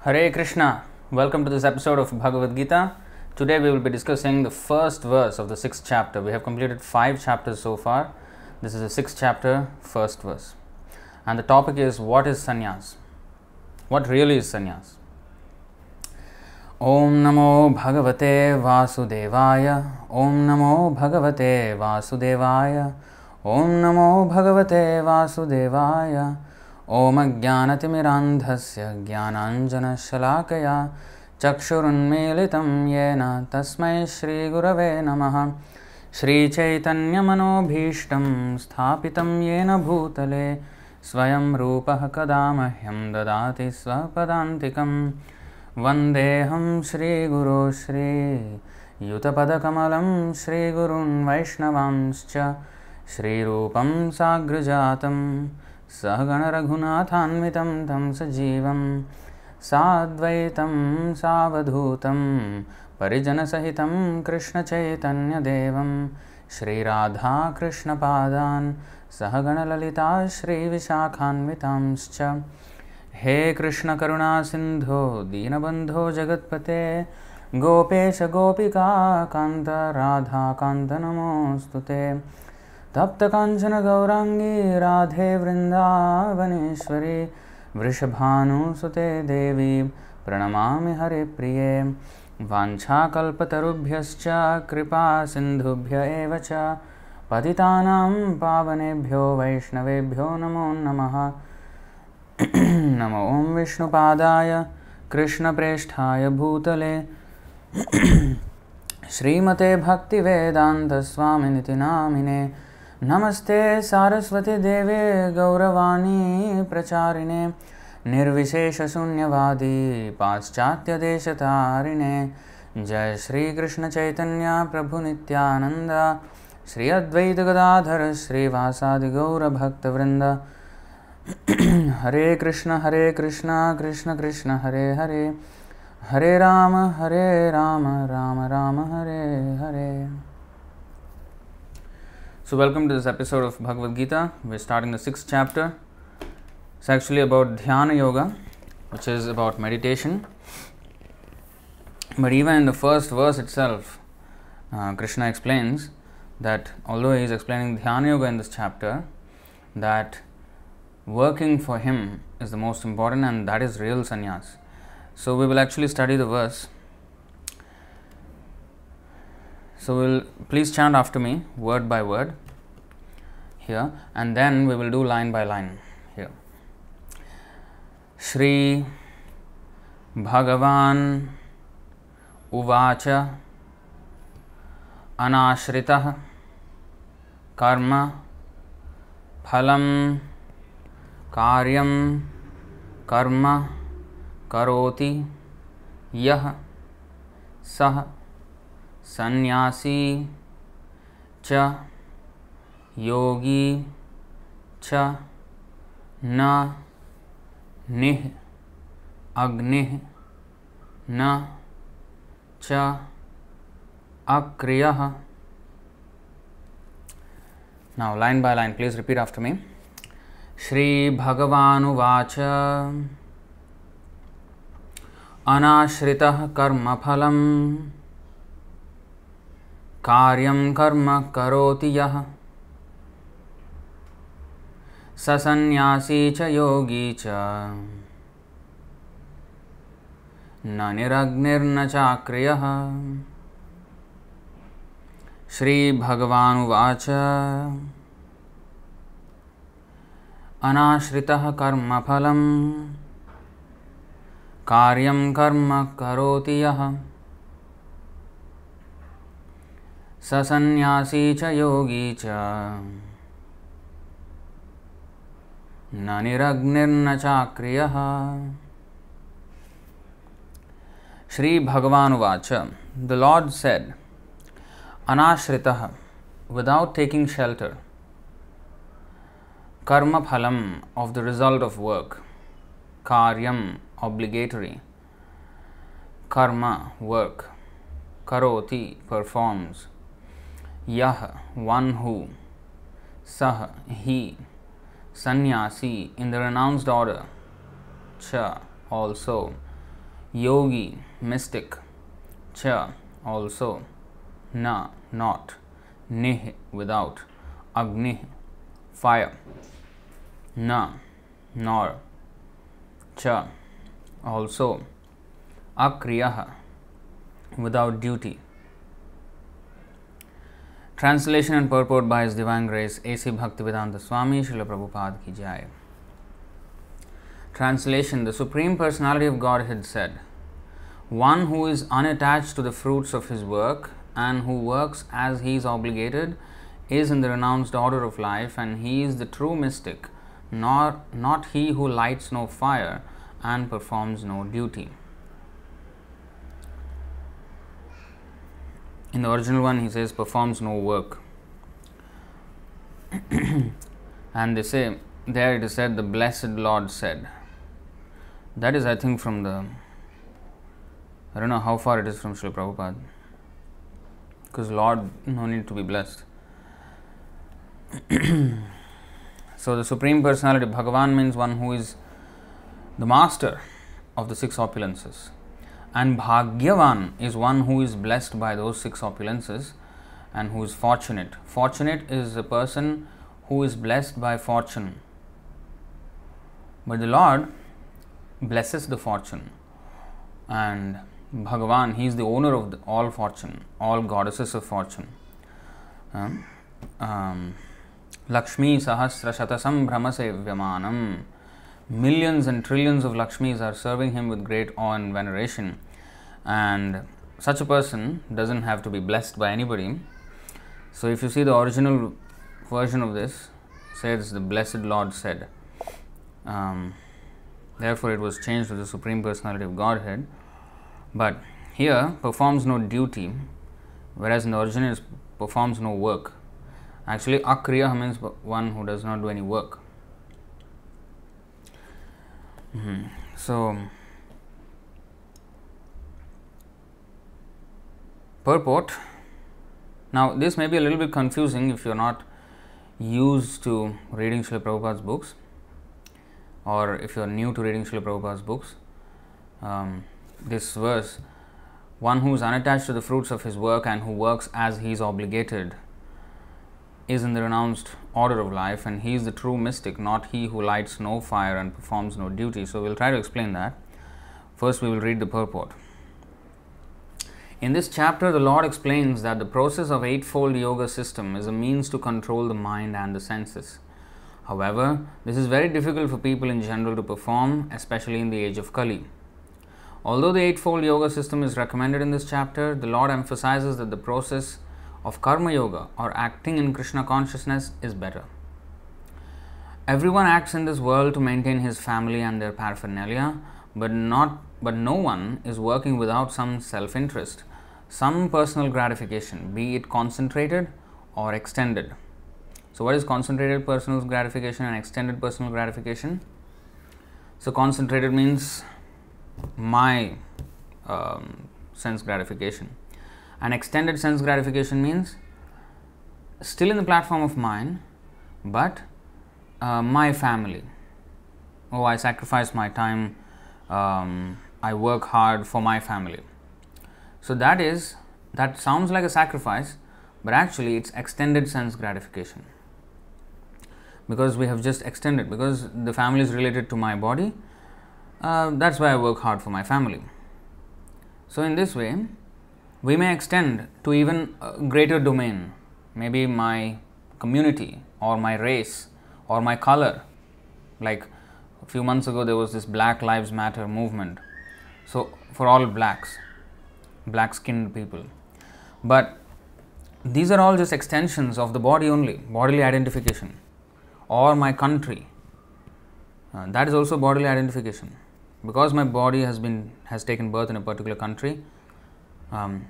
Hare Krishna. Welcome to this episode of Bhagavad Gita. Today we will be discussing the first verse of the sixth chapter. We have completed five chapters so far. This is the sixth chapter, first verse. And the topic is what is sannyas? What really is sannyas? ॐ नमो भगवते वासुदेवाय ॐ नमो भगवते वासुदेवाय ॐ नमो भगवते वासुदेवाय ॐ अज्ञानतिमिरान्धस्य ज्ञानाञ्जनशलाकया चक्षुरुन्मीलितं येन तस्मै श्रीगुरवे नमः। श्रीचैतन्यमनोभीष्टं स्थापितं येन भूतले स्वयं रूपः कदा मह्यं ददाति स्वपदान्तिकम्। वन्देऽहं श्रीगुरो श्रीयुतपदकमलं श्रीगुरून् वैष्णवांश्च श्रीरूपं सगणरघुनाथान्वितं तं सजीवं साद्वैतं सावधूतं परिजनसहितं कृष्णचैतन्यदेवं श्रीराधाकृष्णपादान् सहगणललिता श्रीविशाखान्वितांश्च हे कृष्णकरुणासिन्धो दीनबन्धो जगत्पते गोपेश गोपिकान्तराधाकान्तनमोऽस्तु ते। तप्तकाञ्चन गौराङ्गी राधे वृन्दावनेश्वरी, वृषभानुसुते देवी, प्रणमामि हरिप्रिये वाञ्छाकल्पतरुभ्यश्च कृपा सिन्धुभ्य एव च। पतितानां पावनेभ्यो, वैष्णवेभ्यो नमो नमः। नमो ॐ विष्णुपादाय, कृष्णप्रेष्ठाय भूतले। श्रीमते भक्तिवेदान्तस्वामिनिति नामिने। नमस्ते सारस्वतीदेवे गौरवाणी प्रचारिणे निर्विशेषशून्यवादी पाश्चात्यदेशतारिणे जय श्रीकृष्णचैतन्य प्रभुनित्यानन्द श्री अद्वैतगदाधर श्रीवासादिगौरभक्तवृन्द हरे कृष्ण हरे कृष्ण कृष्ण कृष्ण, हरे हरे। हरे राम हरे Ram Ram Ram, Hare Hare. So, welcome to this episode of Bhagavad Gita. We're starting the sixth chapter. It's actually about Dhyana Yoga, which is about meditation. But even in the first verse itself, uh, Krishna explains that although he is explaining Dhyana Yoga in this chapter, that working for him is the most important and that is real sannyas. So we will actually study the verse. So we'll please chant after me word by word here and then we will do line by line here. Shri Bhagavan Uvacha Anashritah Karma Phalam कार्यं कर्म करोति यः सः सन्यासी च, योगी च, न, निह अग्नि न, च, अक्रिय। Now line by line please repeat after me Shri भगवानुवाच। अनाश्रितः कर्मफलम्। कार्यं कर्म करोति यः। स सन्न्यासी च योगी च। न निरग्निर्न चाक्रियः श्रीभगवानुवाच। अनाश्रितः कर्मफलं कार्यं कर्म करोति यः ससन्यासी च योगी च। न निरग्निर्न चाक्रिय श्री भगवानुवाच द लॉर्ड सेड अनाश्रित विदाउट टेकिंग शेल्टर कर्म फलम of the result of work कार्यम ऑब्लिगेटरी कर्म वर्क करोति performs yah one who, sah he, sannyasi in the renounced order, cha also, yogi, mystic, cha, also, na, not, nih, without, agni, fire, na, nor, cha, also, akriyaha, without duty. Translation and purport by His Divine Grace A.C. Bhaktivedanta Swami Srila Prabhupada Ki Jai. Translation The Supreme Personality of Godhead said, One who is unattached to the fruits of his work and who works as he is obligated is in the renounced order of life, and he is the true mystic, nor, not he who lights no fire and performs no duty. In the original one, he says, performs no work. and they say, there it is said, the blessed Lord said. That is, I think, from the. I don't know how far it is from Srila Prabhupada. Because Lord, no need to be blessed. so, the Supreme Personality, Bhagavan, means one who is the master of the six opulences. And Bhagyavan is one who is blessed by those six opulences and who is fortunate. Fortunate is a person who is blessed by fortune. But the Lord blesses the fortune. And Bhagavan, He is the owner of the, all fortune, all goddesses of fortune. Um, um, Lakshmi Sahasra Shatasam Brahmasevyamana millions and trillions of Lakshmis are serving him with great awe and veneration. And such a person doesn't have to be blessed by anybody. So, if you see the original version of this, says the Blessed Lord said. Um, therefore, it was changed to the Supreme Personality of Godhead. But here, performs no duty, whereas in the original, performs no work. Actually, akriya means one who does not do any work. Mm-hmm. So, purport. Now, this may be a little bit confusing if you are not used to reading Srila Prabhupada's books or if you are new to reading Srila Prabhupada's books. Um, this verse, one who is unattached to the fruits of his work and who works as he is obligated is in the renounced order of life, and he is the true mystic, not he who lights no fire and performs no duty. So, we'll try to explain that. First, we will read the purport. In this chapter, the Lord explains that the process of Eightfold Yoga system is a means to control the mind and the senses. However, this is very difficult for people in general to perform, especially in the age of Kali. Although the Eightfold Yoga system is recommended in this chapter, the Lord emphasizes that the process of Karma Yoga or acting in Krishna consciousness is better. Everyone acts in this world to maintain his family and their paraphernalia, but not but no one is working without some self-interest, some personal gratification, be it concentrated or extended. So, what is concentrated personal gratification and extended personal gratification? So, concentrated means my um, sense gratification and extended sense gratification means still in the platform of mine, but uh, my family. Oh, I sacrifice my time, um, I work hard for my family. So, that is, that sounds like a sacrifice, but actually it's extended sense gratification. Because we have just extended, because the family is related to my body, uh, that's why I work hard for my family. So, in this way, we may extend to even a greater domain, maybe my community or my race or my color. Like a few months ago, there was this Black Lives Matter movement. So, for all blacks, black skinned people. But these are all just extensions of the body only, bodily identification, or my country. Uh, that is also bodily identification. Because my body has been has taken birth in a particular country, um,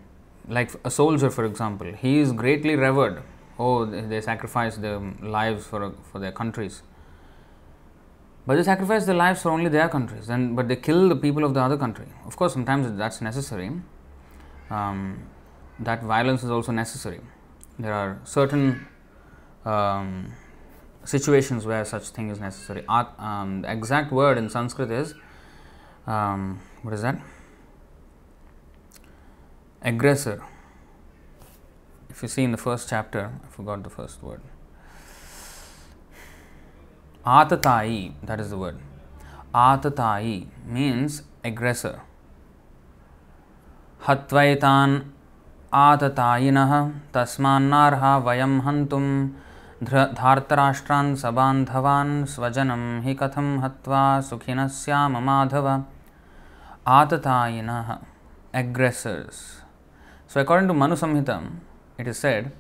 like a soldier, for example, he is greatly revered. Oh, they sacrifice their lives for, for their countries. But they sacrifice their lives for only their countries, and but they kill the people of the other country. Of course, sometimes that's necessary. Um, that violence is also necessary. There are certain um, situations where such thing is necessary. um, the exact word in Sanskrit is um, what is that? Aggressor. If you see in the first chapter, I forgot the first word. Atatai, that is the word. Atatai means aggressor. हत्वैतान् आततायिनः तस्मान्नार्हा वयं हन्तुं धार्तराष्ट्रान् सबान्धवान् स्वजनं हि कथं हत्वा सुखिनः स्याम Madhav आततायिनः. So according to Manu Samhita, it is said,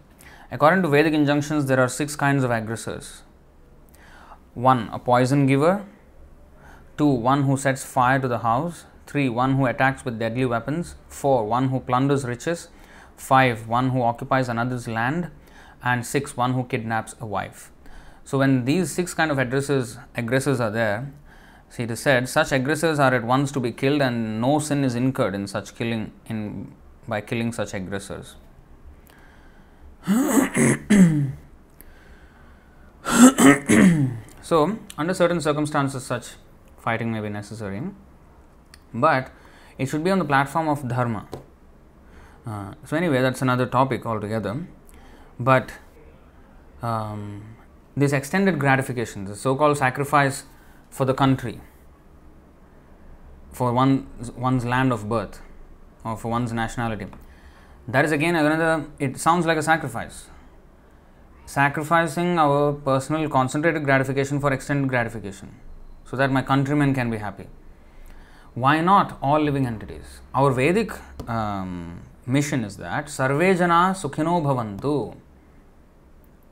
according to Vedic injunctions, there are six kinds of aggressors. One, a poison giver. Two, one who sets fire to the house. 3. One who attacks with deadly weapons. 4. One who plunders riches. 5. One who occupies another's land. And 6. One who kidnaps a wife. So, when these six kind of aggressors, aggressors are there, see it is said, such aggressors are at once to be killed, and no sin is incurred in such killing in by killing such aggressors. so, under certain circumstances, such fighting may be necessary but it should be on the platform of dharma. Uh, so, anyway, that's another topic altogether. But um, this extended gratification, the so called sacrifice for the country, for one's, one's land of birth, for one's nationality, that is again another, it sounds like a sacrifice. Sacrificing our personal concentrated gratification for extended gratification so that my countrymen can be happy why not all living entities? Our Vedic um, mission is that Sarve Jana Sukhino Bhavantu.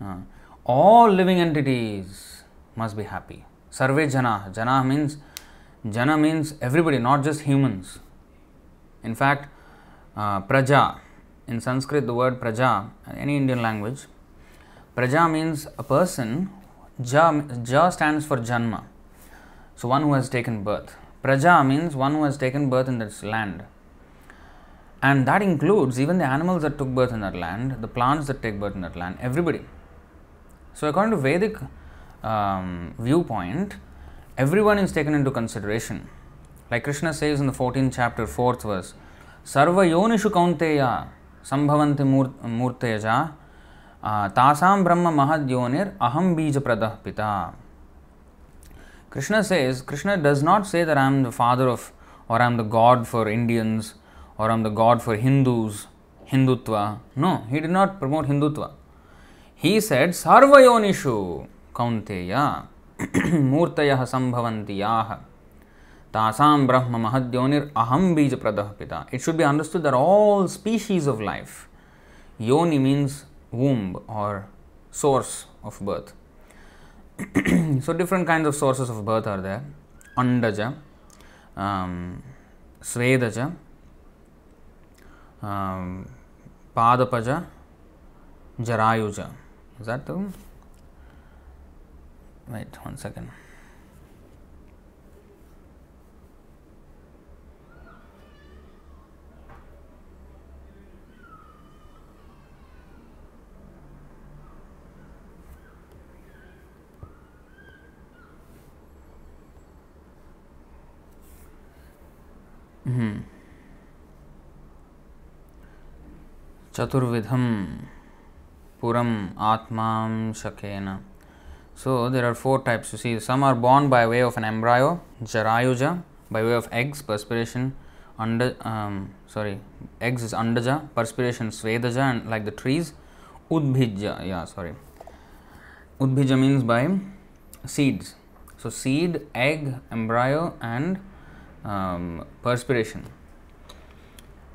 Uh, all living entities must be happy. Sarve Jana. Jana means Jana means everybody, not just humans. In fact, uh, Praja, in Sanskrit, the word Praja, any Indian language, Praja means a person. Ja, ja stands for Janma. So, one who has taken birth. Praja means one who has taken birth in this land. And that includes even the animals that took birth in that land, the plants that take birth in that land, everybody. So, according to Vedic um, viewpoint, everyone is taken into consideration. Like Krishna says in the 14th chapter, 4th verse, Sarva yonishu kaunteya sambhavanti murteja uh, tasam brahma mahad yonir aham bija pradah pita. Krishna says, Krishna does not say that I am the father of, or I am the God for Indians, or I am the God for Hindus, Hindutva. No, he did not promote Hindutva. He said, Sarvayonishu Kaunteya Murtayah Sambhavanti Yaha तासाम ब्रह्म महद्योनिर अहम बीज प्रदह पिता it should be understood there all species of life योनि means womb और source of birth so different kind of source of birth are there अंडज स्वेदज पादपज जरायुज that wait one second चतुर्विधम पुरम आत्मा शकेन। So there are four types you see some are born by way of an embryo जरायुज by way of eggs perspiration and sorry eggs is अंडज perspiration स्वेदज and like the trees उद्भिज या sorry उद्भिज means by seeds so seed egg embryo and um, perspiration.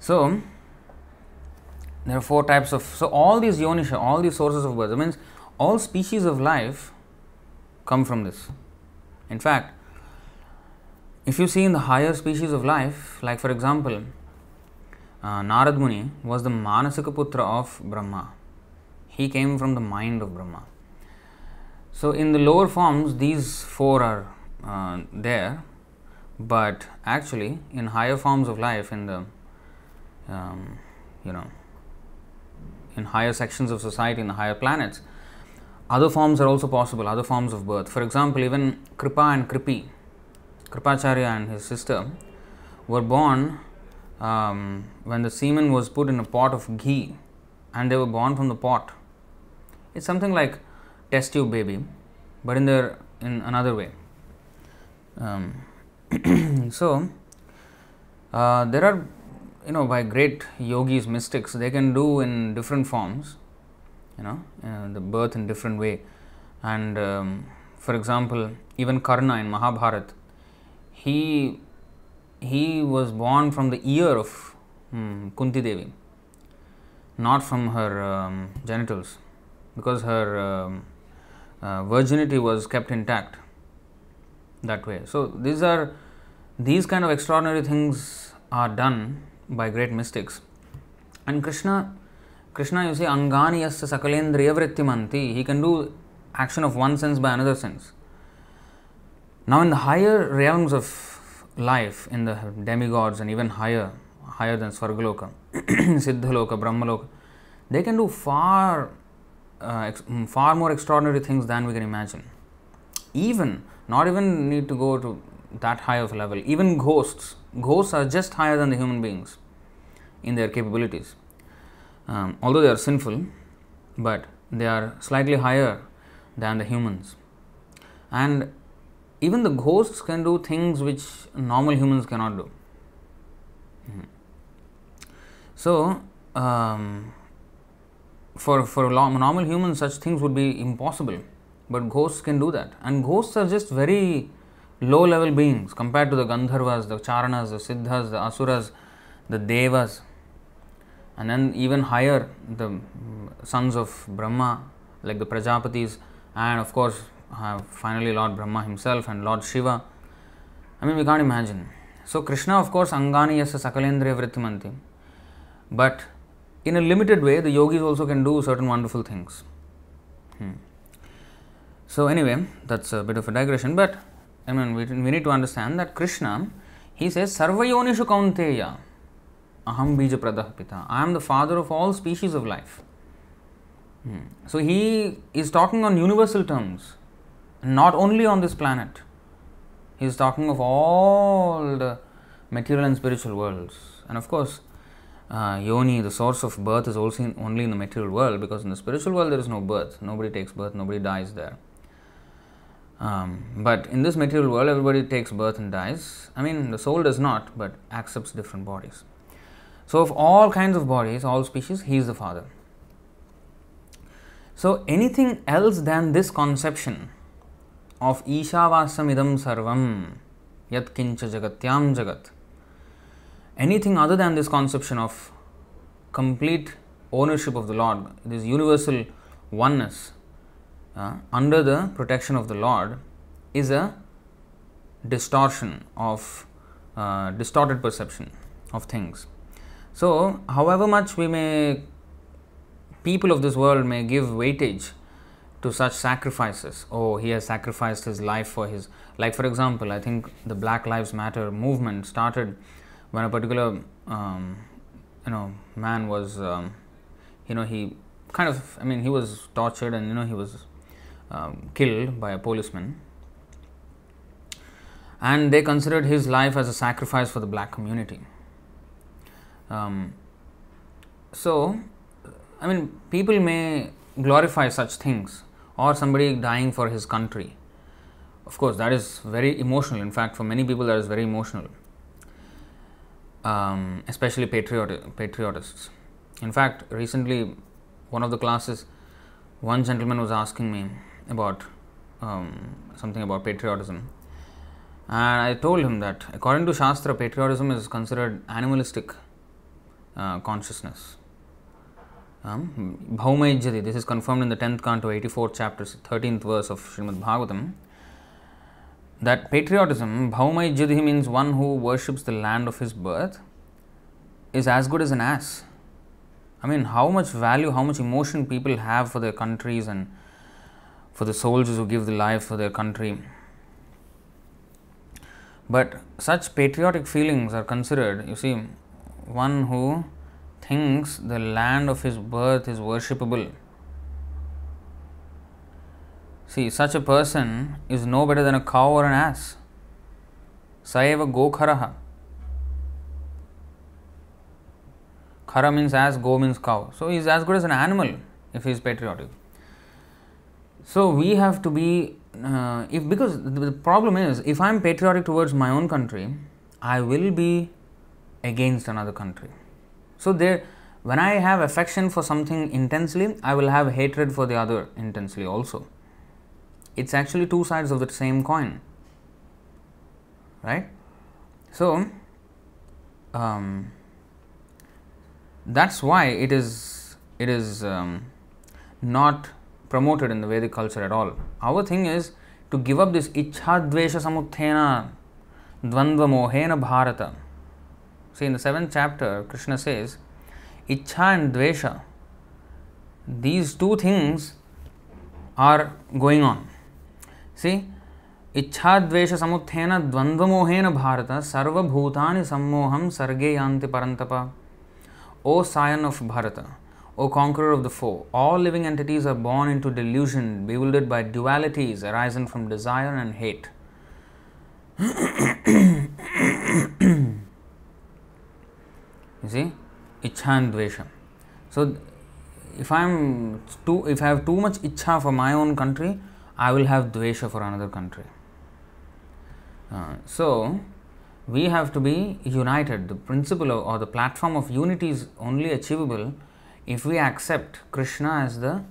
So, there are four types of. So, all these yonisha, all these sources of birth, means all species of life come from this. In fact, if you see in the higher species of life, like for example, uh, Narad Muni was the Manasika Putra of Brahma. He came from the mind of Brahma. So, in the lower forms, these four are uh, there, but actually in higher forms of life in the um, you know in higher sections of society in the higher planets other forms are also possible other forms of birth for example even kripa and kripi kripacharya and his sister were born um, when the semen was put in a pot of ghee and they were born from the pot. It's something like test tube baby, but in their in another way. Um, so uh, there are you know by great yogis mystics they can do in different forms you know uh, the birth in different way. And um, for example even karna in mahabharat he he was born from the ear of um, kunti devi not from her um, genitals because her um, uh, virginity was kept intact that way. So these are these kind of extraordinary things are done by great mystics. And krishna krishna you see angani yasya sakalendriya vrittimanti he can do action of one sense by another sense. Now in the higher realms of life in the demigods and even higher higher than svargaloka siddhaloka brahmaloka they can do far uh, ex- far more extraordinary things than we can imagine. Even not even need to go to that high of a level. Even ghosts, ghosts are just higher than the human beings in their capabilities. Um, although they are sinful, but they are slightly higher than the humans. And even the ghosts can do things which normal humans cannot do. Mhm. So, um, for for normal humans, such things would be impossible, but ghosts can do that. And ghosts are just very low level beings compared to the Gandharvas, the Charanas, the Siddhas, the Asuras, the Devas, and then even higher, the mm, sons of Brahma, like the Prajapatis, and of course, uh, finally Lord Brahma himself and Lord Shiva. I mean, we can't imagine. So, Krishna, of course, Angani yasa sakalendriya vrittimanti. But in a limited way, the yogis also can do certain wonderful things. Hmm. So, anyway, that's a bit of a digression, but I mean, we, we need to understand that Krishna, he says, Sarvayonishu Kaunteya, Aham Bija Pradah Pita. I am the father of all species of life. Hmm. So, he is talking on universal terms, not only on this planet. He is talking of all the material and spiritual worlds. And of course, uh, yoni, the source of birth, is also in, only in the material world because in the spiritual world there is no birth. Nobody takes birth, nobody dies there. Um, but in this material world, everybody takes birth and dies. I mean, the soul does not, but accepts different bodies. So, of all kinds of bodies, all species, he is the father. So, anything else than this conception of Ishavasam idam sarvam yat kincha jagatyam jagat, anything other than this conception of complete ownership of the Lord, this universal oneness uh, under the protection of the Lord is a distortion of uh, distorted perception of things. So, however much we may, people of this world may give weightage to such sacrifices. Oh, he has sacrificed his life for his, like for example, I think the Black Lives Matter movement started when a particular, um, you know, man was, um, you know, he kind of, I mean, he was tortured and you know he was um, killed by a policeman, and they considered his life as a sacrifice for the black community. Um, so, I mean, people may glorify such things or somebody dying for his country. Of course, that is very emotional. In fact, for many people, that is very emotional, um, especially patriot, patriotists. In fact, recently, one of the classes, one gentleman was asking me about um, something about patriotism. And I told him that according to Shastra, patriotism is considered animalistic uh, consciousness. Um, this is confirmed in the 10th canto, 84th chapter, 13th verse of Srimad Bhagavatam. That patriotism, Bhaumajyati means one who worships the land of his birth, is as good as an ass. I mean, how much value, how much emotion people have for their countries and for the soldiers who give the life for their country. But such patriotic feelings are considered, you see, one who thinks the land of his birth is worshipable. See, such a person is no better than a cow or an ass. Saeva Gokharaha. Khara means as, go means cow. So he is as good as an animal if he is patriotic. So we have to be, uh, if because the problem is, if I'm patriotic towards my own country, I will be against another country. So there, when I have affection for something intensely, I will have hatred for the other intensely also. It's actually two sides of the same coin, right? So um, that's why it is it is um, not promoted in the Vedic culture at all. Our thing is to give up this ichha dvesha samuthena dvandva mohena bharata. See, in the seventh chapter, Krishna says Ichha and Dvesha, these two things are going on. See, इच्छाद्वेष समुत्थेन द्वंद्वमोहेन Bharat सर्वभूतानि सम्मोहम सर्गे यान्ति परंतप ओ Sion of Bharat O conqueror of the foe, all living entities are born into delusion, bewildered by dualities arising from desire and hate. you see? ichha and dvesha. So, if I am too, if I have too much ichha for my own country, I will have dvesha for another country. Uh, so, we have to be united. The principle or the platform of unity is only achievable if we accept Krishna as the,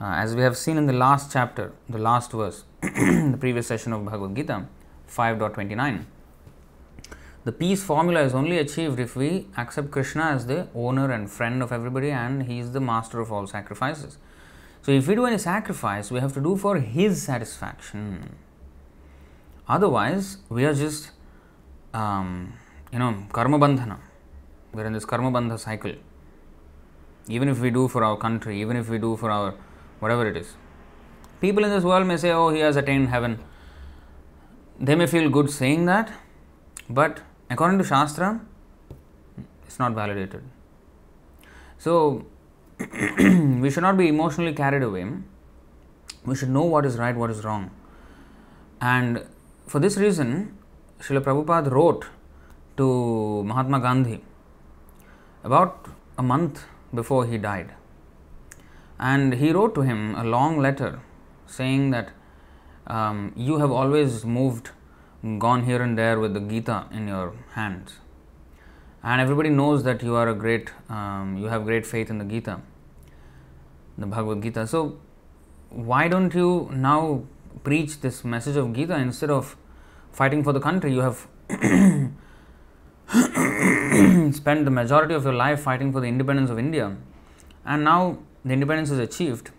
uh, as we have seen in the last chapter, the last verse, the previous session of Bhagavad Gita, 5.29 the peace formula is only achieved if we accept Krishna as the owner and friend of everybody and he is the master of all sacrifices. So, if we do any sacrifice, we have to do for his satisfaction. Otherwise, we are just, um, you know, karma bandhana. We are in this karma bandha cycle. Even if we do for our country, even if we do for our whatever it is. People in this world may say, oh, he has attained heaven. They may feel good saying that, but According to Shastra, it's not validated. So, we should not be emotionally carried away. We should know what is right, what is wrong. And for this reason, Srila Prabhupada wrote to Mahatma Gandhi about a month before he died. And he wrote to him a long letter saying that um, you have always moved gone here and there with the Gita in your hands. And everybody knows that you are a great, um, you have great faith in the Gita, the Bhagavad Gita. So, why don't you now preach this message of Gita instead of fighting for the country? You have spent the majority of your life fighting for the independence of India, and now the independence is achieved.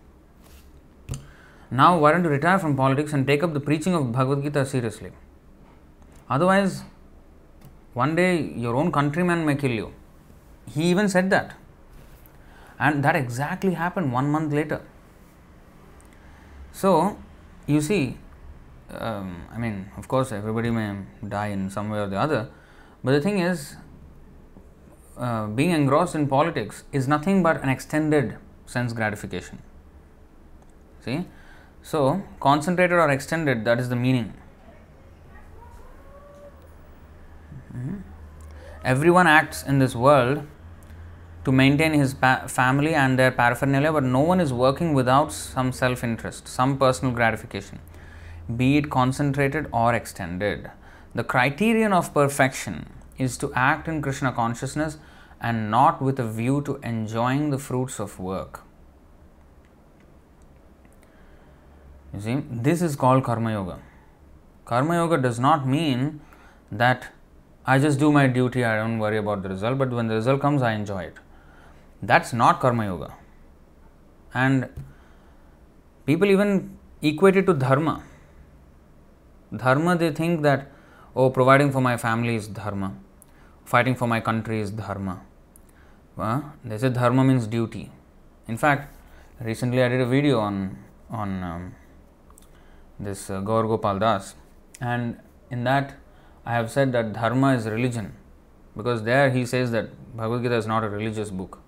Now, why don't you retire from politics and take up the preaching of Bhagavad Gita seriously? Otherwise, one day your own countryman may kill you. He even said that. And that exactly happened one month later. So, you see, um, I mean, of course, everybody may die in some way or the other, but the thing is, uh, being engrossed in politics is nothing but an extended sense gratification. See? So, concentrated or extended, that is the meaning. Mm-hmm. Everyone acts in this world to maintain his pa- family and their paraphernalia, but no one is working without some self interest, some personal gratification, be it concentrated or extended. The criterion of perfection is to act in Krishna consciousness and not with a view to enjoying the fruits of work. You see, this is called Karma Yoga. Karma Yoga does not mean that I just do my duty, I don't worry about the result, but when the result comes, I enjoy it. That's not Karma Yoga. And people even equate it to Dharma. Dharma, they think that, oh, providing for my family is Dharma, fighting for my country is Dharma. Uh, they say Dharma means duty. In fact, recently I did a video on, on um, this uh, Gaur Gopal Das, and in that I have said that dharma is religion because there he says that Bhagavad Gita is not a religious book.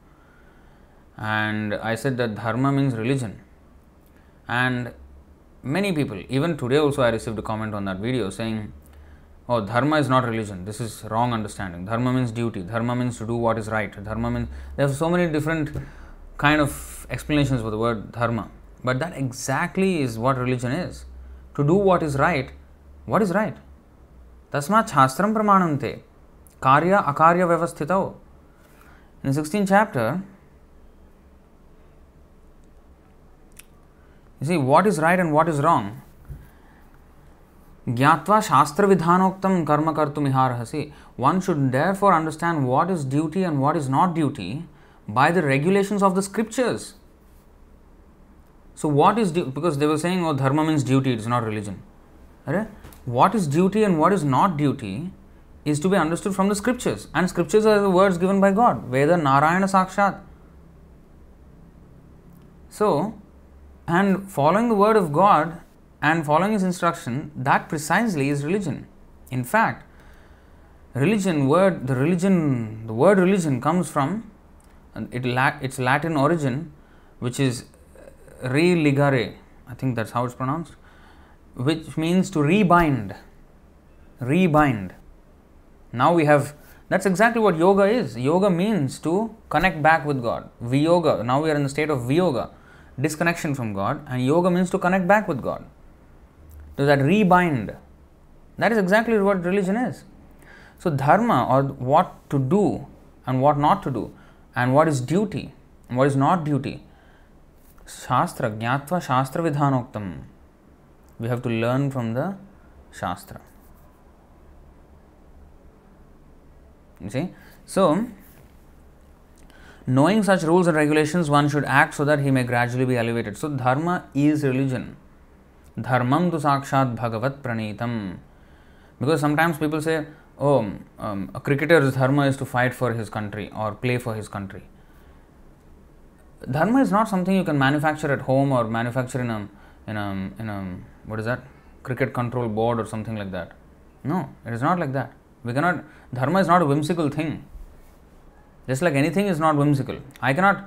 And I said that dharma means religion. And many people, even today also, I received a comment on that video saying oh dharma is not religion. This is wrong understanding. Dharma means duty. Dharma means to do what is right. Dharma means there are so many different kind of explanations for the word dharma. But that exactly is what religion is. To do what is right what is right? Tasmat shastram pramanante karya akarya vyavasthitau. In the 16th chapter you see what is right and what is wrong? ज्ञात्वा शास्त्र विधानोक्तम कर्म कर्तुमिहारहसि one should therefore understand what is duty and what is not duty by the regulations of the scriptures. So, what is du- because they were saying, oh, dharma means duty, it is not religion. Right? What is duty and what is not duty is to be understood from the scriptures, and scriptures are the words given by God. Veda Narayana Sakshat. So, and following the word of God and following his instruction, that precisely is religion. In fact, religion word the religion the word religion comes from it its Latin origin, which is uh, religare. I think that's how it's pronounced, which means to rebind. Rebind. Now we have that's exactly what yoga is. Yoga means to connect back with God. Viyoga. Now we are in the state of viyoga, disconnection from God, and yoga means to connect back with God. So that rebind. That is exactly what religion is. So dharma or what to do and what not to do and what is duty and what is not duty. Shastra, Jnatva Shastra Vidhanoktam. We have to learn from the Shastra. You see? So, knowing such rules and regulations, one should act so that he may gradually be elevated. So, dharma is religion. Dharmam tu sakshat bhagavat pranitam. Because sometimes people say, oh, um, a cricketer's dharma is to fight for his country or play for his country. Dharma is not something you can manufacture at home or manufacture in a, in a, in a, what is that, cricket control board or something like that. No, it is not like that. We cannot, dharma is not a whimsical thing. Just like anything is not whimsical. I cannot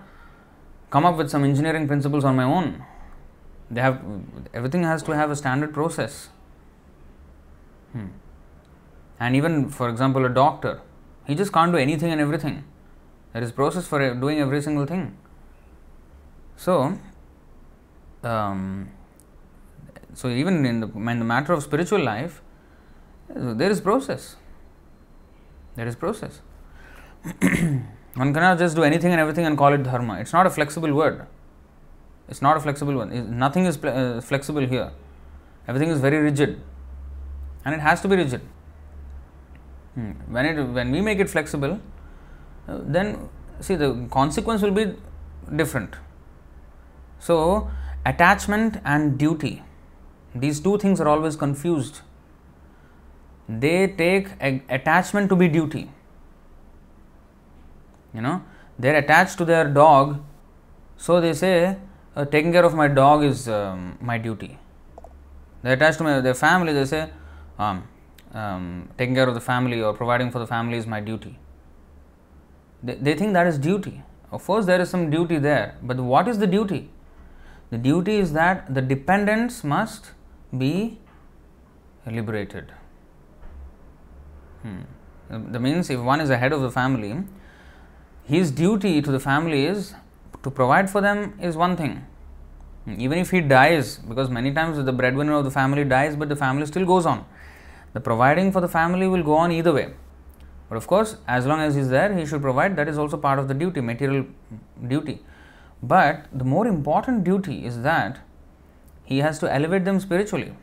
come up with some engineering principles on my own. They have, everything has to have a standard process. Hmm. And even, for example, a doctor, he just can't do anything and everything. There is process for doing every single thing. So, um, so even in the, in the matter of spiritual life, there is process. There is process. One cannot just do anything and everything and call it dharma. It's not a flexible word. It's not a flexible one. Nothing is uh, flexible here. Everything is very rigid, and it has to be rigid. Hmm. When it when we make it flexible, uh, then see the consequence will be different. So attachment and duty, these two things are always confused. They take attachment to be duty. You know, they're attached to their dog, so they say uh, taking care of my dog is um, my duty. They're attached to my, their family, they say um, um, taking care of the family or providing for the family is my duty. They, they think that is duty. Of course, there is some duty there, but what is the duty? The duty is that the dependents must be liberated. Hmm. That means if one is the head of the family, his duty to the family is to provide for them is one thing. Even if he dies, because many times the breadwinner of the family dies, but the family still goes on. The providing for the family will go on either way. But of course, as long as he's there, he should provide. That is also part of the duty, material duty. But the more important duty is that he has to elevate them spiritually.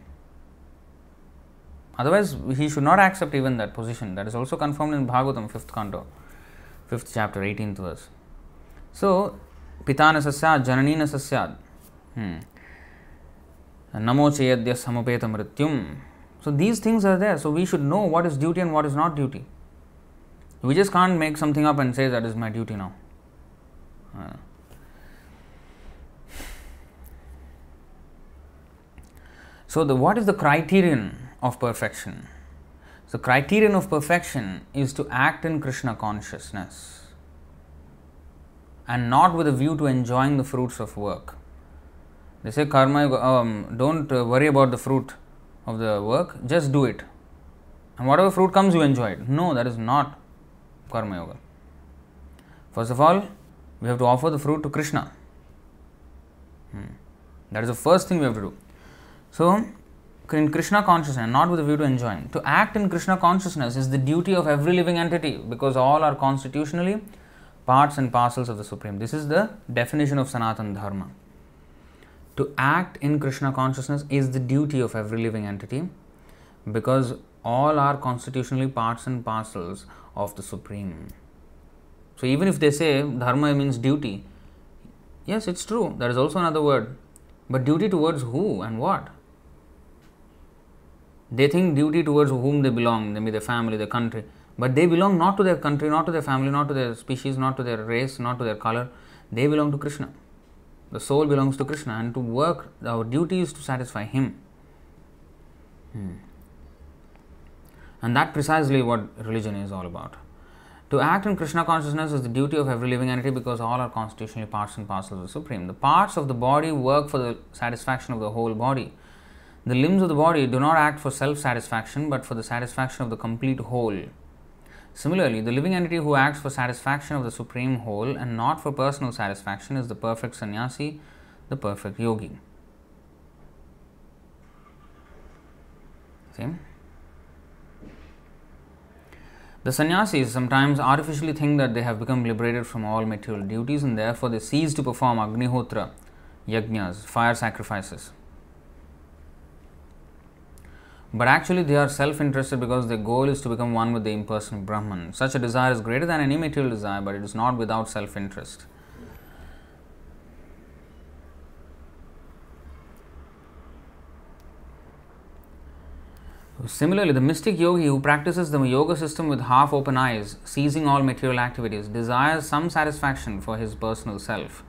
Otherwise, he should not accept even that position. That is also confirmed in Bhagavatam, 5th canto, 5th chapter, 18th verse. So, sasyad, jananina sasyad. Hmm. Namo chayadya samapeta mrityum. So, these things are there. So, we should know what is duty and what is not duty. We just can't make something up and say that is my duty now. Uh. So, the, what is the criterion of perfection? The criterion of perfection is to act in Krishna consciousness and not with a view to enjoying the fruits of work. They say karma, um, don't uh, worry about the fruit of the work, just do it. And whatever fruit comes, you enjoy it. No, that is not Karma Yoga. First of all, we have to offer the fruit to Krishna. Hmm. That is the first thing we have to do. So, in Krishna consciousness, not with a view to enjoying. To act in Krishna consciousness is the duty of every living entity because all are constitutionally parts and parcels of the Supreme. This is the definition of Sanatan Dharma. To act in Krishna consciousness is the duty of every living entity because all are constitutionally parts and parcels of the Supreme. So, even if they say dharma means duty, yes, it's true, that is also another word. But duty towards who and what? They think duty towards whom they belong, maybe their family, their country, but they belong not to their country, not to their family, not to their species, not to their race, not to their color. They belong to Krishna. The soul belongs to Krishna, and to work, our duty is to satisfy Him. Hmm. And that precisely what religion is all about. To act in Krishna consciousness is the duty of every living entity because all are constitutionally parts and parcels of the Supreme. The parts of the body work for the satisfaction of the whole body. The limbs of the body do not act for self satisfaction but for the satisfaction of the complete whole. Similarly, the living entity who acts for satisfaction of the supreme whole and not for personal satisfaction is the perfect sannyasi, the perfect yogi. See? The sannyasis sometimes artificially think that they have become liberated from all material duties and therefore they cease to perform agnihotra, yajnas, fire sacrifices. But actually, they are self interested because their goal is to become one with the impersonal Brahman. Such a desire is greater than any material desire, but it is not without self interest. Similarly, the mystic yogi who practices the yoga system with half open eyes, seizing all material activities, desires some satisfaction for his personal self.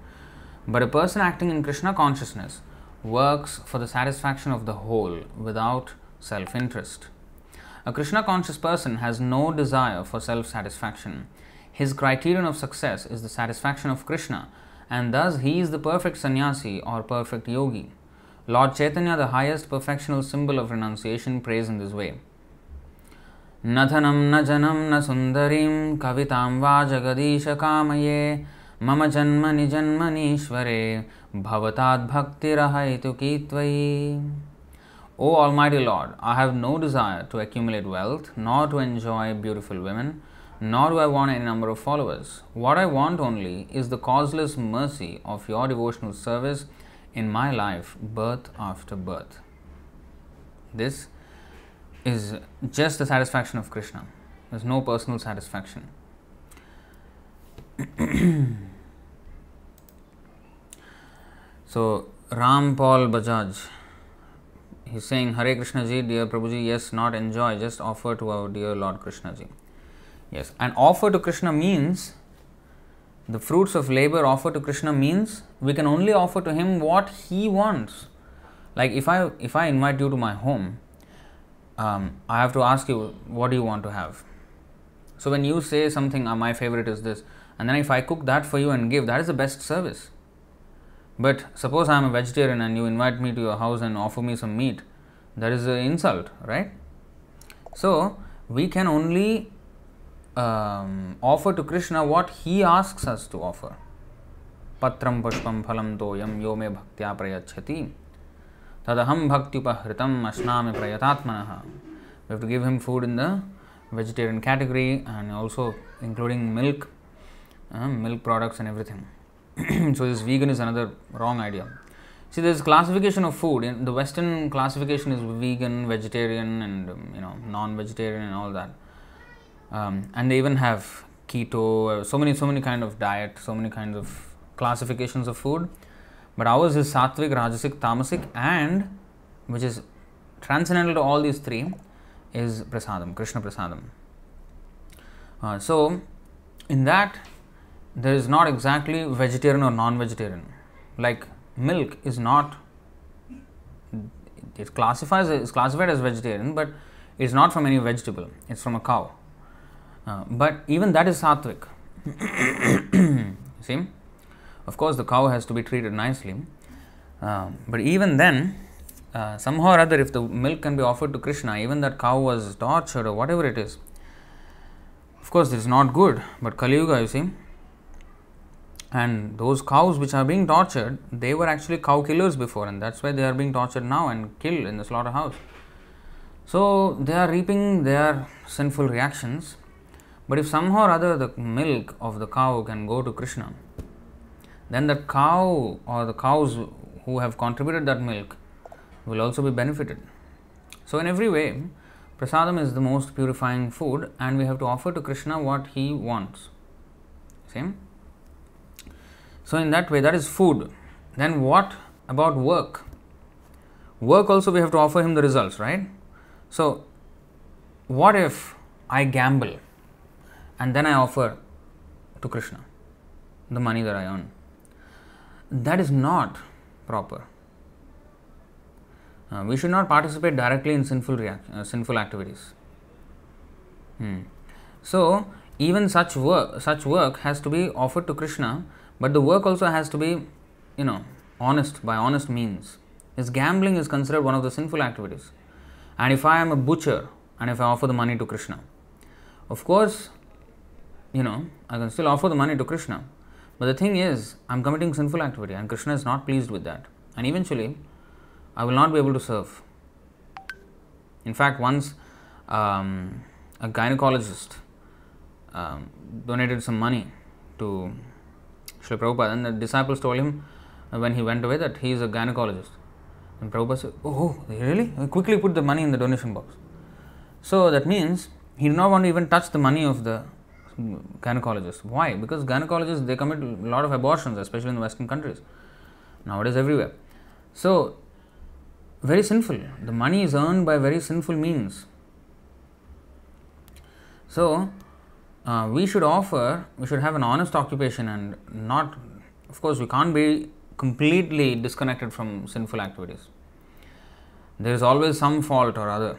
But a person acting in Krishna consciousness works for the satisfaction of the whole without self interest. A Krishna conscious person has no desire for self satisfaction. His criterion of success is the satisfaction of Krishna, and thus he is the perfect sannyasi or perfect yogi. Lord Chaitanya, the highest perfectional symbol of renunciation, prays in this way. न धनं न जनं न सुन्दरीं कवितां वा जगदीश कामये मम जन्मनि जन्मनीश्वरे भवताद्भक्तिरहैतुकी त्वयि O Almighty Lord, I have no desire to accumulate wealth, nor to enjoy beautiful women, nor do I want any number of followers. What I want only is the causeless mercy of your devotional service in my life, birth after birth. This is just the satisfaction of Krishna. There's no personal satisfaction. so, Ram Paul Bajaj, he's saying, Hare Krishna ji, dear Prabhuji, yes, not enjoy, just offer to our dear Lord Krishna ji. Yes, and offer to Krishna means the fruits of labor offered to Krishna means we can only offer to him what he wants. Like if I if I invite you to my home, um, I have to ask you what do you want to have. So when you say something, uh, my favorite is this, and then if I cook that for you and give, that is the best service. But suppose I am a vegetarian and you invite me to your house and offer me some meat, that is an insult, right? So we can only um, offer to Krishna what he asks us to offer. Patram pushpam phalam yo me bhaktya prayachati tadaham bhaktyupahritam ashnami prayatatmanaha. We have to give him food in the vegetarian category and also including milk, uh, milk products and everything. so this vegan is another wrong idea. See, there is classification of food. In the Western classification is vegan, vegetarian, and um, you know non-vegetarian and all that. Um, and they even have keto, uh, so many, so many kind of diet, so many kinds of classifications of food. But ours is sattvic, rajasic, tamasic, and which is transcendental to all these three is prasadam, Krishna prasadam. Uh, so, in that, there is not exactly vegetarian or non-vegetarian. Like milk is not it classifies is classified as vegetarian, but it's not from any vegetable. It's from a cow. Uh, but even that is sattvic. See, of course, the cow has to be treated nicely. Uh, but even then, uh, somehow or other, if the milk can be offered to Krishna, even that cow was tortured or whatever it is, of course, it is not good, but Kali Yuga, you see, and those cows which are being tortured, they were actually cow killers before, and that's why they are being tortured now and killed in the slaughterhouse. So they are reaping their sinful reactions. But if somehow or other the milk of the cow can go to Krishna, then the cow or the cows who have contributed that milk will also be benefited. So, in every way, prasadam is the most purifying food, and we have to offer to Krishna what he wants. Same. So, in that way, that is food. Then, what about work? Work also we have to offer him the results, right? So, what if I gamble and then I offer to Krishna the money that I earn? That is not proper. Uh, we should not participate directly in sinful react- uh, sinful activities. Hmm. So even such work such work has to be offered to Krishna, but the work also has to be, you know, honest by honest means. Is gambling is considered one of the sinful activities. And if I am a butcher and if I offer the money to Krishna, of course, you know, I can still offer the money to Krishna. But the thing is, I'm committing sinful activity and Krishna is not pleased with that. And eventually, I will not be able to serve. In fact, once um, a gynecologist um, donated some money to Srila Prabhupada, and the disciples told him uh, when he went away that he is a gynecologist. And Prabhupada said, Oh, really? Quickly put the money in the donation box. So that means he did not want to even touch the money of the gynecologist. Why? Because gynecologists they commit a lot of abortions, especially in the Western countries. Nowadays, everywhere. So, very sinful. The money is earned by very sinful means. So, uh, we should offer, we should have an honest occupation and not, of course, we can't be completely disconnected from sinful activities. There is always some fault or other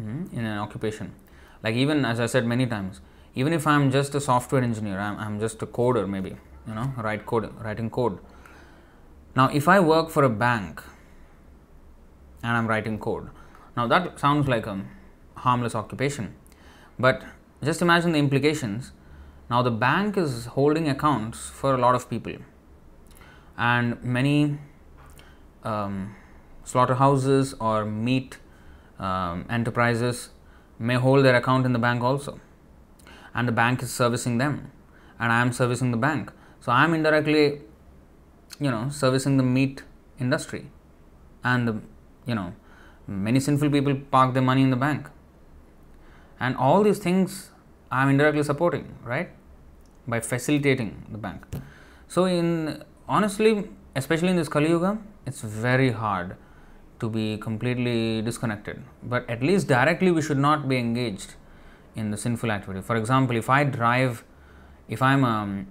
mm, in an occupation. Like, even as I said many times, even if I'm just a software engineer, I'm, I'm just a coder, maybe, you know, write code, writing code. Now, if I work for a bank and I'm writing code, now that sounds like a harmless occupation, but just imagine the implications. Now, the bank is holding accounts for a lot of people, and many um, slaughterhouses or meat um, enterprises may hold their account in the bank also, and the bank is servicing them, and I am servicing the bank. So, I am indirectly, you know, servicing the meat industry, and the, you know, many sinful people park their money in the bank, and all these things I am indirectly supporting, right? By facilitating the bank. So, in honestly, especially in this Kali Yuga, it's very hard to be completely disconnected. But at least directly, we should not be engaged in the sinful activity. For example, if I drive, if I'm, um,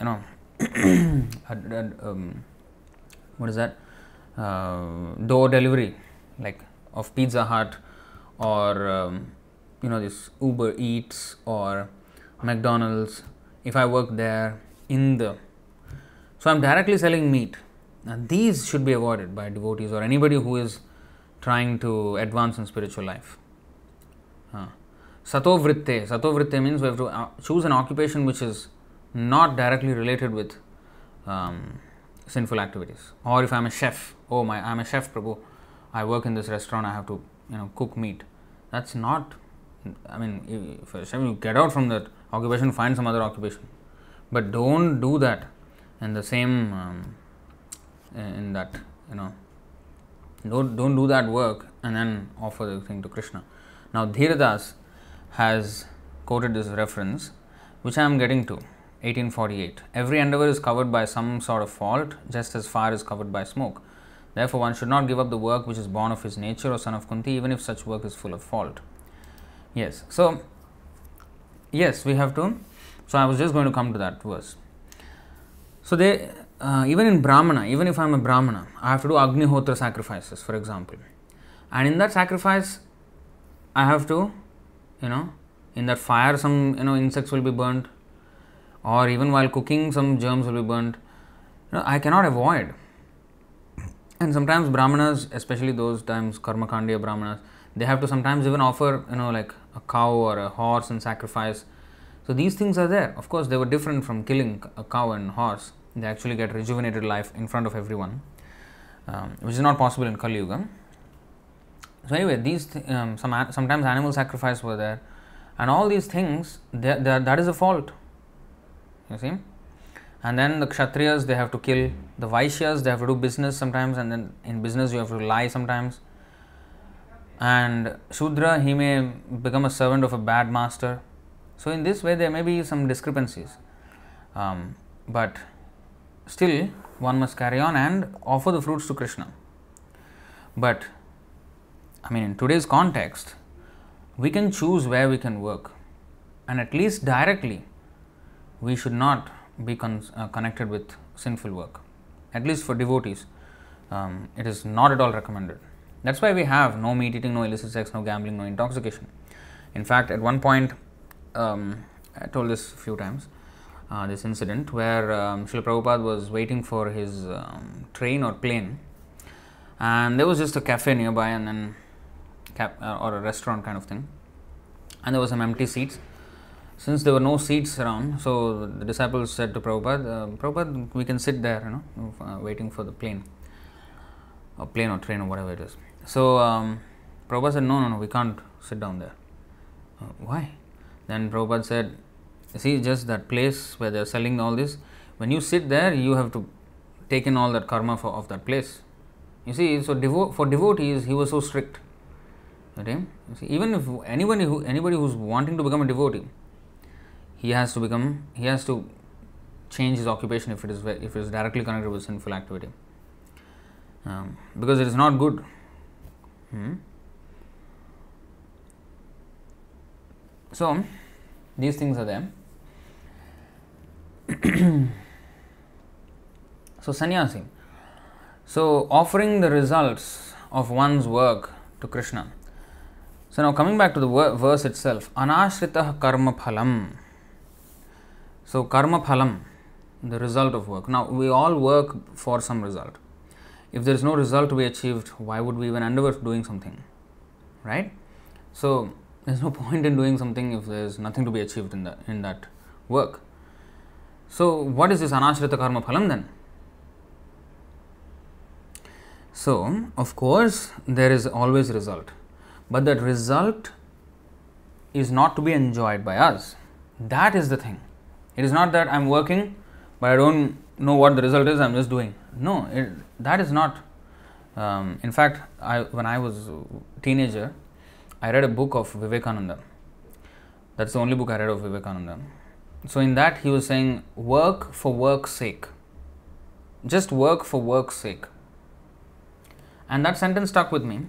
you know, a, a, um, what is that? Uh, door delivery, like of Pizza Hut or um, you know this uber eats or mcdonald's. If i work there in the so i'm directly selling meat. Now these should be avoided by devotees or anybody who is trying to advance in spiritual life. Uh, sato vritte. Sato vritte means we have to uh, choose an occupation which is not directly related with um, sinful activities. Or if i'm a chef oh my i'm a chef prabhu. I work in this restaurant i have to you know cook meat. That's not I mean, if you get out from that occupation, find some other occupation, but don't do that in the same um, in that you know. Don't don't do that work and then offer the thing to Krishna. Now, Dhiradas has quoted this reference, which I am getting to. 1848. Every endeavor is covered by some sort of fault, just as fire is covered by smoke. Therefore, one should not give up the work which is born of his nature or son of Kunti, even if such work is full of fault. Yes. So, yes, we have to. So, I was just going to come to that verse. So, they uh, even in Brahmana, even if I am a Brahmana, I have to do Agnihotra sacrifices, for example. And in that sacrifice, I have to, you know, in that fire, some you know insects will be burnt, or even while cooking, some germs will be burnt. You know, I cannot avoid. And sometimes Brahmanas, especially those times Karma Kandiya Brahmanas, they have to sometimes even offer, you know, like a cow or a horse in sacrifice. So these things are there. Of course, they were different from killing a cow and horse. They actually get rejuvenated life in front of everyone, um, which is not possible in Kali Yuga. So anyway, these th- um, some sometimes animal sacrifice were there, and all these things they, they, that is a fault. You see, and then the kshatriyas they have to kill the vaishyas they have to do business sometimes, and then in business you have to lie sometimes. And shudra he may become a servant of a bad master. So in this way there may be some discrepancies, um, but still one must carry on and offer the fruits to Krishna. But I mean, in today's context, we can choose where we can work, and at least directly, we should not be con- uh, connected with sinful work. At least for devotees, um, it is not at all recommended. That's why we have no meat eating, no illicit sex, no gambling, no intoxication. In fact, at one point, um, I told this a few times. Uh, this incident where um, Srila Prabhupada was waiting for his um, train or plane, and there was just a cafe nearby, and then cap, uh, or a restaurant kind of thing, and there were some empty seats. Since there were no seats around, so the disciples said to Prabhupada, uh, Prabhupada, we can sit there, you know, uh, waiting for the plane, or plane or train or whatever it is. So um, Prabhupada said, no, no, no, we can't sit down there. Uh, why? Then Prabhupada said, see, just that place where they're selling all this, when you sit there, you have to take in all that karma for, of that place. You see, so devo- for devotees, he was so strict. Okay? See, even if anybody who anybody who's wanting to become a devotee, he has to become he has to change his occupation if it is if it is directly connected with sinful activity, um, because it is not good. Hmm? So these things are there. so sannyasi. So offering the results of one's work to Krishna. So now coming back to the verse itself, anashrita karma phalam. So karma phalam, the result of work. Now we all work for some result. If there is no result to be achieved, why would we even endeavor doing something? Right? So there's no point in doing something if there's nothing to be achieved in that in that work. So what is this anashrita karma phalam then? So of course there is always result but that result is not to be enjoyed by us. That is the thing. It is not that I'm working, but I don't know what the result is, I'm just doing. No, it, that is not. Um, in fact, I, when I was teenager, I read a book of Vivekananda. That's the only book I read of Vivekananda. So, in that, he was saying, work for work's sake. Just work for work's sake. And that sentence stuck with me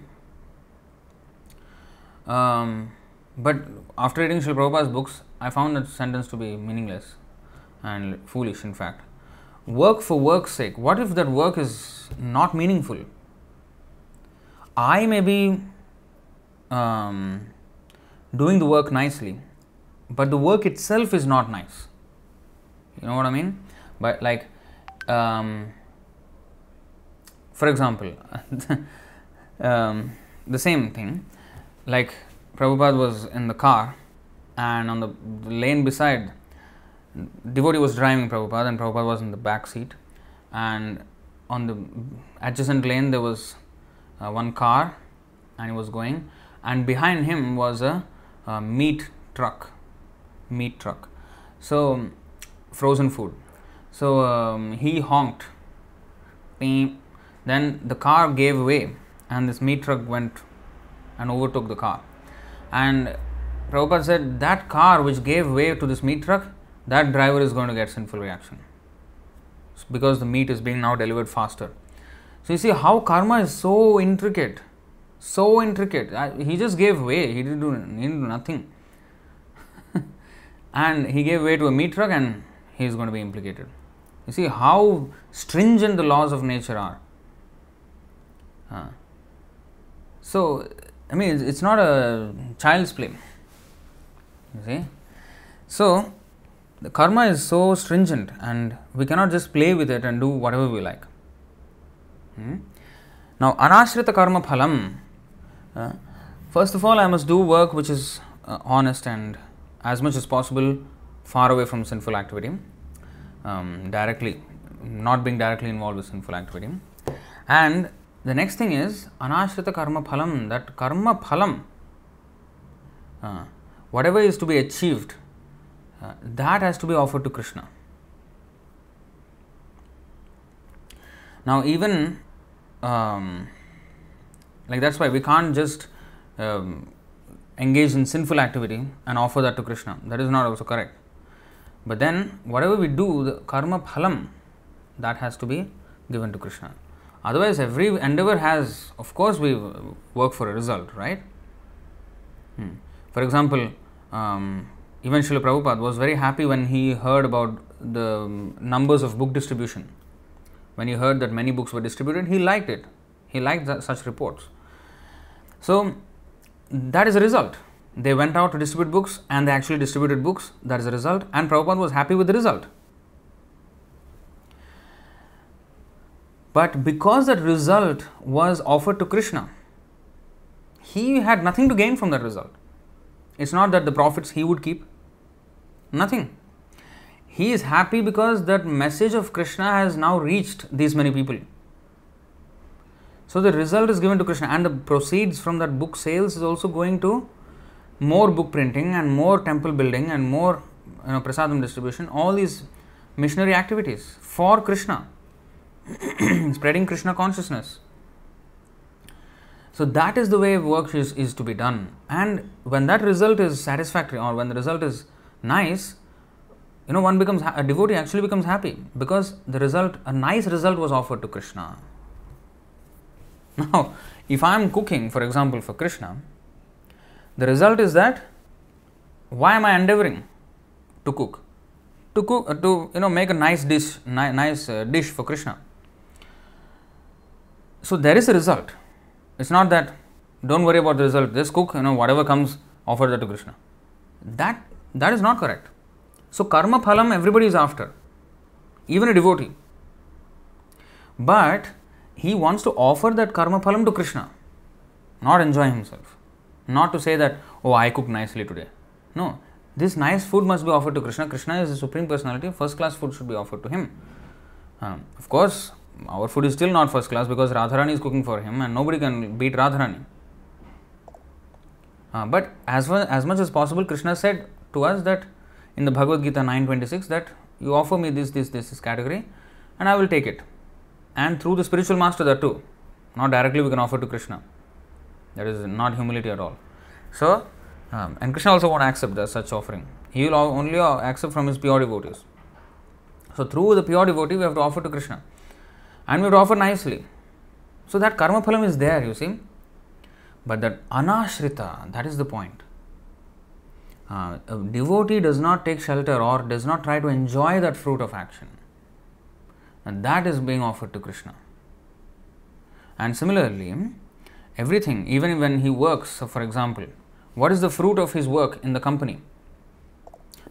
um, but after reading Sri Prabhupada's books, I found that sentence to be meaningless and foolish, in fact. Work for work's sake. What if that work is not meaningful? I may be um, doing the work nicely, but the work itself is not nice. You know what I mean? But, like, um, for example, um, the same thing like Prabhupada was in the car and on the lane beside, devotee was driving Prabhupada and Prabhupada was in the back seat. And on the adjacent lane, there was uh, one car and he was going, and behind him was a, a meat truck. Meat truck. So, frozen food. So, um, he honked. Then the car gave way and this meat truck went and overtook the car. And Prabhupada said that car which gave way to this meat truck, that driver is going to get sinful reaction because the meat is being now delivered faster. So you see how karma is so intricate, so intricate. He just gave way. He didn't do, he didn't do nothing, and he gave way to a meat truck, and he is going to be implicated. You see how stringent the laws of nature are. Uh, so I mean, it's not a child's play. You see? So, the karma is so stringent and we cannot just play with it and do whatever we like. Hmm? Now, anashrita karma phalam. Uh, first of all, I must do work which is uh, honest and as much as possible far away from sinful activity, um, directly, not being directly involved with sinful activity. And the next thing is anashrita karma phalam, that karma phalam, uh, whatever is to be achieved, uh, that has to be offered to Krishna. Now, even um, like that's why we can't just um, engage in sinful activity and offer that to Krishna. That is not also correct. But then, whatever we do, the karma phalam, that has to be given to Krishna. Otherwise, every endeavor has, of course, we work for a result, right? Hmm. For example, um, even Srila Prabhupada was very happy when he heard about the um, numbers of book distribution. When he heard that many books were distributed, he liked it. He liked that, such reports. So, that is a result. They went out to distribute books and they actually distributed books. That is a result. And Prabhupada was happy with the result. But because that result was offered to Krishna, he had nothing to gain from that result. It's not that the profits he would keep, nothing. He is happy because that message of Krishna has now reached these many people. So the result is given to Krishna, and the proceeds from that book sales is also going to more book printing and more temple building and more you know, prasadam distribution. All these missionary activities for Krishna, spreading Krishna consciousness. So that is the way work is, is to be done. And when that result is satisfactory or when the result is nice, you know, one becomes a devotee actually becomes happy because the result, a nice result was offered to Krishna. Now, if I am cooking, for example, for Krishna, the result is that why am I endeavoring to cook? To cook, uh, to you know, make a nice dish, ni- nice uh, dish for Krishna. So there is a result. It's not that don't worry about the result. Just cook, you know, whatever comes, offer that to Krishna. That that is not correct. So karma phalam everybody is after, even a devotee. But he wants to offer that karma phalam to Krishna, not enjoy himself. Not to say that, oh, I cooked nicely today. No, this nice food must be offered to Krishna. Krishna is the supreme personality, first class food should be offered to him. Um, of course, our food is still not first class because Radharani is cooking for him and nobody can beat Radharani. Uh, but as, well, as much as possible, Krishna said to us that in the Bhagavad Gita 9.26 that you offer me this, this, this, this category and I will take it and through the spiritual master that too. Not directly we can offer to Krishna. That is not humility at all. So, um, and Krishna also won't accept that, such offering. He will only accept from his pure devotees. So, through the pure devotee, we have to offer to Krishna. And we have to offer nicely. So, that karma phalam is there, you see. But that anashrita, that is the point. Uh, a devotee does not take shelter or does not try to enjoy that fruit of action and that is being offered to Krishna. And similarly, everything, even when he works, so for example, what is the fruit of his work in the company?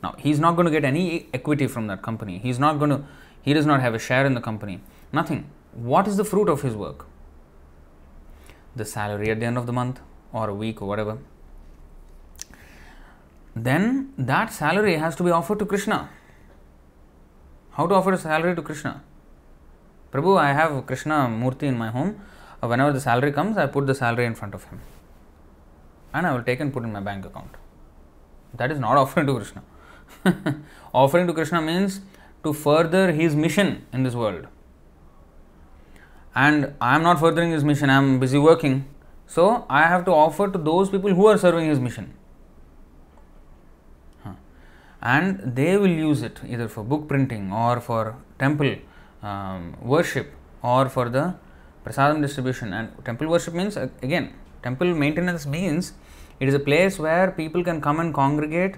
Now, he is not going to get any equity from that company. He is not going to, he does not have a share in the company. Nothing. What is the fruit of his work? The salary at the end of the month or a week or whatever. Then that salary has to be offered to Krishna. How to offer a salary to Krishna? Prabhu, I have Krishna Murti in my home. Uh, whenever the salary comes, I put the salary in front of him. And I will take and put in my bank account. That is not offering to Krishna. offering to Krishna means to further his mission in this world. And I am not furthering his mission, I am busy working. So I have to offer to those people who are serving his mission. And they will use it either for book printing or for temple um, worship or for the prasadam distribution. And temple worship means again, temple maintenance means it is a place where people can come and congregate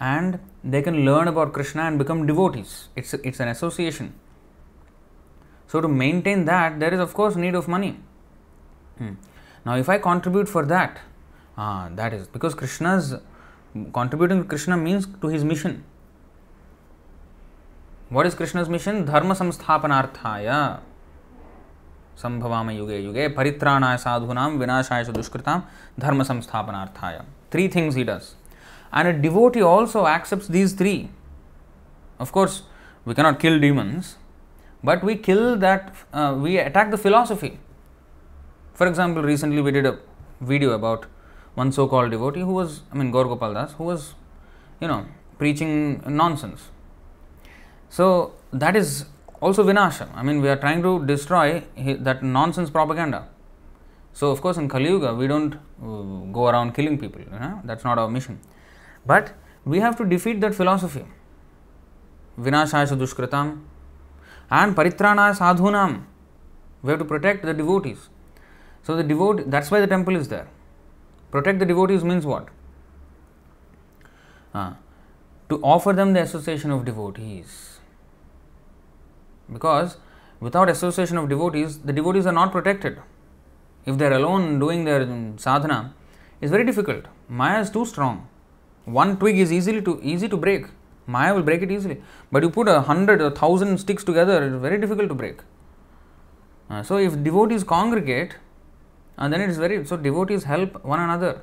and they can learn about Krishna and become devotees. It's, it's an association. So, to maintain that, there is of course need of money. Hmm. Now, if I contribute for that, ah, that is because Krishna's contributing to Krishna means to his mission. What is Krishna's mission? Dharma samsthapanarthaya. sambhavama yuge yuge paritranaya sadhunam vinashaya dushkritam dharma samsthapanarthaya three things he does and a devotee also accepts these three of course we cannot kill demons but we kill that uh, we attack the philosophy for example recently we did a video about one so called devotee who was i mean gaur gopal das who was you know preaching nonsense so that is also vinasha. I mean, we are trying to destroy that nonsense propaganda. So, of course, in Kali Yuga, we don't uh, go around killing people. You know? That's not our mission. But we have to defeat that philosophy. Vinashaya dushkritam and paritranaya sadhunam. We have to protect the devotees. So, the devotee, that's why the temple is there. Protect the devotees means what? Uh, to offer them the association of devotees because without association of devotees, the devotees are not protected. If they are alone doing their sadhana, it's very difficult. Maya is too strong. One twig is easily to easy to break. Maya will break it easily. But you put a hundred or thousand sticks together, it's very difficult to break. Uh, so if devotees congregate, and then it is very so devotees help one another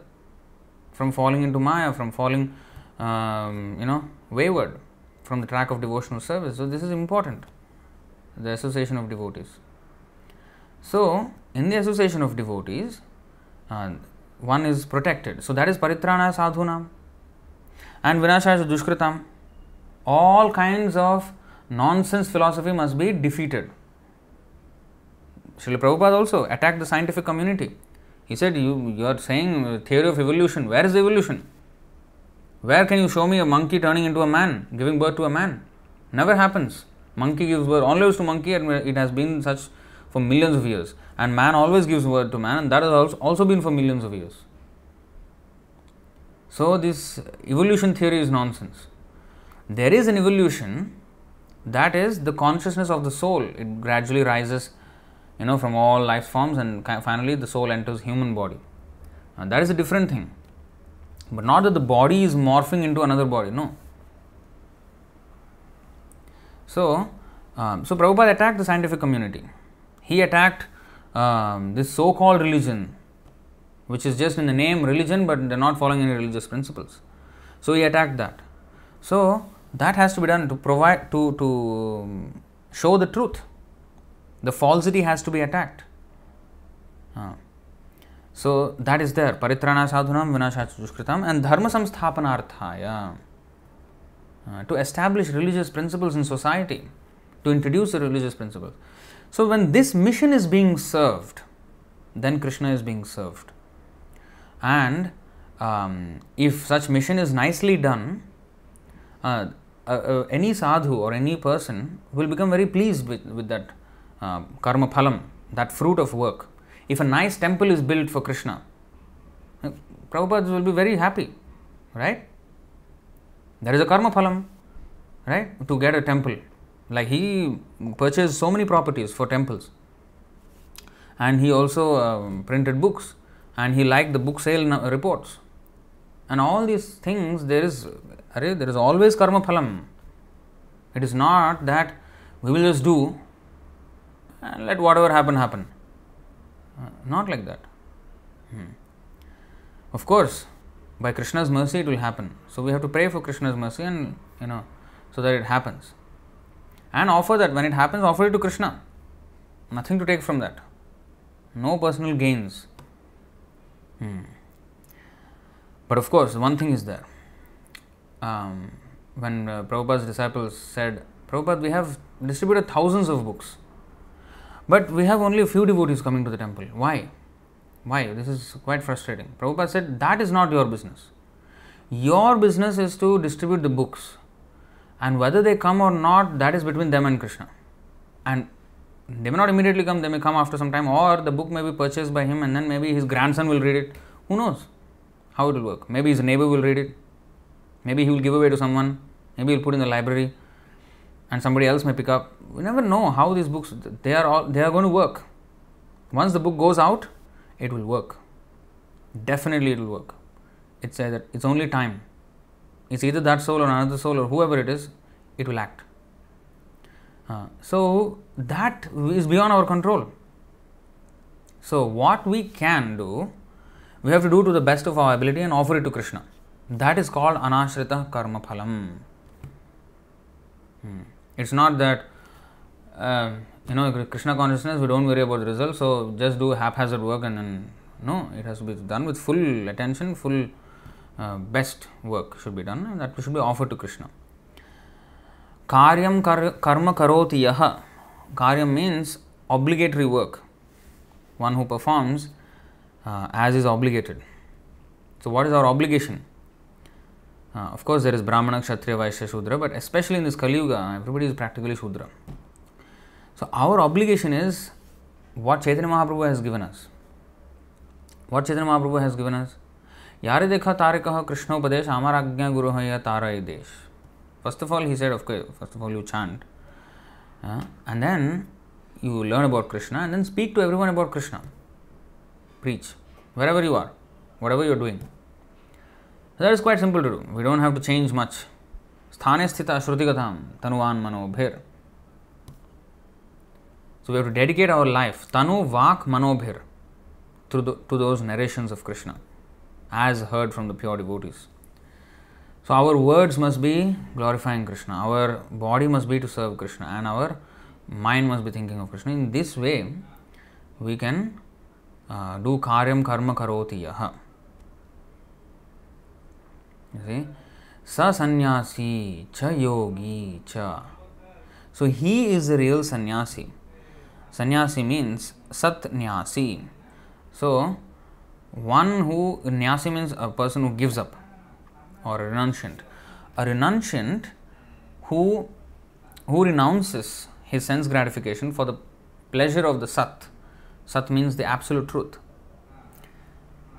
from falling into Maya, from falling, um, you know, wayward from the track of devotional service. So this is important the association of devotees. So, in the association of devotees, uh, one is protected. So, that is paritrana sadhuna and vinashaya dushkritam. All kinds of nonsense philosophy must be defeated. Srila Prabhupada also attacked the scientific community. He said, you, you are saying theory of evolution. Where is evolution? Where can you show me a monkey turning into a man, giving birth to a man? Never happens. Monkey gives birth always to monkey, and it has been such for millions of years. And man always gives birth to man, and that has also been for millions of years. So, this evolution theory is nonsense. There is an evolution that is the consciousness of the soul. It gradually rises, you know, from all life forms, and finally the soul enters human body. And that is a different thing. But not that the body is morphing into another body. No, so, um, so Prabhupada attacked the scientific community. He attacked um, this so called religion, which is just in the name religion, but they're not following any religious principles. So, he attacked that. So, that has to be done to provide, to, to show the truth. The falsity has to be attacked. Uh, so, that is there. Paritrana sadhunam vinashachuskritam and dharma samsthapanarthaya uh, to establish religious principles in society, to introduce the religious principles. So, when this mission is being served, then Krishna is being served. And um, if such mission is nicely done, uh, uh, uh, any sadhu or any person will become very pleased with, with that uh, karma phalam, that fruit of work. If a nice temple is built for Krishna, Prabhupada will be very happy, right? There is a karma phalam, right? To get a temple. Like he purchased so many properties for temples. And he also uh, printed books and he liked the book sale reports. And all these things, there is, there is always karma phalam. It is not that we will just do and let whatever happen happen. Uh, not like that. Hmm. Of course, by Krishna's mercy it will happen. So we have to pray for Krishna's mercy and you know so that it happens. And offer that when it happens, offer it to Krishna. Nothing to take from that. No personal gains. Hmm. But of course, one thing is there. Um, when uh, Prabhupada's disciples said, Prabhupada, we have distributed thousands of books, but we have only a few devotees coming to the temple. Why? Why? This is quite frustrating. Prabhupada said, That is not your business. Your business is to distribute the books. And whether they come or not, that is between them and Krishna. And they may not immediately come, they may come after some time, or the book may be purchased by him and then maybe his grandson will read it. Who knows how it will work? Maybe his neighbor will read it. Maybe he will give away to someone. Maybe he'll put in the library and somebody else may pick up. We never know how these books they are all they are going to work. Once the book goes out, it will work. Definitely, it will work. It's either it's only time. It's either that soul or another soul or whoever it is, it will act. Uh, so that is beyond our control. So, what we can do, we have to do to the best of our ability and offer it to Krishna. That is called anashrita karma phalam. Hmm. It's not that, uh, you know, Krishna consciousness, we don't worry about the result, so just do haphazard work and then, no, it has to be done with full attention, full uh, best work should be done, and that should be offered to Krishna. Karyam kar- karma karoti yaha. Karyam means obligatory work. One who performs uh, as is obligated. So, what is our obligation? Uh, of course, there is Brahmana, Kshatriya, Vaishya, Shudra, but especially in this Kali Yuga, everybody is practically Shudra. So, our obligation is what Chaitanya Mahaprabhu has given us. What Chaitanya Mahaprabhu has given us. Yare dekha tare Krishna upadesh amar agnya guru haya tarai desh. First of all, he said, "Of okay, first of all, you chant. Uh, and then you learn about Krishna and then speak to everyone about Krishna. Preach. Wherever you are, whatever you are doing. That is quite simple to do we don't have to change much स्थाने स्थिता श्रुतिकथाम तनुवान मनोभिर so we have to dedicate our life tanu vak manobhir to, the, to those narrations of krishna as heard from the pure devotees so our words must be glorifying krishna our body must be to serve krishna and our mind must be thinking of krishna in this way we can uh, do karyam karma karoti yaha you see? Sa sannyasi cha yogi cha. So he is the real sannyasi. Sannyasi means satnyasi so one who nyasi means a person who gives up or a renunciant. A renunciant who who renounces his sense gratification for the pleasure of the sat. Sat means the absolute truth.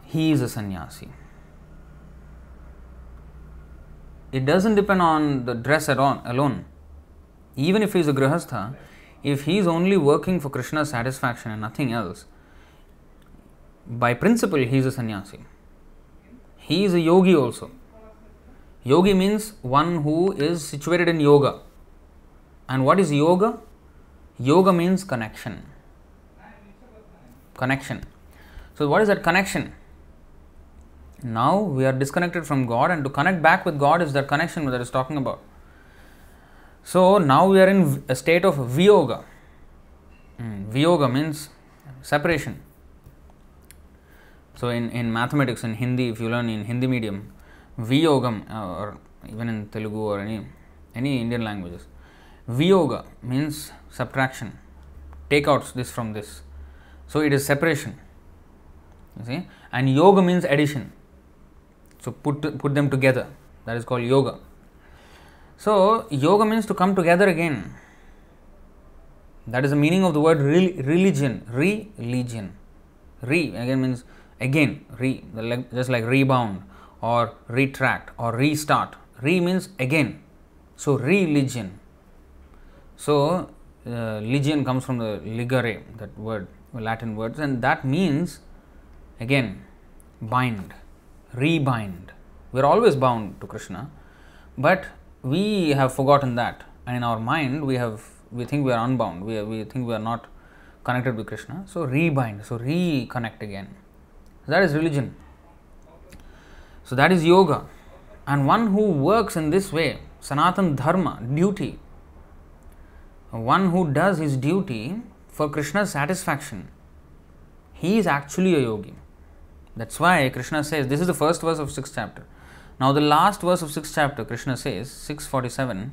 He is a sannyasi it doesn't depend on the dress at all, alone. Even if he is a grihastha, if he is only working for Krishna's satisfaction and nothing else, by principle he is a sannyasi. He is a yogi also. Yogi means one who is situated in yoga. And what is yoga? Yoga means connection. Connection. So, what is that connection? Now we are disconnected from God, and to connect back with God is that connection that is talking about. So now we are in a state of viyoga. Mm, viyoga means separation. So in, in mathematics, in Hindi, if you learn in Hindi medium, viyogam, uh, or even in Telugu or any any Indian languages, viyoga means subtraction. Take out this from this. So it is separation. You see, and yoga means addition. So put put them together. That is called yoga. So yoga means to come together again. That is the meaning of the word religion. Religion. Re again means again. Re just like rebound or retract or restart. Re means again. So religion. So uh, legion comes from the ligare, that word, Latin words, and that means again bind rebind. We are always bound to Krishna, but we have forgotten that, and in our mind we have we think we are unbound. We, we think we are not connected with Krishna. So rebind. So reconnect again. That is religion. So that is yoga, and one who works in this way, Sanatan Dharma, duty. One who does his duty for Krishna's satisfaction, he is actually a yogi. That's why Krishna says, this is the first verse of 6th chapter. Now, the last verse of 6th chapter, Krishna says, 647,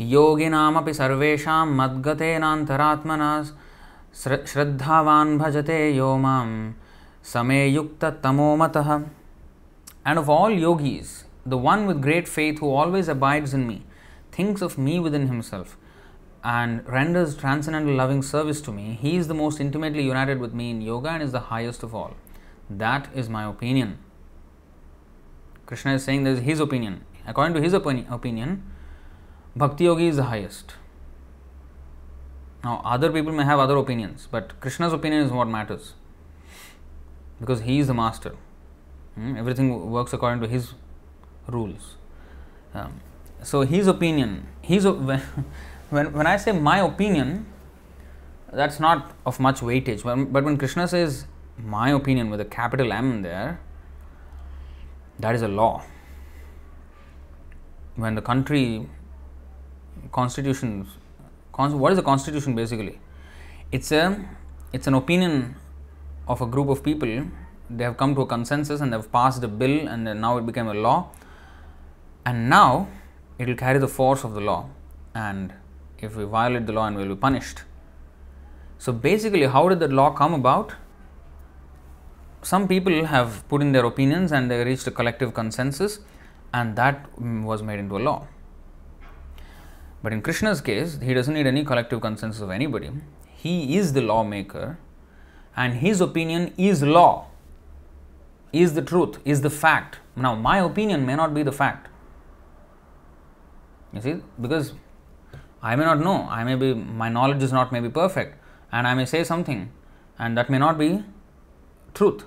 योगिनामपि सर्वेषां मद्गतेनान्तरात्मना श्रद्धावान् भजते यो मां समे युक्ततमोमतः And of all yogis, the one with great faith who always abides in me, thinks of me within himself, and renders transcendental loving service to me, he is the most intimately united with me in yoga and is the highest of all. That is my opinion. Krishna is saying this is his opinion. According to his opinion, Bhakti Yogi is the highest. Now, other people may have other opinions, but Krishna's opinion is what matters because he is the master. Hmm? Everything works according to his rules. Um, so, his opinion, his when, when I say my opinion, that's not of much weightage. But, but when Krishna says my opinion with a capital M there, that is a law. When the country constitution, what is the constitution basically? It's a it's an opinion of a group of people. They have come to a consensus and they've passed a bill, and now it became a law. And now it will carry the force of the law. And if we violate the law, and we will be punished. So basically, how did that law come about? Some people have put in their opinions and they reached a collective consensus, and that mm, was made into a law. But in Krishna's case, he doesn't need any collective consensus of anybody. He is the lawmaker, and his opinion is law, is the truth, is the fact. Now, my opinion may not be the fact. You see, because I may not know, I may be, my knowledge is not maybe perfect, and I may say something, and that may not be truth.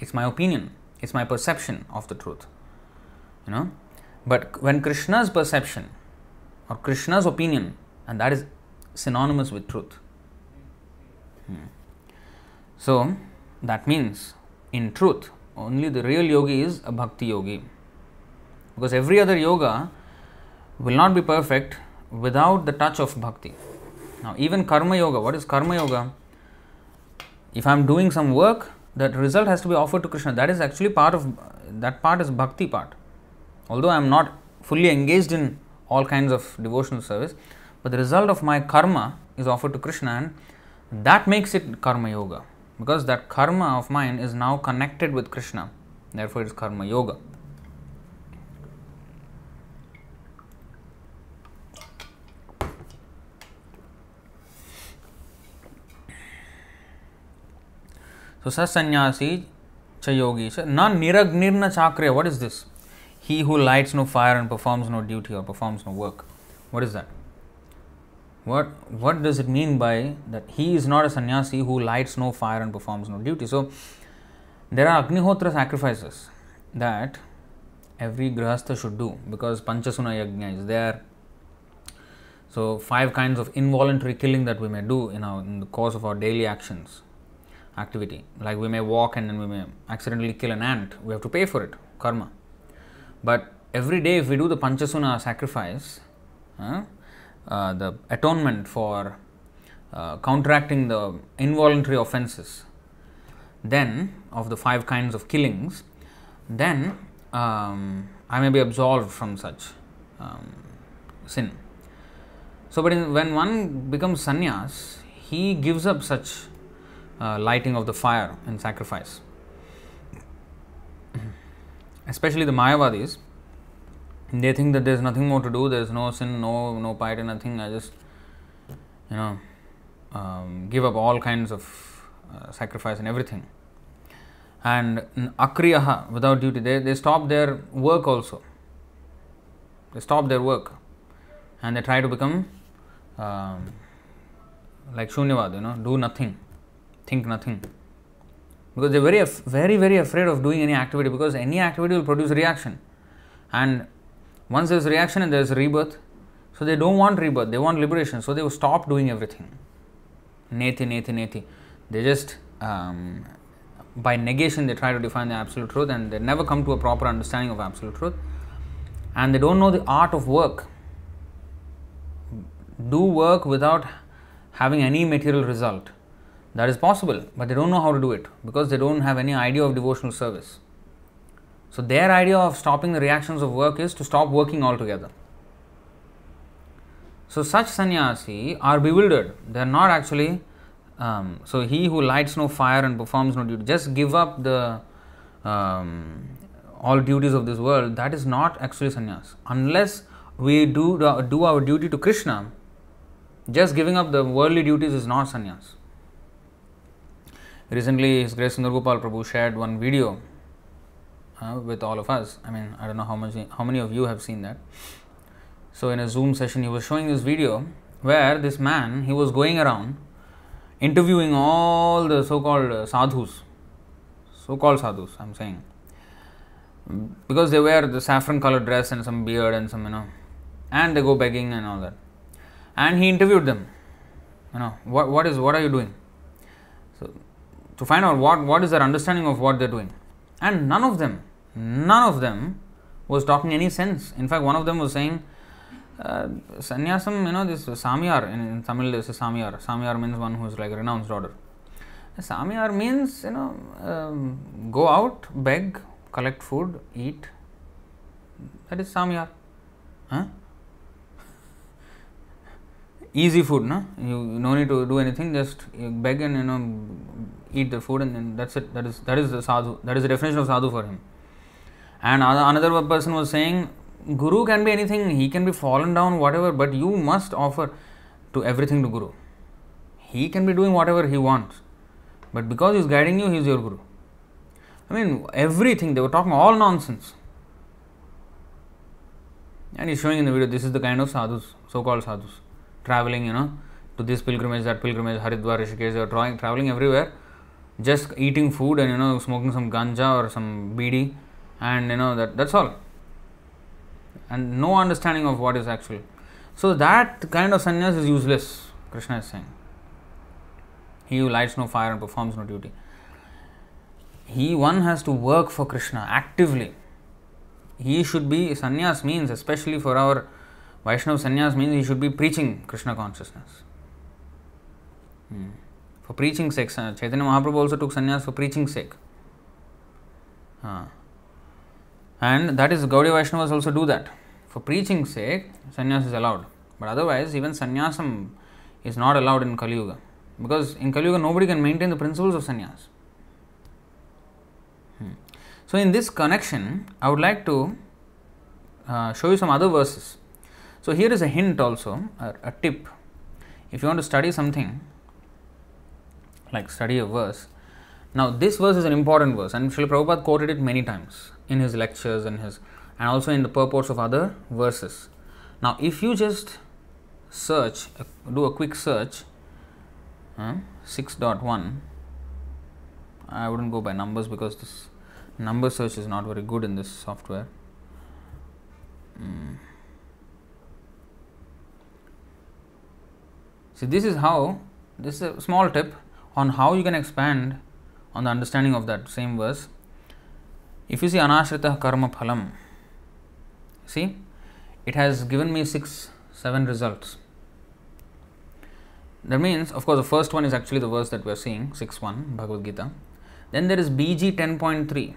It's my opinion, it's my perception of the truth. You know, but when Krishna's perception or Krishna's opinion, and that is synonymous with truth. Hmm. So that means, in truth, only the real yogi is a bhakti yogi. Because every other yoga will not be perfect without the touch of bhakti. Now, even karma yoga, what is karma yoga? If I am doing some work, that result has to be offered to Krishna. That is actually part of that part is bhakti part. Although I am not fully engaged in all kinds of devotional service, but the result of my karma is offered to Krishna, and that makes it karma yoga because that karma of mine is now connected with Krishna. Therefore, it is karma yoga. So, sasanyasi cha yogi cha na niragnirna chakriya. What is this? He who lights no fire and performs no duty or performs no work. What is that? What what does it mean by that he is not a sannyasi who lights no fire and performs no duty? So there are Agnihotra sacrifices that every grahastha should do because Panchasuna Yajna is there. So five kinds of involuntary killing that we may do in our in the course of our daily actions activity. Like we may walk and then we may accidentally kill an ant. We have to pay for it, karma. But every day, if we do the Panchasuna sacrifice, uh, uh, the atonement for uh, counteracting the involuntary offenses, then of the five kinds of killings, then um, I may be absolved from such um, sin. So, but in, when one becomes sannyas, he gives up such uh, lighting of the fire in sacrifice. Especially the Mayavadis, they think that there's nothing more to do, there's no sin, no no piety, nothing. I just, you know, um, give up all kinds of uh, sacrifice and everything. And akriyaha, without duty, they, they stop their work also. They stop their work and they try to become um, like Shunyavad, you know, do nothing think nothing. Because they're very very very afraid of doing any activity because any activity will produce reaction. And once there's reaction and there's rebirth so they don't want rebirth they want liberation. So they will stop doing everything. Neti neti neti. They just um, by negation they try to define the absolute truth and they never come to a proper understanding of absolute truth. And they don't know the art of work. Do work without having any material result that is possible, but they don't know how to do it because they don't have any idea of devotional service. So, their idea of stopping the reactions of work is to stop working altogether. So, such sannyasi are bewildered. They are not actually. Um, so, he who lights no fire and performs no duty, just give up the um, all duties of this world. That is not actually sannyas. Unless we do do our duty to Krishna, just giving up the worldly duties is not sannyas. Recently, His Grace Sundar Gopal Prabhu shared one video uh, with all of us. I mean, I don't know how much, how many of you have seen that. So, in a Zoom session, he was showing this video where this man he was going around interviewing all the so-called uh, sadhus, so-called sadhus. I'm saying because they wear the saffron-colored dress and some beard and some you know, and they go begging and all that. And he interviewed them You know, what, what is what are you doing? To find out what, what is their understanding of what they're doing. And none of them, none of them was talking any sense. In fact, one of them was saying, uh, sannyasam, you know, this samyar, in, in Tamil this is samyar. Samyar means one who is like renounced order. Samyar means, you know, um, go out, beg, collect food, eat. That is samyar. Huh? Easy food, no? You no need to do anything, just beg and, you know, eat the food and then that's it. That is, that is the sadhu. That is the definition of sadhu for him. And another person was saying, Guru can be anything, he can be fallen down, whatever, but you must offer to everything to Guru. He can be doing whatever he wants, but because he's guiding you, he's your Guru. I mean, everything, they were talking all nonsense. And he's showing in the video, this is the kind of sadhus, so called sadhus, traveling, you know, to this pilgrimage, that pilgrimage, Haridwar, Rishikesh, they are traveling everywhere, just eating food and, you know, smoking some ganja or some bidi, and, you know, that that's all and no understanding of what is actual. So that kind of sannyas is useless, Krishna is saying. He who lights no fire and performs no duty. He one has to work for Krishna actively. He should be sannyas means, especially for our Vaishnava sannyas means he should be preaching Krishna consciousness. Hmm. For preaching sake, Chaitanya Mahaprabhu also took sannyas for preaching sake. And that is Gaudiya Vaishnavas also do that. For preaching sake, sannyas is allowed. But otherwise, even sannyasam is not allowed in Kali Yuga. Because in Kali Yuga, nobody can maintain the principles of sannyas. Hmm. So, in this connection, I would like to uh, show you some other verses. So, here is a hint also, a tip. If you want to study something, like study a verse, now this verse is an important verse, and Srila Prabhupada quoted it many times in his lectures and his and also in the purports of other verses. Now, if you just search, uh, do a quick search, uh, 6.1, I wouldn't go by numbers because this number search is not very good in this software. Mm. See, this is how, this is a small tip on how you can expand on the understanding of that same verse. If you see Anashrita Karma Phalam, see it has given me 6 7 results. That means, of course, the first one is actually the verse that we are seeing 6 1 Bhagavad Gita. Then there is BG 10.3,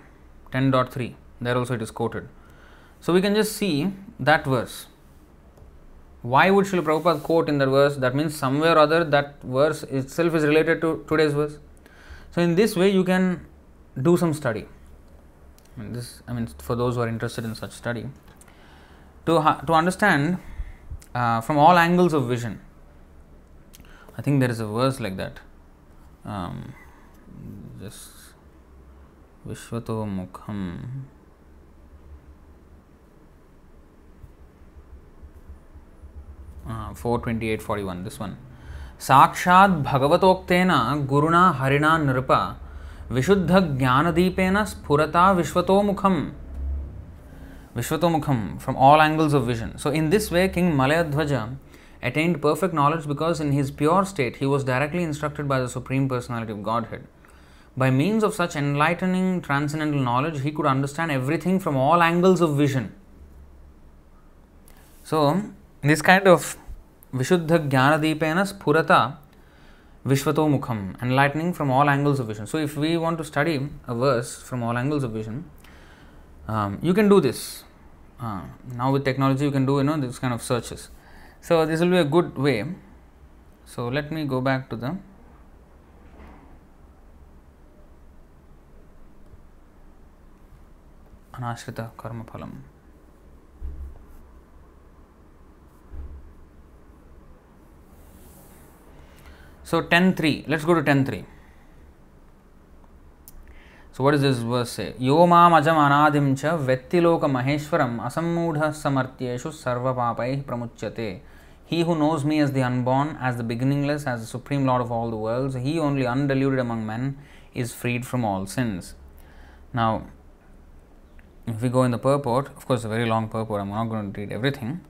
10.3, there also it is quoted. So we can just see that verse. Why would Srila Prabhupada quote in that verse? That means somewhere or other that verse itself is related to today's verse. So in this way you can do some study. And this, I mean, for those who are interested in such study, to ha- to understand uh, from all angles of vision. I think there is a verse like that. Um, just Vishvato Mukham. Uh, 428 this one साक्षात् भगवतोक्तेन गुरुणा हरिणा नृप विशुद्ध ज्ञानदीपेन स्फुरता विश्वतोमुखम विश्वतोमुखम from all angles of vision so in this way king Malayadhwaj attained perfect knowledge because in his pure state he was directly instructed by the supreme personality of godhead by means of such enlightening transcendental knowledge he could understand everything from all angles of vision so this kind of Vishuddha Spurata Vishvato Mukham, enlightening from all angles of vision. So, if we want to study a verse from all angles of vision, um, you can do this. Uh, now with technology, you can do you know this kind of searches. So, this will be a good way. So, let me go back to the Anashrita Karma Phalam. So 10.3, let's go to 10.3. So what does this verse say? Yo mam ajam anadim cha vettiloka maheshwaram asammudha samartyeshu sarva papai pramuchyate. He who knows me as the unborn, as the beginningless, as the supreme lord of all the worlds, he only undiluted among men is freed from all sins. Now, if we go in the purport, of course, a very long purport, I'm not going to read everything.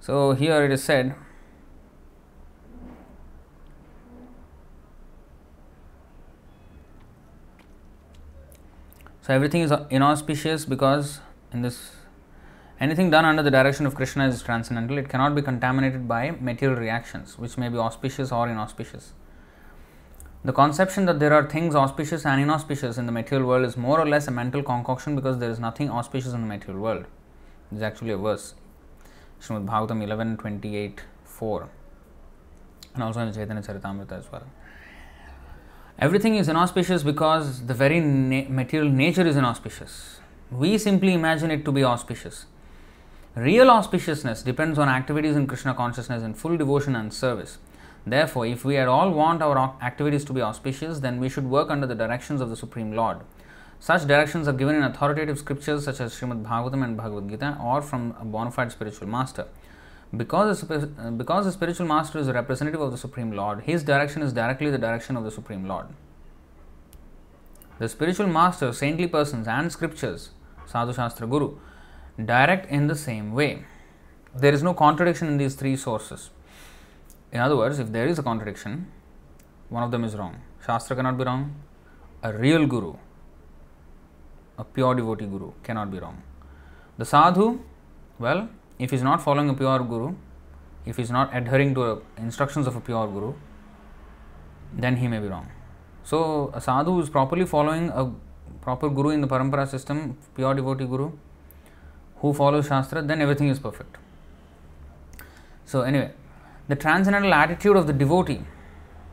So, here it is said, So everything is inauspicious because in this anything done under the direction of Krishna is transcendental. It cannot be contaminated by material reactions, which may be auspicious or inauspicious. The conception that there are things auspicious and inauspicious in the material world is more or less a mental concoction because there is nothing auspicious in the material world. It is actually a verse. Srimad Bhagavatam 11 28 4 and also in Chaitanya Charitamrita as well. Everything is inauspicious because the very na- material nature is inauspicious. We simply imagine it to be auspicious. Real auspiciousness depends on activities in Krishna consciousness in full devotion and service. Therefore, if we at all want our activities to be auspicious, then we should work under the directions of the Supreme Lord. Such directions are given in authoritative scriptures such as Srimad Bhagavatam and Bhagavad Gita or from a bona fide spiritual master. Because the, uh, because the spiritual master is a representative of the Supreme Lord, his direction is directly the direction of the Supreme Lord. The spiritual master, saintly persons, and scriptures, Sadhu Shastra Guru, direct in the same way. There is no contradiction in these three sources. In other words, if there is a contradiction, one of them is wrong. Shastra cannot be wrong. A real guru, a pure devotee guru, cannot be wrong. The sadhu, well, if he is not following a pure guru, if he is not adhering to instructions of a pure guru, then he may be wrong. So, a sadhu who is properly following a proper guru in the parampara system, pure devotee guru, who follows Shastra, then everything is perfect. So, anyway, the transcendental attitude of the devotee,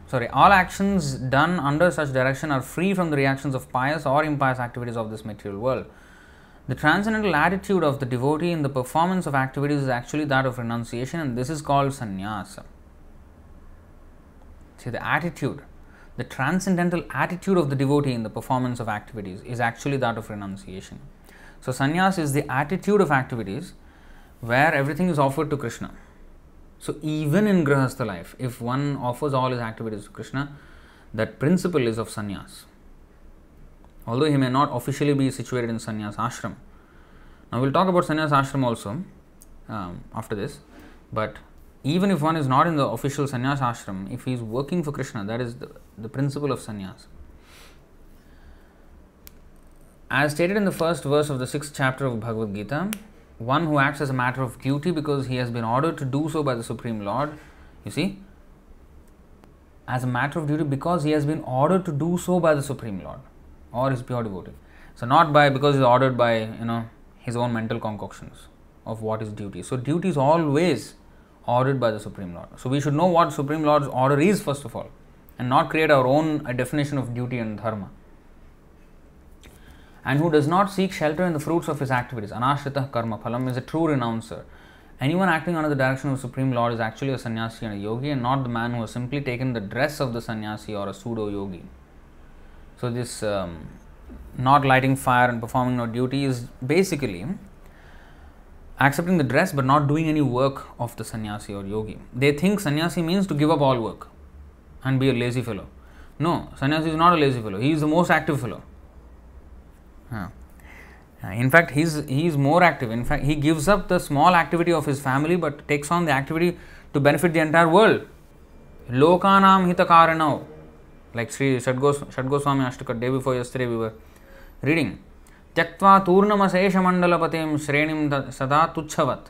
sorry, all actions done under such direction are free from the reactions of pious or impious activities of this material world. The transcendental attitude of the devotee in the performance of activities is actually that of renunciation, and this is called sannyasa. See, the attitude, the transcendental attitude of the devotee in the performance of activities is actually that of renunciation. So, sannyas is the attitude of activities where everything is offered to Krishna. So, even in Grahastha life, if one offers all his activities to Krishna, that principle is of sannyas. Although he may not officially be situated in sannyas ashram. Now, we'll talk about sannyas ashram also um, after this, but even if one is not in the official sannyas ashram, if he is working for Krishna, that is the, the principle of sannyas. As stated in the first verse of the sixth chapter of Bhagavad Gita, one who acts as a matter of duty because he has been ordered to do so by the Supreme Lord, you see, as a matter of duty because he has been ordered to do so by the Supreme Lord or his pure devotee. So, not by because he is ordered by you know his own mental concoctions of what is duty. So, duty is always ordered by the Supreme Lord. So, we should know what Supreme Lord's order is first of all and not create our own definition of duty and dharma and who does not seek shelter in the fruits of his activities. Anashrita karma phalam is a true renouncer. Anyone acting under the direction of the Supreme Lord is actually a sannyasi and a yogi, and not the man who has simply taken the dress of the sannyasi or a pseudo yogi. So, this um, not lighting fire and performing no duty is basically accepting the dress but not doing any work of the sannyasi or yogi. They think sannyasi means to give up all work and be a lazy fellow. No, sannyasi is not a lazy fellow, he is the most active fellow. Uh, in fact, he's he is more active. In fact, he gives up the small activity of his family but takes on the activity to benefit the entire world. Lokanam hitakaranau. Like Shri षडो Shadgoswami Ashtaka day before yesterday whoever reading त्यक्त्वा तूर्णमशेषमण्डलपतिं श्रेणी सदा तुच्छवत्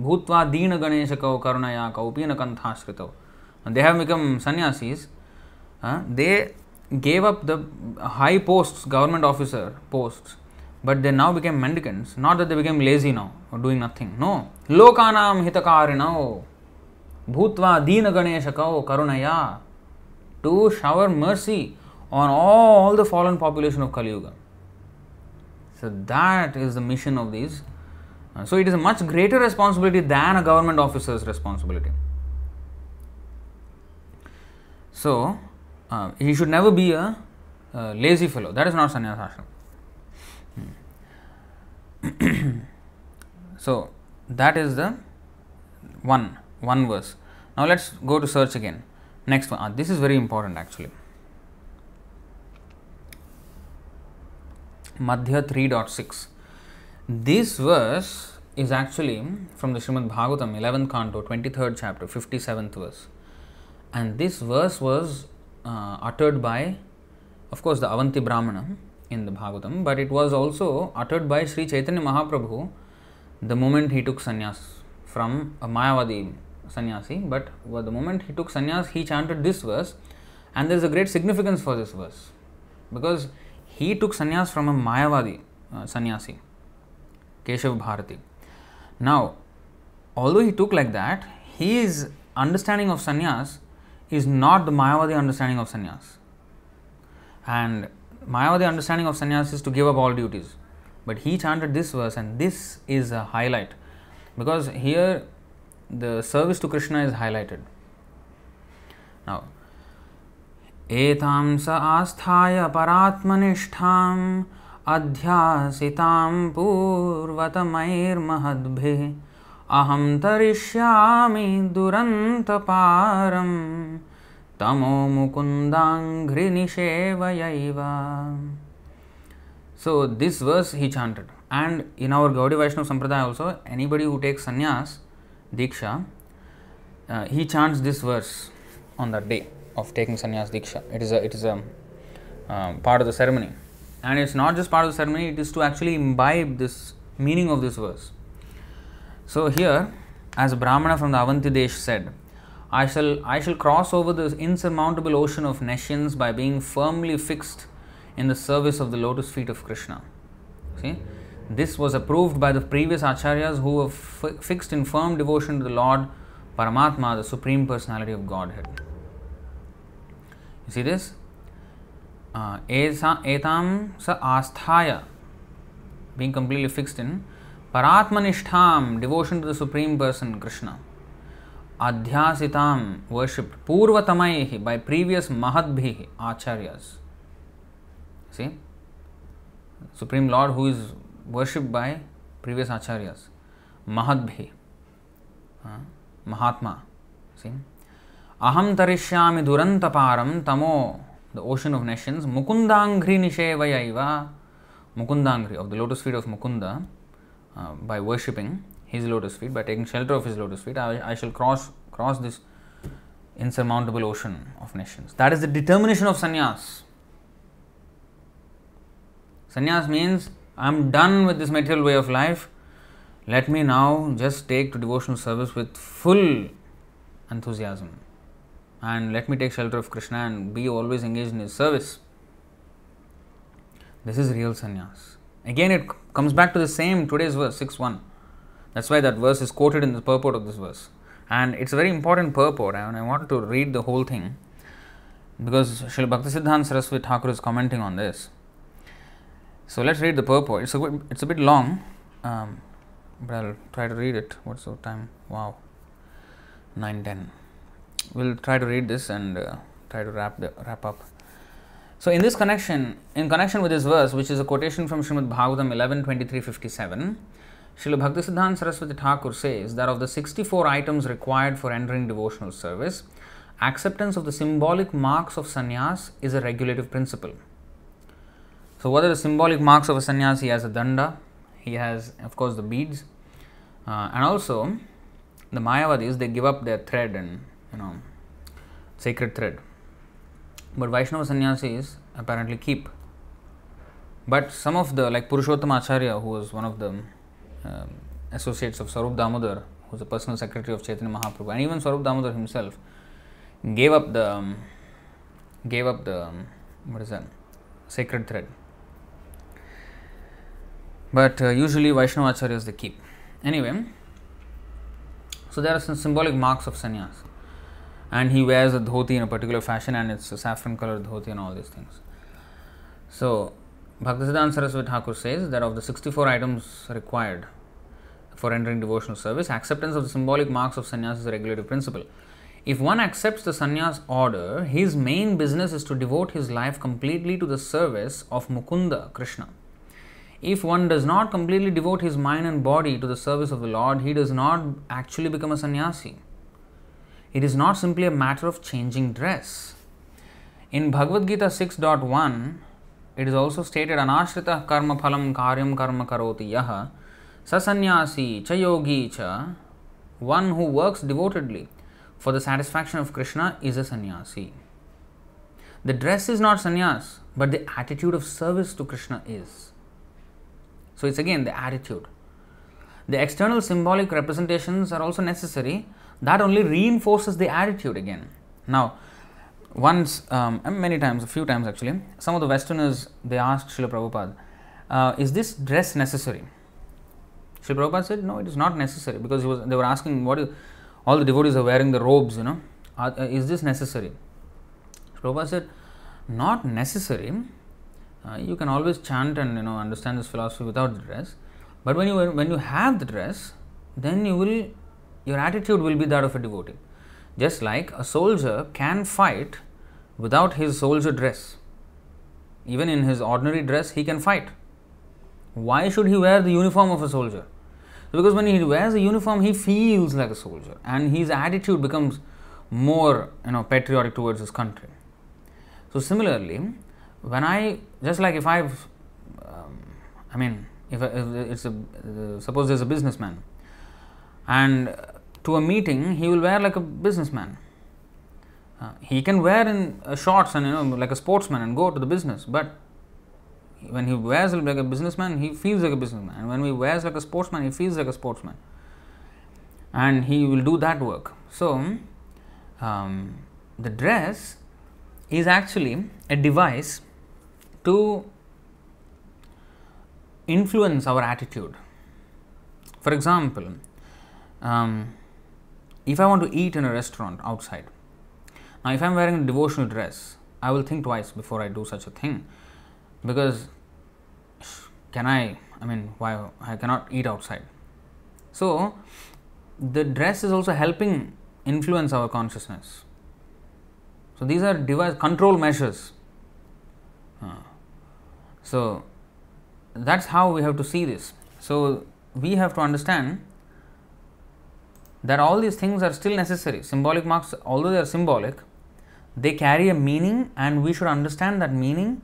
भूत्वा दीनगणेशकौ करुणया कौपीनकण्ठाश्रितौ they have become सन्यासीस् they gave up the high post government officer post but they now became mendicants not that they lazy now doing nothing no लोकानां हितकारिणौ भूत्वा दीनगणेशकौ करुणया to shower mercy on all the fallen population of Kali Yuga. So that is the mission of these. Uh, so it is a much greater responsibility than a government officer's responsibility. So uh, he should never be a, a, lazy fellow. That is not sannyas ashram. Hmm. so that is the one one verse. Now let's go to search again. Next one. Uh, this is very important actually. Madhya 3.6. This verse is actually from the Srimad Bhagavatam, 11th canto, 23rd chapter, 57th verse. And this verse was uh, uttered by, of course, the Avanti Brahmana in the Bhagavatam, but it was also uttered by Sri Chaitanya Mahaprabhu the moment he took sannyas from a Mayavadi sannyasi. But the moment he took sannyas, he chanted this verse, and there is a great significance for this verse because he took sannyas from a Mayavadi uh, sannyasi, Keshav Bharati. Now, although he took like that, his understanding of sannyas is not the Mayavadi understanding of sannyas. And Mayavadi understanding of sannyas is to give up all duties. But he chanted this verse, and this is a highlight because here the service to Krishna is highlighted. Now, एतां स आस्थाय परात्मनिष्ठाम् अध्यासितां पूर्वतमैर्महद्भिः अहं तरिष्यामि दुरन्तपारं तमो मुकुन्दाङ्घ्रिनिषेवयैव So this verse he chanted. And in our Gaudiya Vaishnava Sampradaya also, anybody who takes sannyas, Diksha, uh, he chants this verse on that day of taking sannyas Diksha. It is a, it is a um, part of the ceremony. And it's not just part of the ceremony, it is to actually imbibe this meaning of this verse. So here, as a Brahmana from the Avanti Desh said, I shall, I shall cross over the insurmountable ocean of nescience by being firmly fixed in the service of the lotus feet of Krishna. See, this was approved by the previous acharyas who were fixed in firm devotion to the Lord Paramatma, the Supreme Personality of Godhead. You see this? Uh, etam sa asthaya, being completely fixed in Paratmanishtham, devotion to the Supreme Person, Krishna. Adhyasitam, worshipped Purvatamaihi, by previous. See? Supreme Lord who is worshipped by previous Acharyas. Mahadbhi. Uh, Mahatma. See? Aham tarishyami durantaparam tamo, the ocean of nescience, Mukundangri nishevayaiva, Mukundangri, of the lotus feet of Mukunda, uh, by worshipping his lotus feet, by taking shelter of his lotus feet, I, I shall cross cross this insurmountable ocean of nescience. That is the determination of sannyas. Sannyas means I am done with this material way of life. Let me now just take to devotional service with full enthusiasm. And let me take shelter of Krishna and be always engaged in his service. This is real sannyas. Again, it comes back to the same today's verse 6 1. That's why that verse is quoted in the purport of this verse. And it's a very important purport, and I wanted to read the whole thing because Srila Bhaktisiddhanta Saraswati Thakur is commenting on this. So let's read the purport. It's a bit, it's a bit long, um, but I'll try to read it. What's the time? Wow, 9:10. We'll try to read this and uh, try to wrap the, wrap up. So in this connection, in connection with this verse, which is a quotation from Srimad Bhagavatam 11, 23, 57, Srila Bhaktisiddhanta Saraswati Thakur says that of the 64 items required for entering devotional service, acceptance of the symbolic marks of sannyas is a regulative principle. So, what are the symbolic marks of a sannyas? He has a danda, he has, of course, the beads, uh, and also the Mayavadis they give up their thread and you know sacred thread. But Vaishnava sannyasis apparently keep. But some of the, like Purushottama Acharya, who was one of the um, associates of Swarup Damodar, who was the personal secretary of Chaitanya Mahaprabhu, and even Swarup Damodar himself, gave up the um, gave up the um, what is that sacred thread. But uh, usually Vaishnava acharyas they keep. Anyway, so there are some symbolic marks of sannyas, and he wears a dhoti in a particular fashion, and it's a saffron colored dhoti and all these things. So Bhaktisiddhanta Saraswati Thakur says that of the 64 items required for entering devotional service, acceptance of the symbolic marks of sannyas is a regulative principle. If one accepts the sannyas order, his main business is to devote his life completely to the service of Mukunda, Krishna. If one does not completely devote his mind and body to the service of the Lord, he does not actually become a sannyasi. It is not simply a matter of changing dress. In Bhagavad Gita 6.1, it is also stated anashrita karma phalam karyam karma karoti yaha sasanyasi cha yogi cha one who works devotedly for the satisfaction of Krishna is a sannyasi. the dress is not sannyas, but the attitude of service to Krishna is. So it's again the attitude. The external symbolic representations are also necessary. That only reinforces the attitude again. Now, once, um, many times, a few times actually, some of the Westerners they asked Srila Prabhupada, uh, "Is this dress necessary?" Srila Prabhupada said, "No, it is not necessary," because was, they were asking, "What is all the devotees are wearing the robes? You know, uh, is this necessary?" Prabhupada said, "Not necessary. Uh, you can always chant and you know understand this philosophy without the dress, but when you when you have the dress, then you will your attitude will be that of a devotee." Just like a soldier can fight without his soldier dress. Even in his ordinary dress, he can fight. Why should he wear the uniform of a soldier? Because when he wears a uniform, he feels like a soldier and his attitude becomes more you know patriotic towards his country. So similarly, when I just like if I've, um, I mean, if, if it's a uh, suppose there's a businessman, and to a meeting he will wear like a businessman. Uh, he can wear in uh, shorts and you know like a sportsman and go to the business, but when he wears like a businessman, he feels like a businessman, and when he wears like a sportsman, he feels like a sportsman, and he will do that work. So, um, the dress is actually a device to influence our attitude. For example, um, if I want to eat in a restaurant outside, now if I'm wearing a devotional dress, I will think twice before I do such a thing because can I, I mean, why I cannot eat outside. So, the dress is also helping influence our consciousness. So, these are device control measures. So, that's how we have to see this. So, we have to understand that all these things are still necessary. Symbolic marks, although they are symbolic, they carry a meaning, and we should understand that meaning.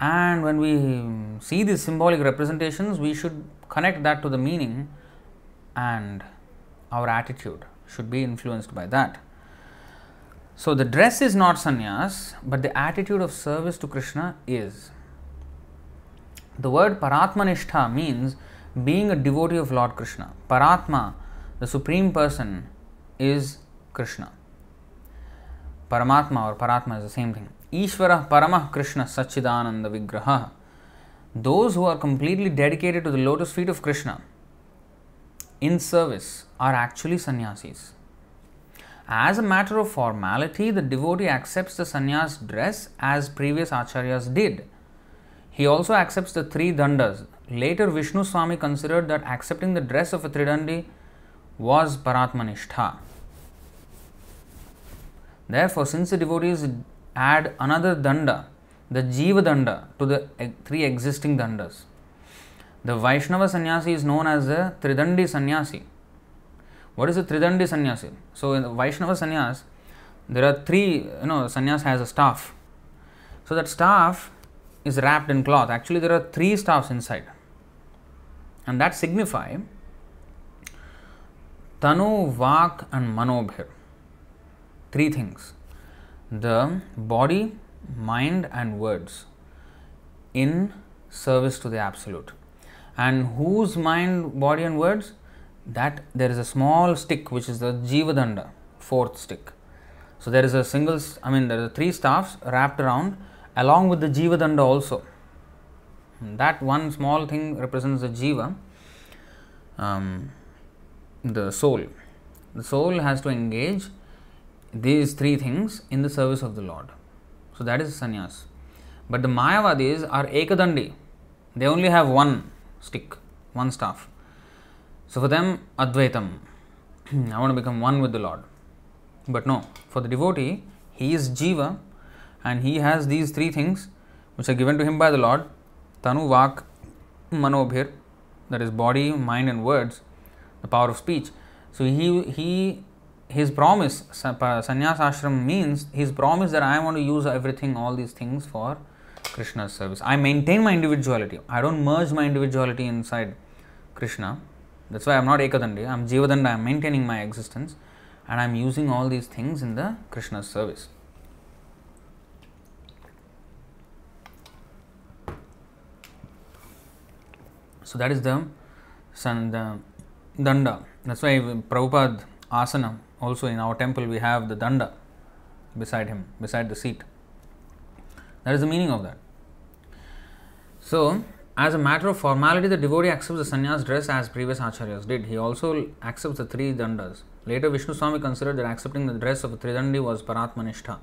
And when we see these symbolic representations, we should connect that to the meaning, and our attitude should be influenced by that. So, the dress is not sannyas, but the attitude of service to Krishna is. The word Paratmanishtha means being a devotee of Lord Krishna. Paratma the Supreme Person is Krishna. Paramatma or Paratma is the same thing. Ishvara Paramah Krishna Sachidananda Vigraha. Those who are completely dedicated to the lotus feet of Krishna in service are actually sannyasis. As a matter of formality, the devotee accepts the sannyas dress as previous acharyas did. He also accepts the three dandas. Later, Vishnu Swami considered that accepting the dress of a tridandi was Paratmanishtha. Therefore, since the devotees add another danda, the Jiva danda, to the three existing dandas, the Vaishnava sannyasi is known as the Tridandi sannyasi. What is the Tridandi sannyasi? So, in the Vaishnava sannyas, there are three, you know, sannyas has a staff. So, that staff is wrapped in cloth. Actually, there are three staffs inside. And that signify Tanu, Vak, and Manobhir. Three things the body, mind, and words in service to the Absolute. And whose mind, body, and words? That there is a small stick which is the Jivadanda, fourth stick. So there is a single, I mean, there are three staffs wrapped around along with the Jivadanda also. That one small thing represents the Jiva. Um, the soul. The soul has to engage these three things in the service of the Lord. So that is sannyas. But the Mayavadis are ekadandi. They only have one stick, one staff. So for them, Advaitam. I want to become one with the Lord. But no, for the devotee, he is Jiva and he has these three things which are given to him by the Lord Tanu, Vak, Manobhir, that is body, mind, and words the power of speech. So he he his promise sannyas ashram means his promise that I want to use everything all these things for Krishna's service. I maintain my individuality. I don't merge my individuality inside Krishna. That's why I'm not ekadandi. I'm jivadanda. I'm maintaining my existence, and I'm using all these things in the Krishna's service. So that is the, san, the danda. That's why Prabhupada asana also in our temple we have the danda beside him, beside the seat. That is the meaning of that. So, as a matter of formality, the devotee accepts the sannyas dress as previous acharyas did. He also accepts the three dandas. Later, Vishnu Swami considered that accepting the dress of a tridandi was paratmanishta.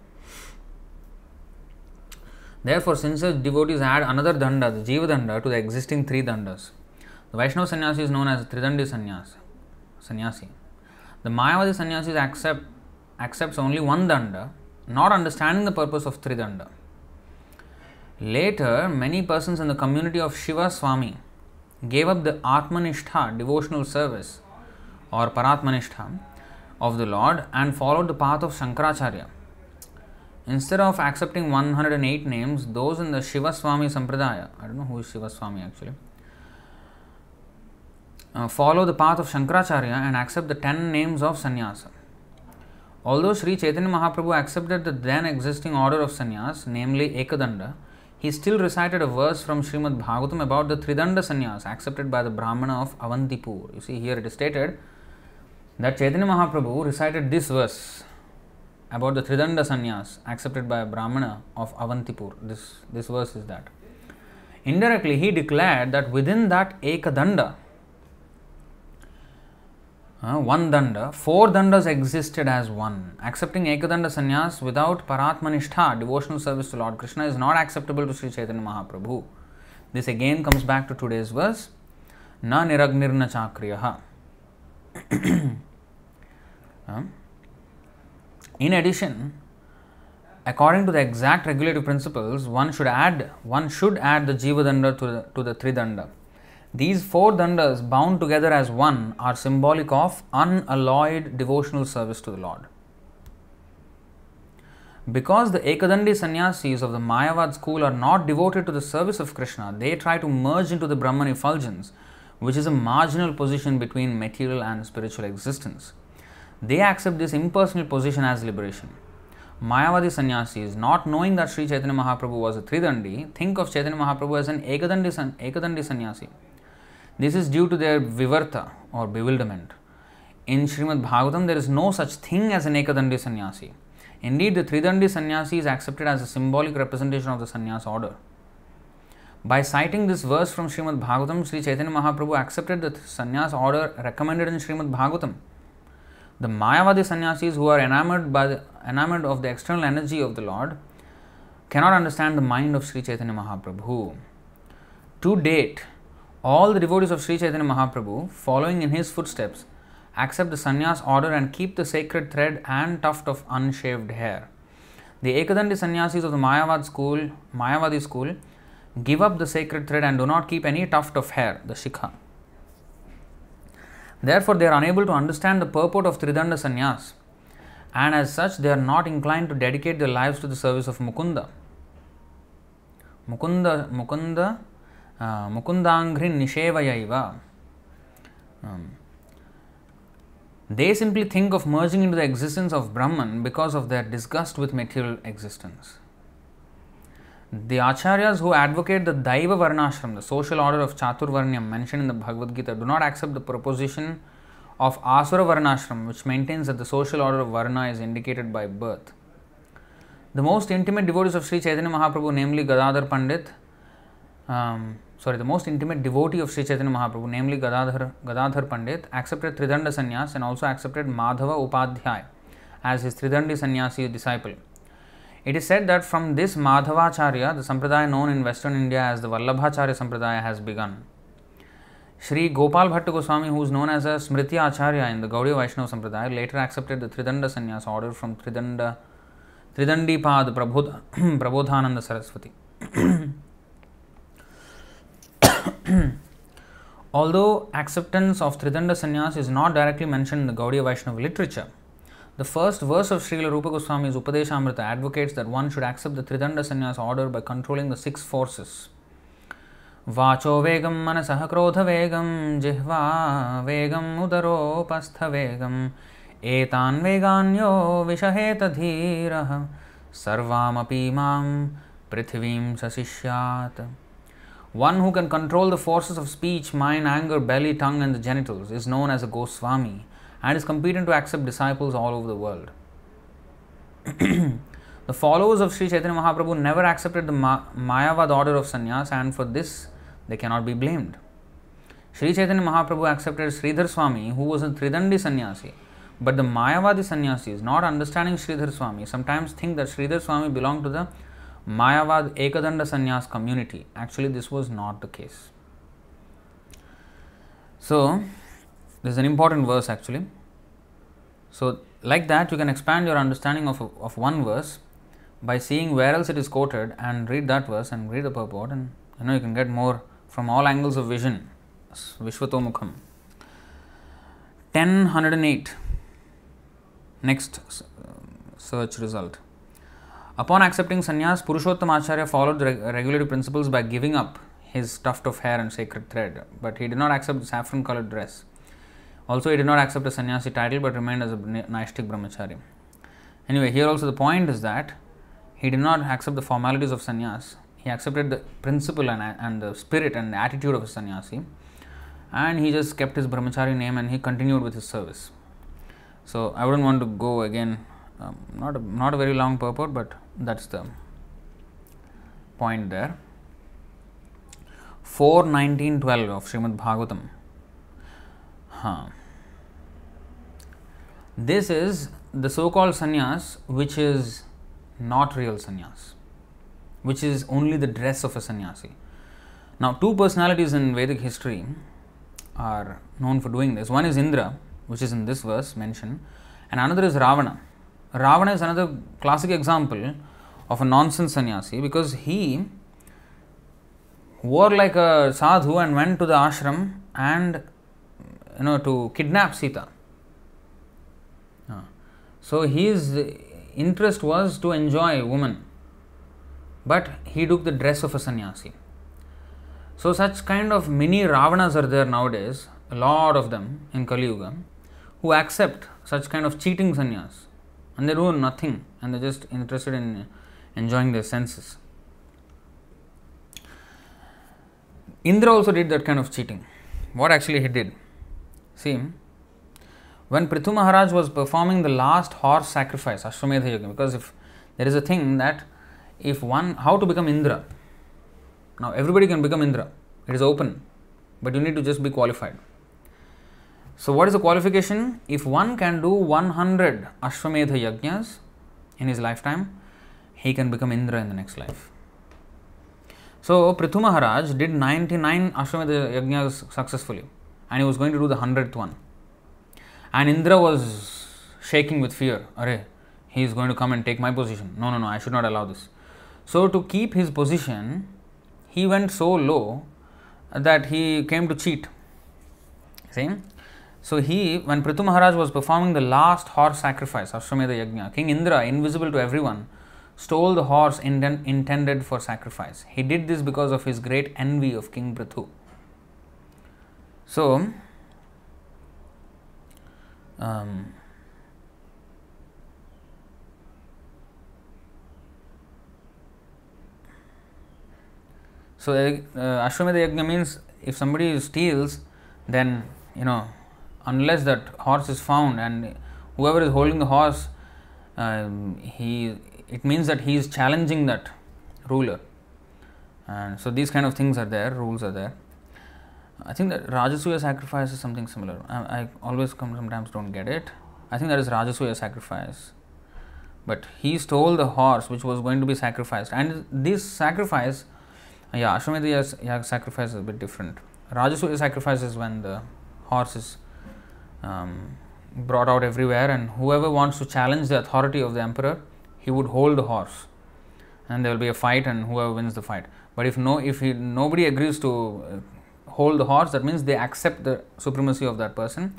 Therefore, since the devotees add another danda, the jiva danda, to the existing three dandas, the Vaishnava sannyasi is known as tridandi sannyas, sannyasi. The Mayavadi sannyasis accept accepts only one danda, not understanding the purpose of tridanda. Later, many persons in the community of Shiva Swami gave up the Atmanishtha devotional service or Paratmanishtha of the Lord and followed the path of Shankaracharya. Instead of accepting 108 names, those in the Shiva Swami Sampradaya, I don't know who is Shiva Swami actually, uh, follow the path of Shankaracharya and accept the 10 names of sannyasa. Although Sri Chaitanya Mahaprabhu accepted the then existing order of sannyas, namely Ekadanda, he still recited a verse from Srimad Bhagavatam about the Tridanda sannyas accepted by the Brahmana of Avantipur. You see, here it is stated that Chaitanya Mahaprabhu recited this verse about the Tridanda sannyas accepted by a Brahmana of Avantipur. This, this verse is that. Indirectly, he declared that within that Ekadanda, uh, one danda, four dandas existed as one. Accepting Ekadanda sannyas without Paratmanishtha, devotional service to Lord Krishna, is not acceptable to Sri Chaitanya Mahaprabhu. This again comes back to today's verse Na niragnirna chakriyaha. uh, in addition, according to the exact regulative principles, one should add one should add the Jivadanda to the, to the Tridanda. These four dandas bound together as one are symbolic of unalloyed devotional service to the Lord. Because the Ekadandi sannyasis of the Mayavad school are not devoted to the service of Krishna, they try to merge into the Brahman effulgence, which is a marginal position between material and spiritual existence. They accept this impersonal position as liberation. Mayavadi sannyasis, not knowing that Sri Chaitanya Mahaprabhu was a Tridandi, think of Chaitanya Mahaprabhu as an Ekadandi, san, Ekadandi sannyasi. This is due to their vivarta or bewilderment. In Srimad Bhagavatam, there is no such thing as an Ekadandi sannyasi. Indeed, the Tridandi sannyasi is accepted as a symbolic representation of the sannyas order. By citing this verse from Srimad Bhagavatam, Sri Chaitanya Mahaprabhu accepted the sannyas order recommended in Srimad Bhagavatam. The Mayavadi sannyasis who are enamored, by the, enamored of the external energy of the Lord cannot understand the mind of Sri Chaitanya Mahaprabhu. To date, all the devotees of Sri Chaitanya Mahaprabhu, following in his footsteps, accept the sannyas order and keep the sacred thread and tuft of unshaved hair. The Ekadandi sannyasis of the Mayavad school, Mayavadi school, give up the sacred thread and do not keep any tuft of hair, the shikha. Therefore, they are unable to understand the purport of Tridanda sannyas, and as such, they are not inclined to dedicate their lives to the service of Mukunda. Mukunda, Mukunda they simply think of merging into the existence of Brahman because of their disgust with material existence. The Acharyas who advocate the Daiva Varnashram, the social order of Chaturvarnyam mentioned in the Bhagavad Gita, do not accept the proposition of Asura Varnashram, which maintains that the social order of Varna is indicated by birth. The most intimate devotees of Sri Chaitanya Mahaprabhu, namely Gadadhar Pandit, um, sorry, the most intimate devotee of Sri Chaitanya Mahaprabhu, namely Gadadhar, Gadadhar Pandit, accepted Tridanda sannyas and also accepted Madhava Upadhyay as his Tridandi sannyasi disciple. It is said that from this Madhavacharya, the sampradaya known in western India as the Vallabhacharya sampradaya has begun. Sri Gopal Bhatta Goswami, who is known as a Smriti Acharya in the Gaudiya Vaishnava sampradaya, later accepted the Tridanda sannyas order from Tridanda, Tridandi Pad Prabodhananda Saraswati. Although acceptance of Tridanda Sannyas is not directly mentioned in the Gaudiya Vaishnava literature, the first verse of Srila Rupa Goswami's Upadeshamrita advocates that one should accept the Tridanda Sannyas order by controlling the six forces. Manasah krodha vegam jihva vegam udaropastha vegam etan veganyo vishaheta dhirah sarvamapi mam prithvim sasishyat. One who can control the forces of speech, mind, anger, belly, tongue, and the genitals is known as a Goswami and is competent to accept disciples all over the world. the followers of Sri Chaitanya Mahaprabhu never accepted the Ma- Mayavad order of sannyas, and for this they cannot be blamed. Sri Chaitanya Mahaprabhu accepted Sridhar Swami, who was a Tridandi sannyasi. But the Mayavadi sannyasis, not understanding Sridhar Swami, sometimes think that Sridhar Swami belonged to the Mayavad Ekadanda sannyas community. Actually, this was not the case. So, this is an important verse actually. So, like that, you can expand your understanding of, of one verse by seeing where else it is quoted and read that verse and read the purport, and you know you can get more from all angles of vision. Vishwatomukham. 1008. Next search result. Upon accepting sannyas, Purushottam Acharya followed the regulatory principles by giving up his tuft of hair and sacred thread, but he did not accept the saffron colored dress. Also, he did not accept a sannyasi title but remained as a Naishtik brahmachari. Anyway, here also the point is that he did not accept the formalities of sannyas. He accepted the principle and, and the spirit and the attitude of a sannyasi, and he just kept his brahmachari name and he continued with his service. So, I wouldn't want to go again, um, not, a, not a very long purport, but that's the point there. 4.19.12 of Srimad Bhagavatam. Huh. This is the so called sannyas which is not real sannyas, which is only the dress of a sannyasi. Now, two personalities in Vedic history are known for doing this. One is Indra, which is in this verse mentioned, and another is Ravana. Ravana is another classic example of a nonsense sannyasi because he wore like a sadhu and went to the ashram and you know to kidnap Sita. Ah. So his interest was to enjoy woman, but he took the dress of a sannyasi. So such kind of mini Ravanas are there nowadays, a lot of them in Kali Yuga, who accept such kind of cheating sannyas and they do nothing and they're just interested in enjoying their senses. Indra also did that kind of cheating. What actually he did? See, when Prithu Maharaj was performing the last horse sacrifice, Ashwamedha Yajna, because if there is a thing that if one, how to become Indra? Now everybody can become Indra, it is open, but you need to just be qualified. So, what is the qualification? If one can do 100 Ashwamedha Yajnas in his lifetime, he can become Indra in the next life. So, Prithu Maharaj did 99 Ashwamedha Yajnas successfully and he was going to do the 100th one. And Indra was shaking with fear. Are, he is going to come and take my position. No, no, no, I should not allow this. So, to keep his position, he went so low that he came to cheat. See? So he, when Prithu Maharaj was performing the last horse sacrifice, Ashwamedha Yajna, King Indra, invisible to everyone, stole the horse inten- intended for sacrifice. He did this because of his great envy of King Prithu. So, um, so uh, Ashwamedha Yajna means if somebody steals, then you know unless that horse is found and whoever is holding the horse um, he it means that he is challenging that ruler. And so these kind of things are there rules are there. I think that rajasuya sacrifice is something similar. I, I always come sometimes don't get it. I think that is rajasuya sacrifice. But he stole the horse which was going to be sacrificed. And this sacrifice yeah ashwamedha sacrifice is a bit different. Rajasuya sacrifice is when the horse is um, brought out everywhere, and whoever wants to challenge the authority of the emperor, he would hold the horse, and there will be a fight, and whoever wins the fight. But if no, if he, nobody agrees to uh, hold the horse, that means they accept the supremacy of that person,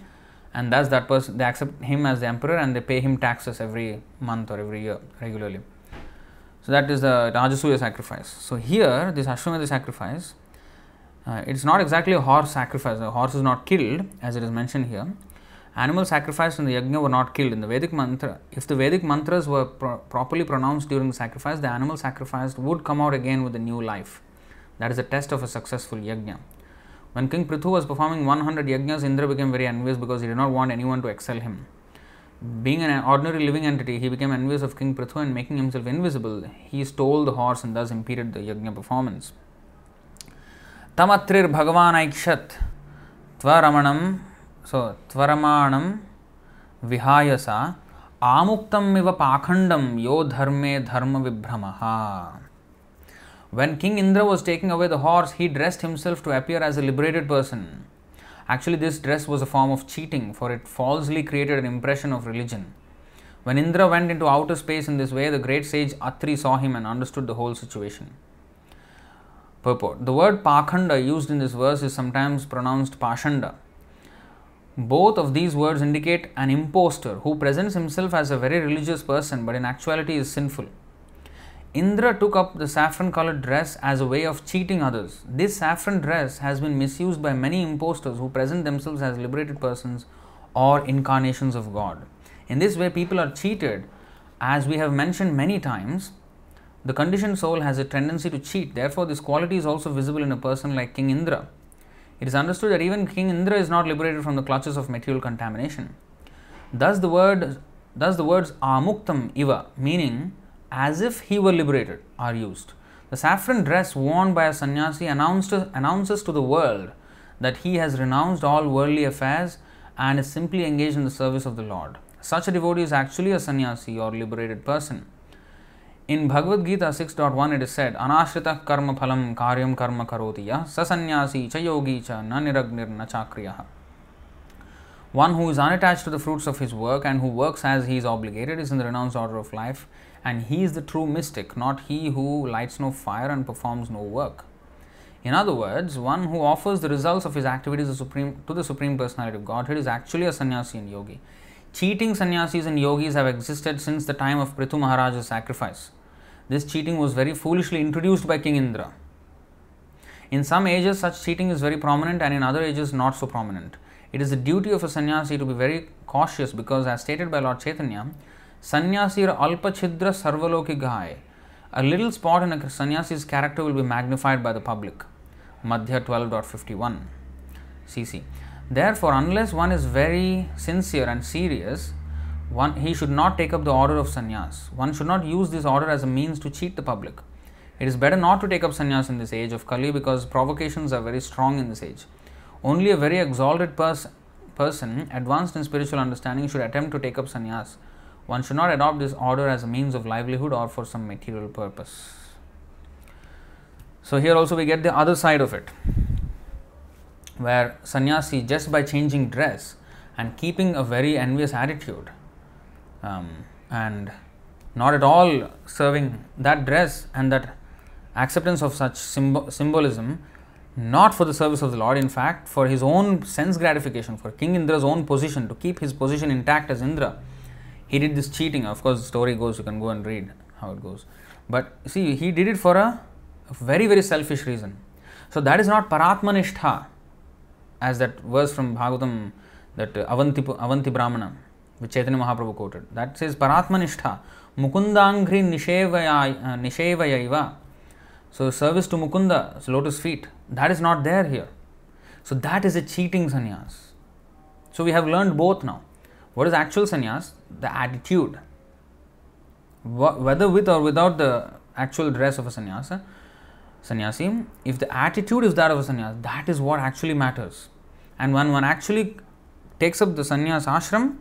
and thus that person they accept him as the emperor, and they pay him taxes every month or every year regularly. So that is the Rajasuya sacrifice. So here, this Ashwamedha sacrifice, uh, it's not exactly a horse sacrifice. the horse is not killed, as it is mentioned here animals sacrificed in the yajna were not killed. In the Vedic mantra, if the Vedic mantras were pro- properly pronounced during the sacrifice, the animal sacrificed would come out again with a new life. That is a test of a successful yajna. When King Prithu was performing 100 yajnas, Indra became very envious because he did not want anyone to excel him. Being an ordinary living entity, he became envious of King Prithu and making himself invisible. He stole the horse and thus impeded the yajna performance. Tamatrir Bhagavan Aikshat So Tvaramanam Vihayasa Amuktam Miva Pakhandam Yo Dharme Dharma Vibhramaha. When King Indra was taking away the horse, he dressed himself to appear as a liberated person. Actually, this dress was a form of cheating, for it falsely created an impression of religion. When Indra went into outer space in this way, the great sage Atri saw him and understood the whole situation. The word Pakhanda used in this verse is sometimes pronounced Pashanda. Both of these words indicate an impostor who presents himself as a very religious person but in actuality is sinful. Indra took up the saffron colored dress as a way of cheating others. This saffron dress has been misused by many impostors who present themselves as liberated persons or incarnations of God. In this way, people are cheated. As we have mentioned many times, the conditioned soul has a tendency to cheat. Therefore, this quality is also visible in a person like King Indra. It is understood that even King Indra is not liberated from the clutches of material contamination. Thus, the word, thus the words amuktam iva, meaning as if he were liberated, are used. The saffron dress worn by a sannyasi announces to the world that he has renounced all worldly affairs and is simply engaged in the service of the Lord. Such a devotee is actually a sannyasi or liberated person. In Bhagavad Gita 6.1 it is said, Anashrita karma phalam karyam karma karoti ya sasanyasi cha yogi cha na niragnir na chakriyaha. One who is unattached to the fruits of his work and who works as he is obligated is in the renounced order of life and he is the true mystic, not he who lights no fire and performs no work. In other words, one who offers the results of his activities to the Supreme Personality of Godhead is actually a sannyasi and yogi. Cheating sannyasis and yogis have existed since the time of Prithu Maharaja's sacrifice. This cheating was very foolishly introduced by King Indra. In some ages, such cheating is very prominent, and in other ages, not so prominent. It is the duty of a sannyasi to be very cautious because, as stated by Lord Chaitanya, Sannyasir er alpa chidra sarvaloki. A little spot in a sannyasi's character will be magnified by the public. Madhya 12.51 cc. Therefore, unless one is very sincere and serious, one, he should not take up the order of sannyas. One should not use this order as a means to cheat the public. It is better not to take up sannyas in this age of Kali because provocations are very strong in this age. Only a very exalted pers- person, advanced in spiritual understanding, should attempt to take up sannyas one should not adopt this order as a means of livelihood or for some material purpose. So, here also we get the other side of it, where sannyasi, just by changing dress and keeping a very envious attitude um, and not at all serving that dress and that acceptance of such symb- symbolism, not for the service of the Lord, in fact, for his own sense gratification, for King Indra's own position, to keep his position intact as Indra he did this cheating. Of course, the story goes, you can go and read how it goes. But see, he did it for a, a very, very selfish reason. So that is not Paratmanishtha, as that verse from Bhagavatam, that Avanti, Avanti Brahmana, which Chaitanya Mahaprabhu quoted. That says Paratmanishtha, Mukundangri uh, Nishevayaiva. So service to Mukunda, lotus feet, that is not there here. So that is a cheating sannyas. So we have learned both now. What is actual sannyas? The attitude. Whether with or without the actual dress of a sannyasa, sannyasi, if the attitude is that of a sannyas, that is what actually matters. And when one actually takes up the sannyas ashram,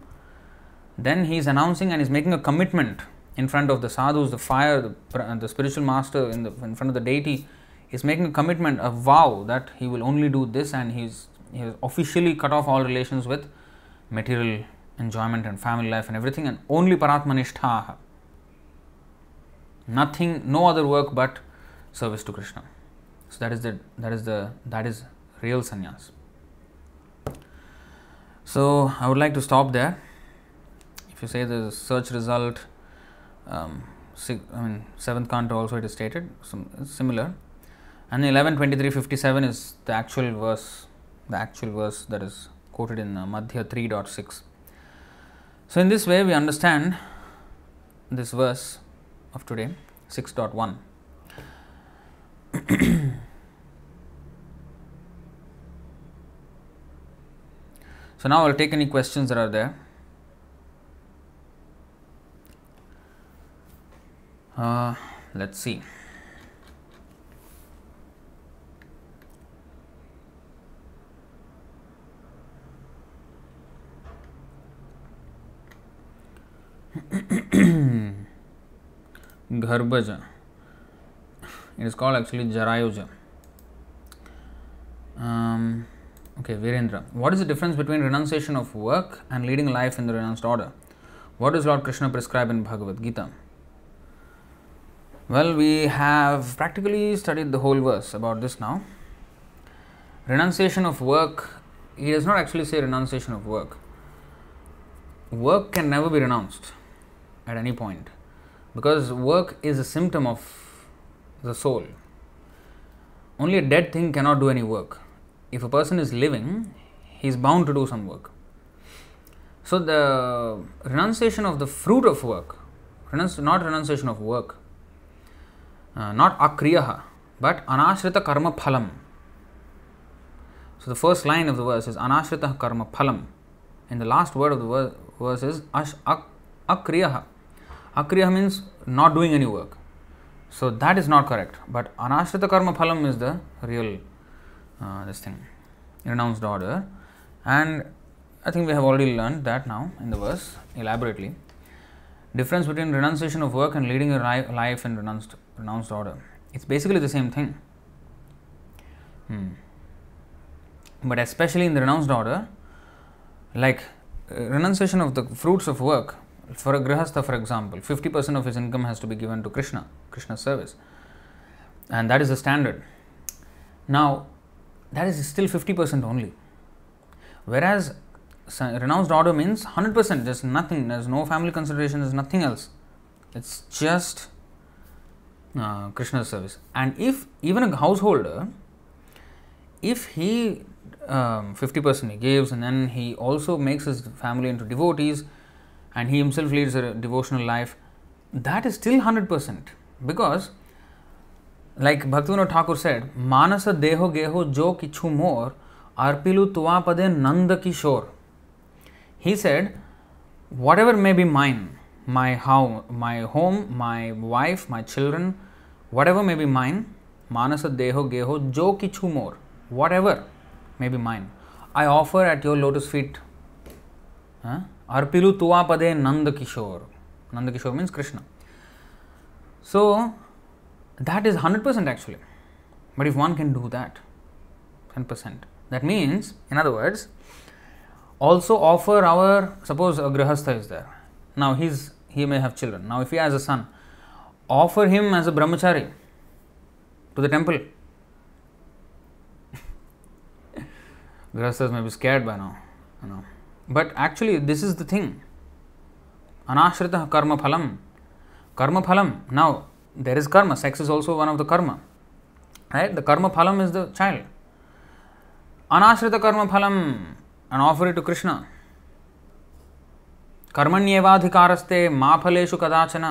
then he is announcing and is making a commitment in front of the sadhus, the fire, the, the spiritual master, in, the, in front of the deity, is making a commitment, a vow that he will only do this and he's, he has officially cut off all relations with material enjoyment and family life and everything, and only Paratmanishtaha. Nothing, no other work but service to Krishna. So that is the that is the that is real sannyas. So I would like to stop there if you say the search result um, I mean seventh count also it is stated similar and 112357 is the actual verse the actual verse that is quoted in uh, Madhya 3.6. So, in this way we understand this verse of today 6.1. so, now I will take any questions that are there. Uh, let's see. Garbhaja. It is called actually Jarayuja. Um, okay, Virendra. What is the difference between renunciation of work and leading life in the renounced order? What does Lord Krishna prescribe in Bhagavad Gita? Well, we have practically studied the whole verse about this now. Renunciation of work, he does not actually say renunciation of work. Work can never be renounced at any point because work is a symptom of the soul. Only a dead thing cannot do any work. If a person is living, he is bound to do some work. So, the renunciation of the fruit of work, not renunciation of work, uh, not akriyaha, but anashrita karma phalam. So, the first line of the verse is anashrita karma phalam. And the last word of the verse is ash, ak, akriyaha. Means not doing any work. So that is not correct. But anashrita karma phalam is the real uh, this thing, renounced order. And I think we have already learned that now in the verse elaborately. Difference between renunciation of work and leading a life in renounced renounced order. It's basically the same thing. Hmm. But especially in the renounced order, like uh, renunciation of the fruits of work, for a grihastha, for example, 50% of his income has to be given to Krishna, Krishna's service. And that is the standard. Now, that is still 50% only. Whereas renounced order means 100%, there's nothing, there's no family consideration, there's nothing else. It's just uh, Krishna's service. And if even a householder, if he um, 50% he gives and then he also makes his family into devotees and he himself leads a devotional life, that is still 100% because like Bhaktivinoda Thakur said, Manasa deho geho jo kichu more arpilu Tuva tuapade nanda kishore. He said, whatever may be mine, my how, my home, my wife, my children, whatever may be mine, Manasa deho geho jo kichu more, whatever may be mine, I offer at your lotus feet. Huh? Arpilu tuapade Nanda Kishore. Nanda Kishore means Krishna. So that is 100% actually. But if one can do that, 10%, that means, in other words, also offer our, suppose a grihastha is there. Now he's, he may have children. Now if he has a son, offer him as a brahmachari to the temple. Grihasthas may be scared by now. You know. But actually, this is the thing. Anashrita karma phalam. Karma phalam. Now, there is karma. Sex is also one of the karma. Right? The karma phalam is the child. Anashrita karma phalam and offer it to Krishna. कर्मण्येवाधिकारस्ते मा फलेषु कदाचन।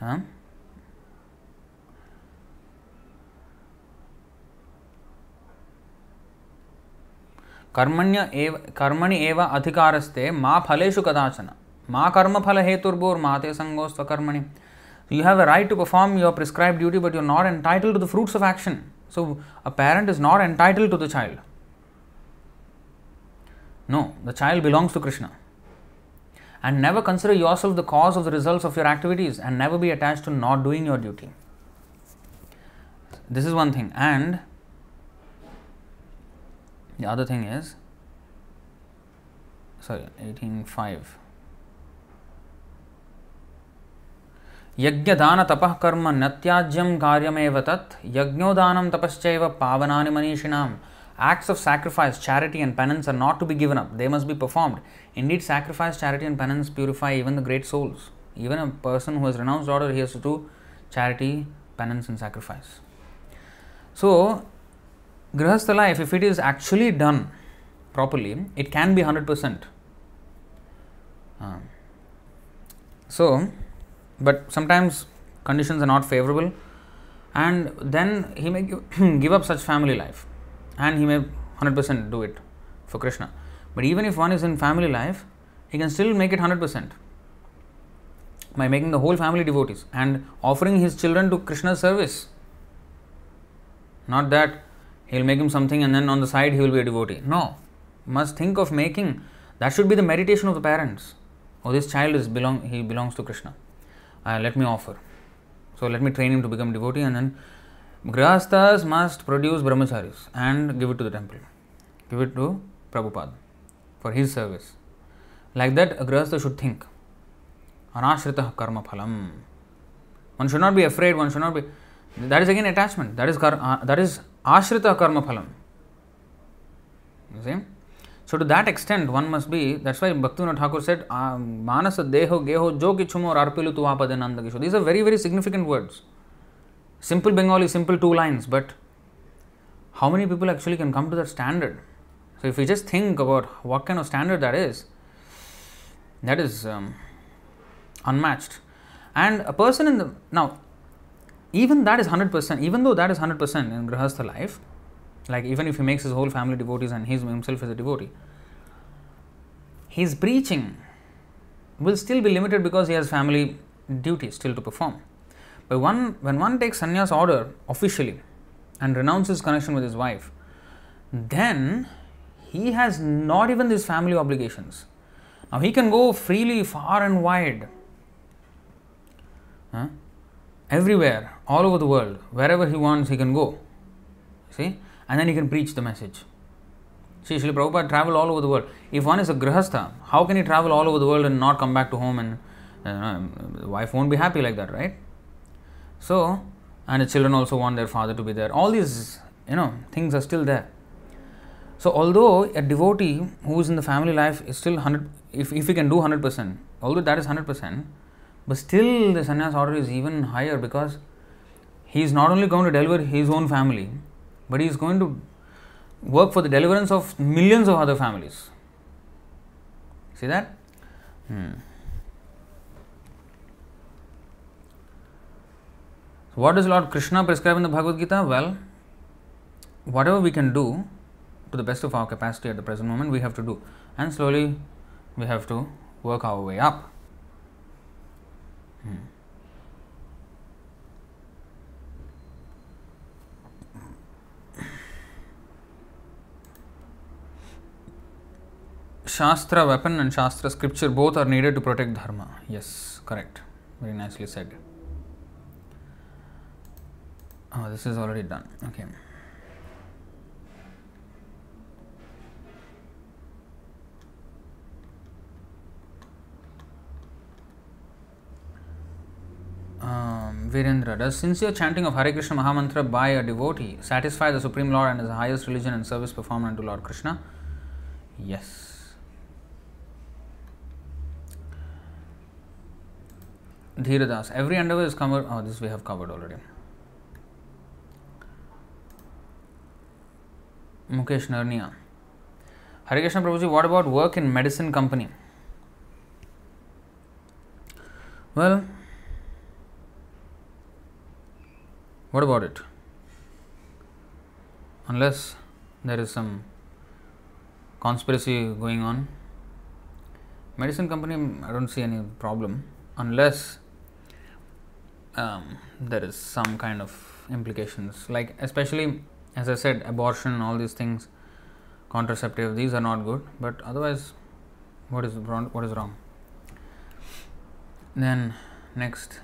हाँ? कर्मण्य एव, कर्मणि एव अधिकारस्ते मा फलेषु कदाचन। मा कर्मफल हेतुर्भूर्मा ते संगोस्वकर्मणि you have a right to perform your prescribed duty but you are not entitled to the fruits of action so a parent is not entitled to the child no the child belongs to Krishna and never consider yourself the cause of the results of your activities and never be attached to not doing your duty this is one thing and the other thing is, sorry, 18.5. यज्ञदान तपः कर्म नत्याज्यम कार्यमेव तत् यज्ञोदानम तपश्चैव पावनानि मनीषिणाम acts of sacrifice charity and penance are not to be given up. They must be performed. Indeed sacrifice charity and penance purify even the great souls. Even a person who has renounced order he has to do charity penance and sacrifice. So grihastha life, if it is actually done properly, it can be 100%. Uh, so, but sometimes conditions are not favorable, and then he may give, give up such family life and he may 100% do it for Krishna. But even if one is in family life, he can still make it 100% by making the whole family devotees and offering his children to Krishna's service. Not that he'll make him something and then on the side he will be a devotee. No, must think of making that should be the meditation of the parents. Oh, this child is belong he belongs to Krishna. Uh, let me offer. So let me train him to become devotee and then Grihasthas must produce brahmacharis and give it to the temple. Give it to Prabhupada for his service. Like that, a Grihastha should think. Anashrita karma phalam. One should not be afraid, one should not be. That is again attachment. That is, uh, that is ashrita karma phalam. You see? So, to that extent, one must be, that's why Bhaktivinoda Thakur said, Manasa deho geho jo kichumo arpilu tu apadananda kisho. These are very, very significant words. Simple Bengali, simple two lines, but how many people actually can come to that standard? So, if you just think about what kind of standard that is, that is um, unmatched. And a person in the now, even that is 100%, even though that is 100% in Grihastha life, like even if he makes his whole family devotees and he himself is a devotee, his preaching will still be limited because he has family duties still to perform. One, when one takes sannyas order officially and renounces connection with his wife, then he has not even these family obligations. Now he can go freely far and wide, huh? everywhere, all over the world, wherever he wants, he can go. See, and then he can preach the message. See, Srila Prabhupada traveled all over the world. If one is a grihastha, how can he travel all over the world and not come back to home and uh, wife won't be happy like that, right? So, and the children also want their father to be there. All these, you know, things are still there. So, although a devotee who is in the family life is still 100, if, if he can do 100%, although that is 100%, but still the sannyas order is even higher because he is not only going to deliver his own family, but he is going to work for the deliverance of millions of other families. See that? Hmm. What does Lord Krishna prescribe in the Bhagavad Gita? Well, whatever we can do to the best of our capacity at the present moment, we have to do. And slowly we have to work our way up. Hmm. Shastra weapon and Shastra scripture both are needed to protect Dharma. Yes, correct. Very nicely said. Oh, this is already done. Okay. Um, Virendra, does sincere chanting of Hare Krishna Mahamantra by a devotee satisfy the Supreme Lord and is the highest religion and service performed unto Lord Krishna? Yes. Dhiradas, every endeavor is covered. Oh, this we have covered already. Mukesh Narnia. Hare Krishna Prabhuji, what about work in medicine company? Well, what about it? Unless there is some conspiracy going on, medicine company, I don't see any problem unless um, there is some kind of implications, like especially as I said, abortion, all these things, contraceptive, these are not good. But otherwise, what is wrong? What is wrong? Then next,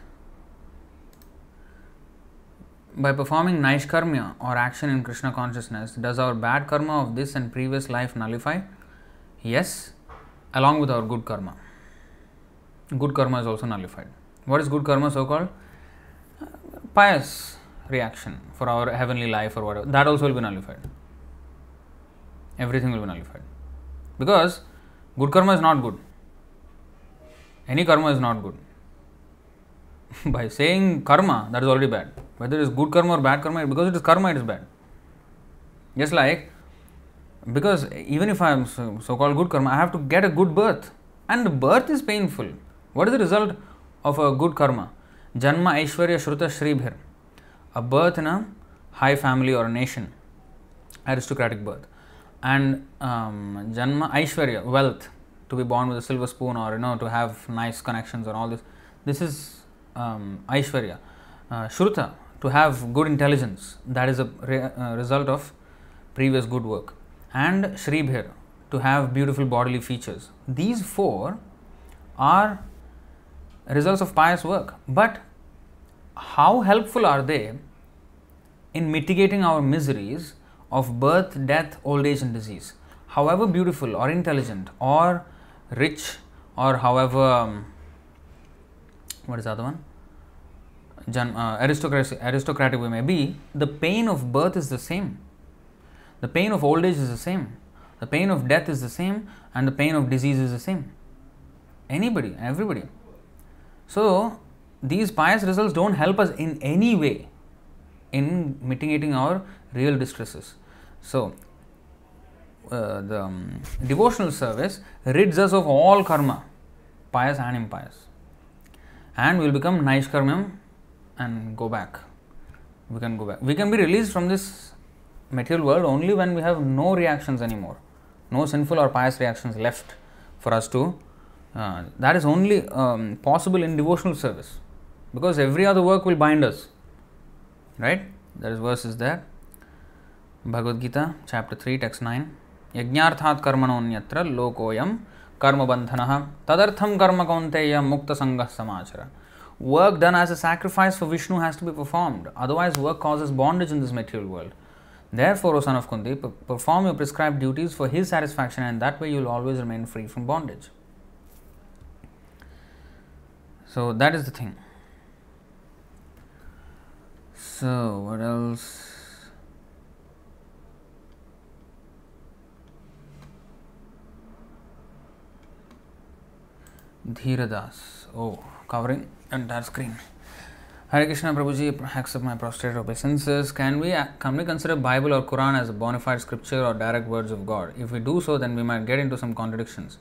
by performing naishkarmya or action in Krishna consciousness, does our bad karma of this and previous life nullify? Yes, along with our good karma. Good karma is also nullified. What is good karma so called? Pious reaction for our heavenly life or whatever, that also will be nullified. Everything will be nullified. Because good karma is not good. Any karma is not good. By saying karma, that is already bad. Whether it is good karma or bad karma, because it is karma, it is bad. Just like, because even if I am so called good karma, I have to get a good birth. And birth is painful. What is the result of a good karma? Janma Aishwarya Shruta Shribhir a birth in a high family or a nation, aristocratic birth. and um, janma aishwarya wealth. To be born with a silver spoon or you know to have nice connections and all this. This is um, aishwarya. Uh, shruta to have good intelligence. That is a re- uh, result of previous good work. And shribhir to have beautiful bodily features. These four are results of pious work. But how helpful are they in mitigating our miseries of birth, death, old age, and disease. However beautiful or intelligent or rich or however, um, what is the other one? Jan, uh, aristocracy, aristocratic we may be, the pain of birth is the same. The pain of old age is the same. The pain of death is the same, and the pain of disease is the same. Anybody, everybody. So, these pious results don't help us in any way in mitigating our real distresses. So, uh, the um, devotional service rids us of all karma, pious and impious, and we will become naishkarmyam and go back. We can go back. We can be released from this material world only when we have no reactions anymore, no sinful or pious reactions left for us to. Uh, that is only um, possible in devotional service because every other work will bind us. Right? That is verse is there. Bhagavad Gita, chapter 3, text 9. यज्ञार्थात् कर्मणोऽन्यत्र लोकोऽयं कर्मबन्धनः तदर्थं कर्म कौन्तेय मुक्तसङ्गः समाचर Work done as a sacrifice for Vishnu has to be performed. Otherwise, work causes bondage in this material world. Therefore, O son of Kunti, perform your prescribed duties for his satisfaction, and that way you will always remain free from bondage. So, that is the thing. So, what else? Dhiradas. Oh, covering entire screen. Hare Krishna Prabhuji, accept my prostrate obeisances. Can we can we consider Bible or Quran as a bona fide scripture or direct words of God? If we do so, then we might get into some contradictions.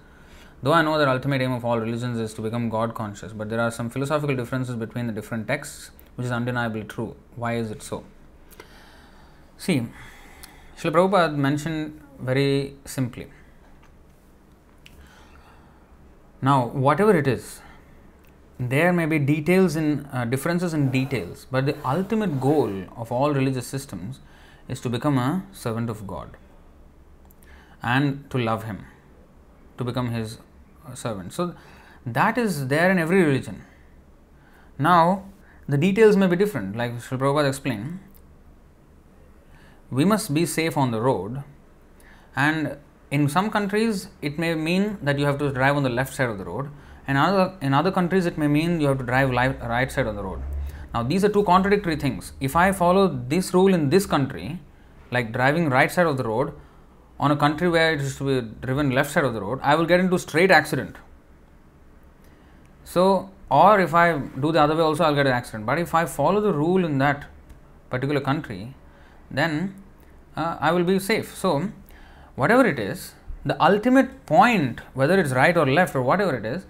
Though I know that ultimate aim of all religions is to become God conscious, but there are some philosophical differences between the different texts, which is undeniably true. Why is it so? See, Srila Prabhupada mentioned very simply. Now, whatever it is, there may be details in uh, differences in details, but the ultimate goal of all religious systems is to become a servant of God and to love Him, to become His servant. So, that is there in every religion. Now, the details may be different, like Sri Prabhupada explained. We must be safe on the road, and in some countries, it may mean that you have to drive on the left side of the road, and other, in other countries, it may mean you have to drive li- right side of the road. Now, these are two contradictory things. If I follow this rule in this country, like driving right side of the road, on a country where it is to be driven left side of the road, I will get into straight accident. So, or if I do the other way also, I'll get an accident. But if I follow the rule in that particular country, then uh, I will be safe. So, whatever it is, the ultimate point, whether it's right or left or whatever it is,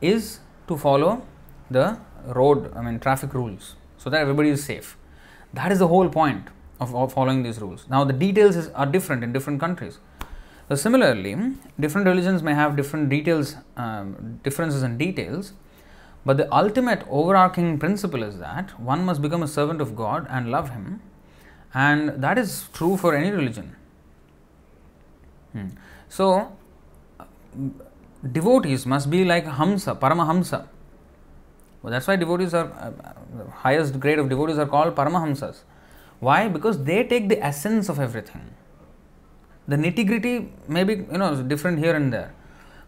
is to follow the road, I mean, traffic rules so that everybody is safe. That is the whole point of, of following these rules. Now, the details is, are different in different countries. So, similarly, different religions may have different details, um, differences in details, but the ultimate overarching principle is that one must become a servant of God and love Him, and that is true for any religion. Hmm. So, devotees must be like Hamsa, Paramahamsa. Well, that's why devotees are, uh, highest grade of devotees are called Paramahamsas. Why? Because they take the essence of everything. The nitty gritty may be, you know, different here and there.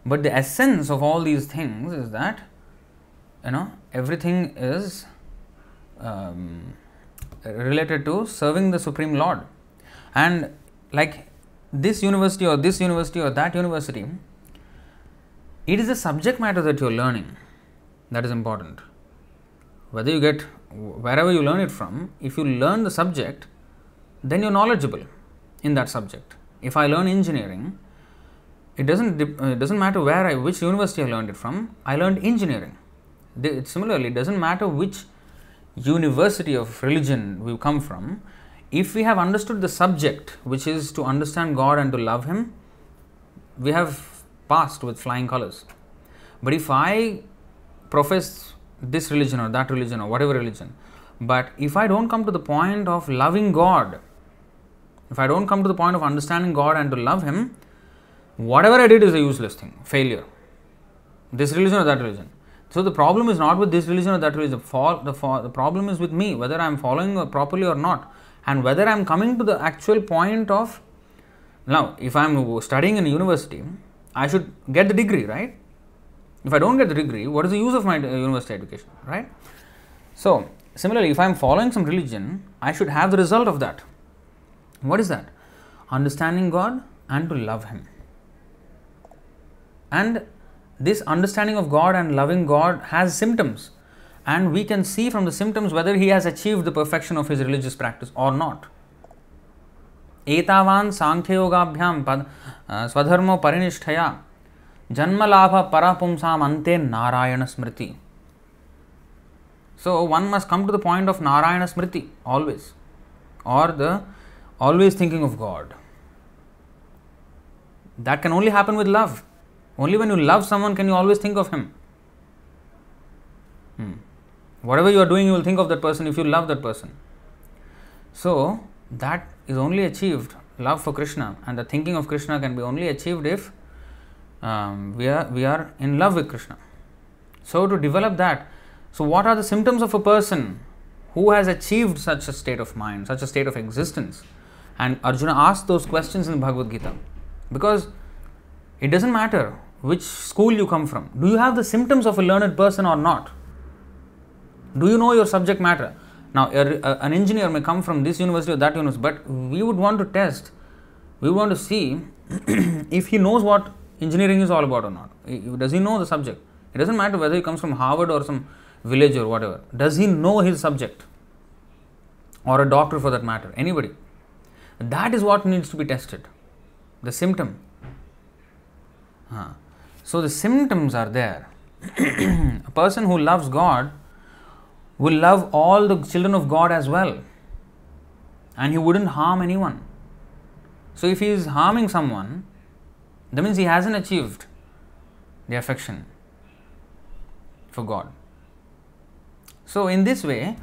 But the essence of all these things is that, you know, everything is um, related to serving the Supreme Lord. And like this university or this university or that university, it is the subject matter that you're learning that is important. Whether you get wherever you learn it from, if you learn the subject, then you're knowledgeable in that subject. If I learn engineering, it doesn't it doesn't matter where I which university I learned it from. I learned engineering. Similarly, it doesn't matter which university of religion we come from. if we have understood the subject, which is to understand God and to love Him, we have passed with flying colors. But if I profess this religion or that religion or whatever religion, but if I don't come to the point of loving God, if I don't come to the point of understanding God and to love Him, whatever I did is a useless thing, failure. This religion or that religion. So the problem is not with this religion or that religion. The, the problem is with me, whether I am following properly or not, and whether I am coming to the actual point of. Now, if I am studying in a university, I should get the degree, right? If I don't get the degree, what is the use of my uh, university education, right? So, similarly, if I am following some religion, I should have the result of that. What is that? Understanding God and to love Him. And this understanding of God and loving God has symptoms. And we can see from the symptoms whether he has achieved the perfection of his religious practice or not. एतावान् साङ्ख्ययोगाभ्यां पद स्वधर्मो परिनिष्ठया जन्मलाभ परपुंसाम अन्ते नारायण स्मृति so one must come to the point of narayana smriti always or the always thinking of god that can only happen with love only when you love someone can you always think of him. Hmm. Whatever you are doing, you will think of that person if you love that person. So, that is only achieved, love for Krishna, and the thinking of Krishna can be only achieved if um, we, are, we are in love with Krishna. So, to develop that, so what are the symptoms of a person who has achieved such a state of mind, such a state of existence? And Arjuna asked those questions in Bhagavad Gita because it doesn't matter which school you come from. Do you have the symptoms of a learned person or not? Do you know your subject matter? Now, an engineer may come from this university or that university, but we would want to test, we want to see if he knows what engineering is all about or not. Does he know the subject? It doesn't matter whether he comes from Harvard or some village or whatever. Does he know his subject? Or a doctor for that matter? Anybody. That is what needs to be tested. The symptom. Huh. So the symptoms are there. a person who loves God will love all the children of God as well. And he wouldn't harm anyone. So if he is harming someone, that means he hasn't achieved the affection for God. So, in this way,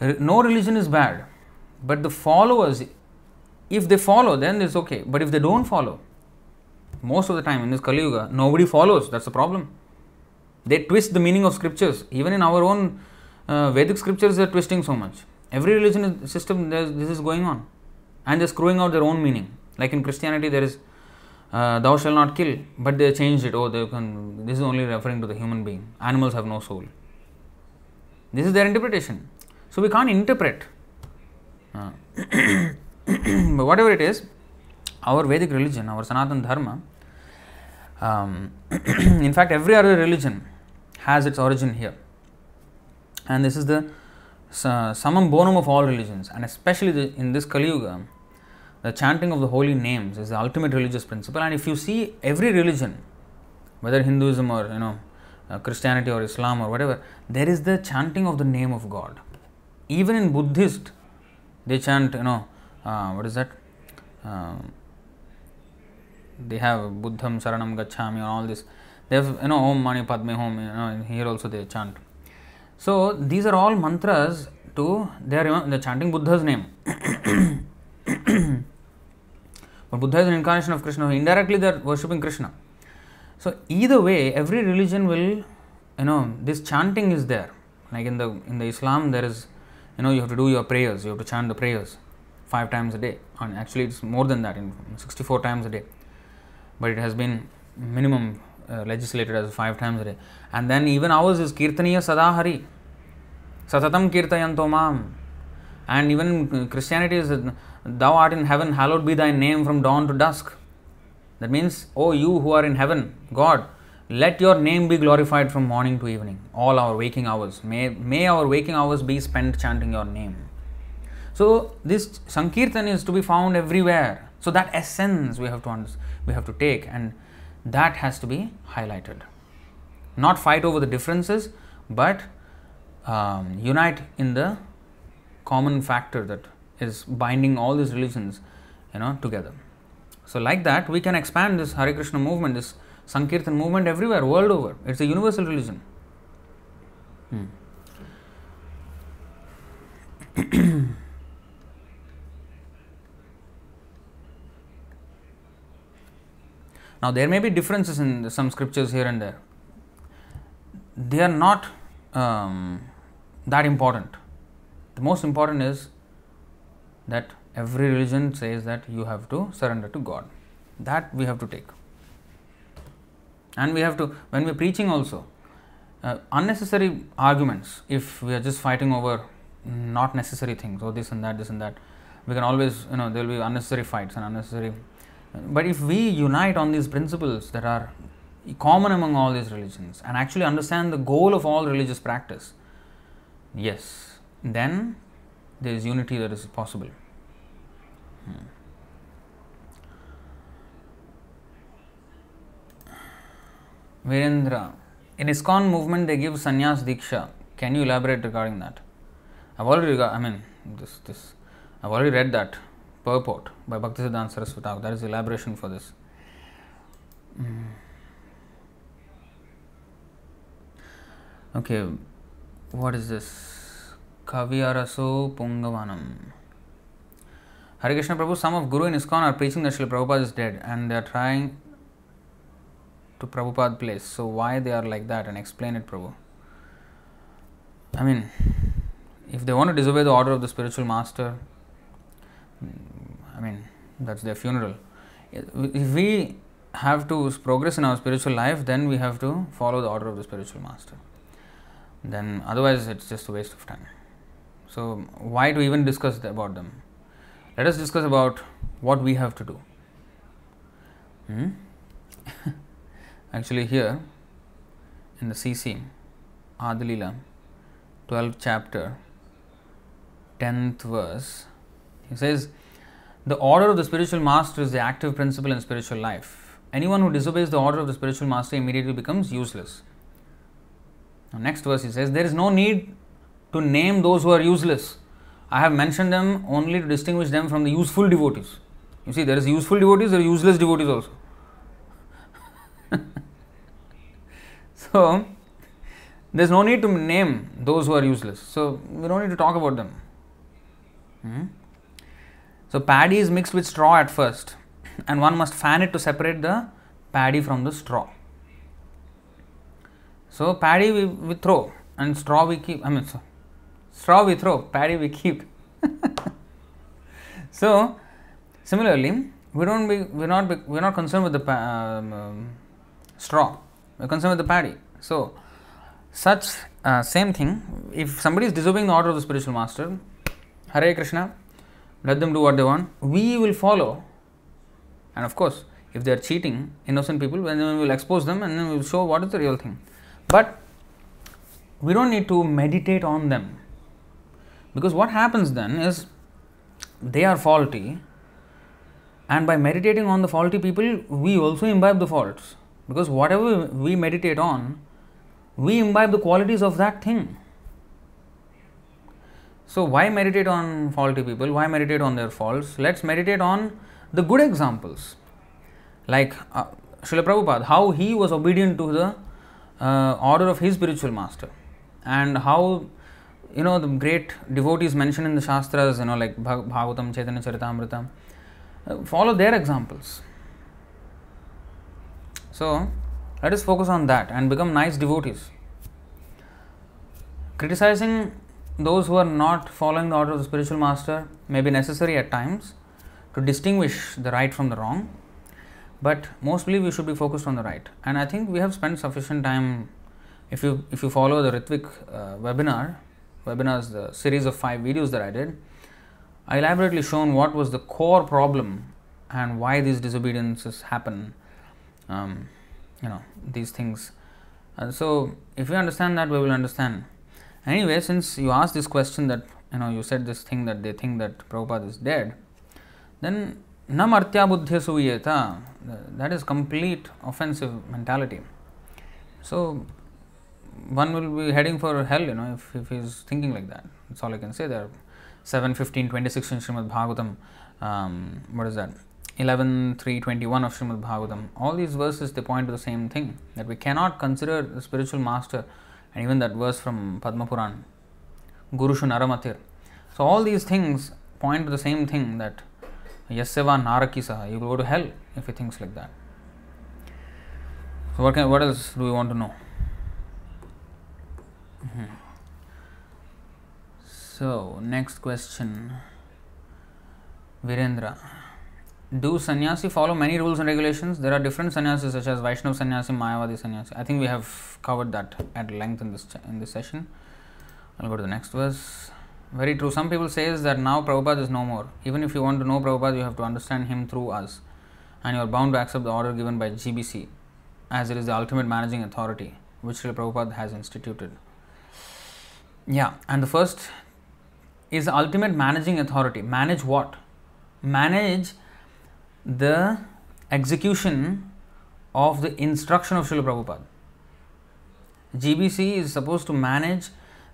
no religion is bad, but the followers, if they follow, then it's okay. But if they don't follow, most of the time in this Kali Yuga, nobody follows. That's the problem. They twist the meaning of scriptures. Even in our own uh, Vedic scriptures, they're twisting so much. Every religion system, this is going on. And they're screwing out their own meaning. Like in Christianity, there is uh, thou shalt not kill, but they changed it. Oh, can, this is only referring to the human being. Animals have no soul. This is their interpretation. So we can't interpret. Uh, but whatever it is, our Vedic religion, our Sanatan Dharma, um, in fact, every other religion has its origin here. And this is the uh, summum bonum of all religions, and especially the, in this Kali Yuga, the chanting of the holy names is the ultimate religious principle. And if you see every religion, whether Hinduism or you know uh, Christianity or Islam or whatever, there is the chanting of the name of God. Even in Buddhist, they chant you know uh, what is that? Um, they have Buddham Saranam Gachami and all this. They have, you know, Om Mani Padme Hum, you know, here also they chant. So these are all mantras to, they are they're chanting Buddha's name. but Buddha is an incarnation of Krishna, indirectly they are worshipping Krishna. So either way, every religion will, you know, this chanting is there. Like in the in the Islam, there is, you know, you have to do your prayers, you have to chant the prayers five times a day. And actually, it's more than that, in 64 times a day but it has been minimum uh, legislated as five times a day. And then even ours is Kirtaniya Sadahari, Satatam Kirtayanto Mam. And even Christianity is Thou art in heaven, hallowed be thy name from dawn to dusk. That means, oh, you who are in heaven, God, let your name be glorified from morning to evening, all our waking hours. May, may our waking hours be spent chanting your name. So, this Sankirtan is to be found everywhere. So, that essence we have to understand we have to take, and that has to be highlighted. Not fight over the differences, but um, unite in the common factor that is binding all these religions, you know, together. So, like that, we can expand this Hare Krishna movement, this Sankirtan movement everywhere, world over. It's a universal religion. Hmm. now, there may be differences in some scriptures here and there. They are not um, that important. The most important is that every religion says that you have to surrender to God. That we have to take. And we have to, when we're preaching also, uh, unnecessary arguments, if we are just fighting over not necessary things, or oh, this and that, this and that, we can always, you know, there will be unnecessary fights and unnecessary. But if we unite on these principles that are common among all these religions and actually understand the goal of all religious practice, yes, then there is unity that is possible. Hmm. Virendra, in ISKCON movement they give sannyas diksha. Can you elaborate regarding that? I've already got, I mean, this, this, I've already read that purport by Bhaktisiddhanta Saraswati. That is elaboration for this. Mm. Okay, what is this? Kavyaraso Pungavanam. Hare Krishna Prabhu, some of Guru in ISKCON are preaching that Srila Prabhupada is dead and they are trying to Prabhupada place. So why they are like that and explain it, Prabhu? I mean, if they want to disobey the order of the spiritual master, mean, that's their funeral. If we have to progress in our spiritual life, then we have to follow the order of the spiritual master then otherwise it's just a waste of time. So, why to even discuss about them? Let us discuss about what we have to do. Hmm? Actually, here in the CC, Adilila, 12th chapter, 10th verse, he says, The order of the spiritual master is the active principle in spiritual life. Anyone who disobeys the order of the spiritual master immediately becomes useless. Now, next verse he says, There is no need to name those who are useless. I have mentioned them only to distinguish them from the useful devotees. You see, there is useful devotees, there are useless devotees also. so, there is no need to name those who are useless. So, we don't need to talk about them. Hmm? So, paddy is mixed with straw at first, and one must fan it to separate the paddy from the straw. So paddy we, we throw and straw we keep. I mean, so, straw we throw, paddy we keep. so similarly, we don't be we're not be, we're not concerned with the um, um, straw. We're concerned with the paddy. So such uh, same thing. If somebody is disobeying the order of the spiritual master, Hare Krishna, let them do what they want. We will follow, and of course, if they are cheating innocent people, then we will expose them and then we will show what is the real thing. But we don't need to meditate on them because what happens then is they are faulty and by meditating on the faulty people we also imbibe the faults because whatever we meditate on we imbibe the qualities of that thing so why meditate on faulty people? Why meditate on their faults? Let's meditate on the good examples. Like uh, Srila Prabhupada how he was obedient to the uh, order of his spiritual master. And how you know the great devotees mentioned in the shastras you know like bhagavatam chaitanya charitamrita uh, follow their examples. So let us focus on that and become nice devotees. Criticizing those who are not following the order of the spiritual master may be necessary at times to distinguish the right from the wrong but mostly we should be focused on the right. And i think we have spent sufficient time if you if you follow the Ritvik uh, webinar webinars the series of five videos that i did i elaborately shown what was the core problem and why these disobediences happen um, you know these things. And so if we understand that we will understand Anyway, since you asked this question that you know you said this thing that they think that Prabhupada is dead, then namartya buddhya suyeta, that is complete offensive mentality. So one will be heading for hell, you know, if, if he is thinking like that. That's all I can say. There are 7, 15, 26 in Srimad Bhagavatam. Um, what is that? 11, 3, 21 of Srimad Bhagavatam. All these verses they point to the same thing that we cannot consider the spiritual master and even that verse from Padma Puran, Gurushu Naramatir. So, all these things point to the same thing that Yasyava Narakisaha, you will go to hell if you think like that. So, what, can, what else do we want to know? Mm-hmm. So, next question Virendra. Do sannyasi follow many rules and regulations? There are different sannyasis such as Vaishnav sannyasi, Mayavadi sannyasi. I think we have covered that at length in this in this session. I'll go to the next verse. Very true. Some people says that now Prabhupada is no more. Even if you want to know Prabhupada, you have to understand him through us, and you are bound to accept the order given by GBC, as it is the ultimate managing authority which Srila Prabhupada has instituted. Yeah, and the first is the ultimate managing authority. Manage what? Manage the execution of the instruction of Srila Prabhupada. GBC is supposed to manage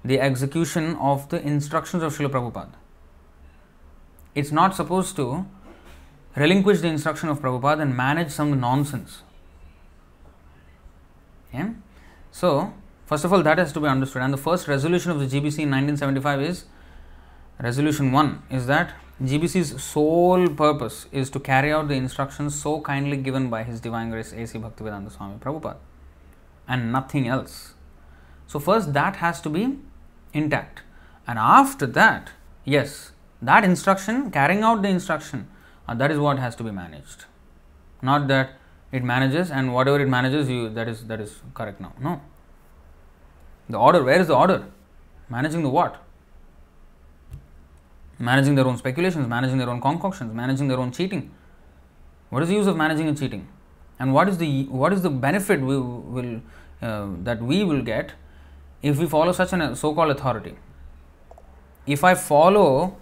the execution of the instructions of Srila Prabhupada. It's not supposed to relinquish the instruction of Prabhupada and manage some nonsense. So, first of all, that has to be understood. And the first resolution of the GBC in 1975 is resolution 1 is that GBC's sole purpose is to carry out the instructions so kindly given by His Divine Grace A.C. Bhaktivedanta Swami Prabhupada and nothing else. So, first that has to be intact, and after that, yes, that instruction, carrying out the instruction, uh, that is what has to be managed. Not that it manages and whatever it manages, you that is that is correct now. No. The order, where is the order? Managing the what? Managing their own speculations, managing their own concoctions, managing their own cheating. What is the use of managing and cheating? And what is the what is the benefit we will uh, that we will get if we follow such a so-called authority? If I follow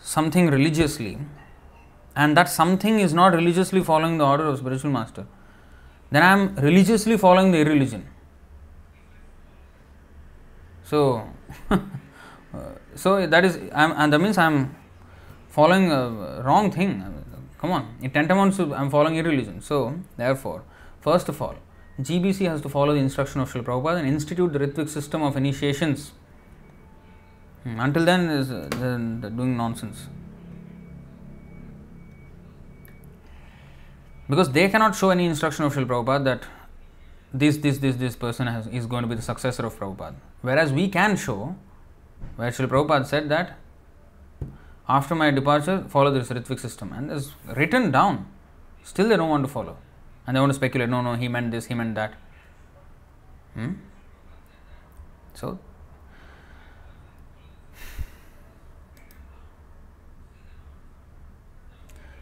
something religiously, and that something is not religiously following the order of spiritual master, then I am religiously following the irreligion. So. so that is I'm, and that means I'm following a wrong thing. Come on, it tantamounts to I'm following irreligion. So therefore, first of all, GBC has to follow the instruction of Srila Prabhupada and institute the Ritvik system of initiations. Hmm. Until then, is doing nonsense. Because they cannot show any instruction of Srila Prabhupada that this, this, this, this person has, is going to be the successor of Prabhupada. Whereas we can show where Srila Prabhupada said that after my departure, follow this Ritvik system. And it's written down. Still, they don't want to follow. And they want to speculate no, no, he meant this, he meant that. Hmm? So,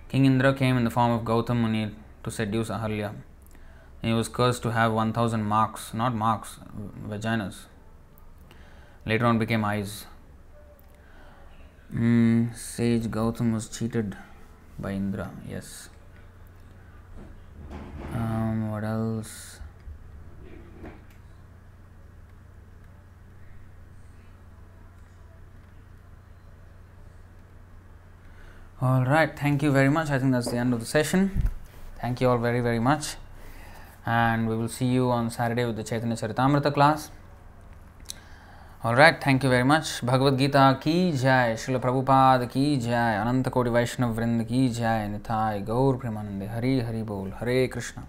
King Indra came in the form of Gautam Muni to seduce Ahalya. He was cursed to have 1000 marks, not marks, vaginas later on became eyes. Mm, sage Gautam was cheated by Indra, yes. Um, what else? All right, thank you very much. I think that's the end of the session. Thank you all very, very much. And we will see you on Saturday with the Chaitanya Charitamrita class. All right thank you very much Bhagavad Gita की जय शिल प्रभुपाद की जय अनंत कोटि वैष्णव वृंद की जय निथाय गौर प्रेमानंद हरि हरि बोल हरे कृष्ण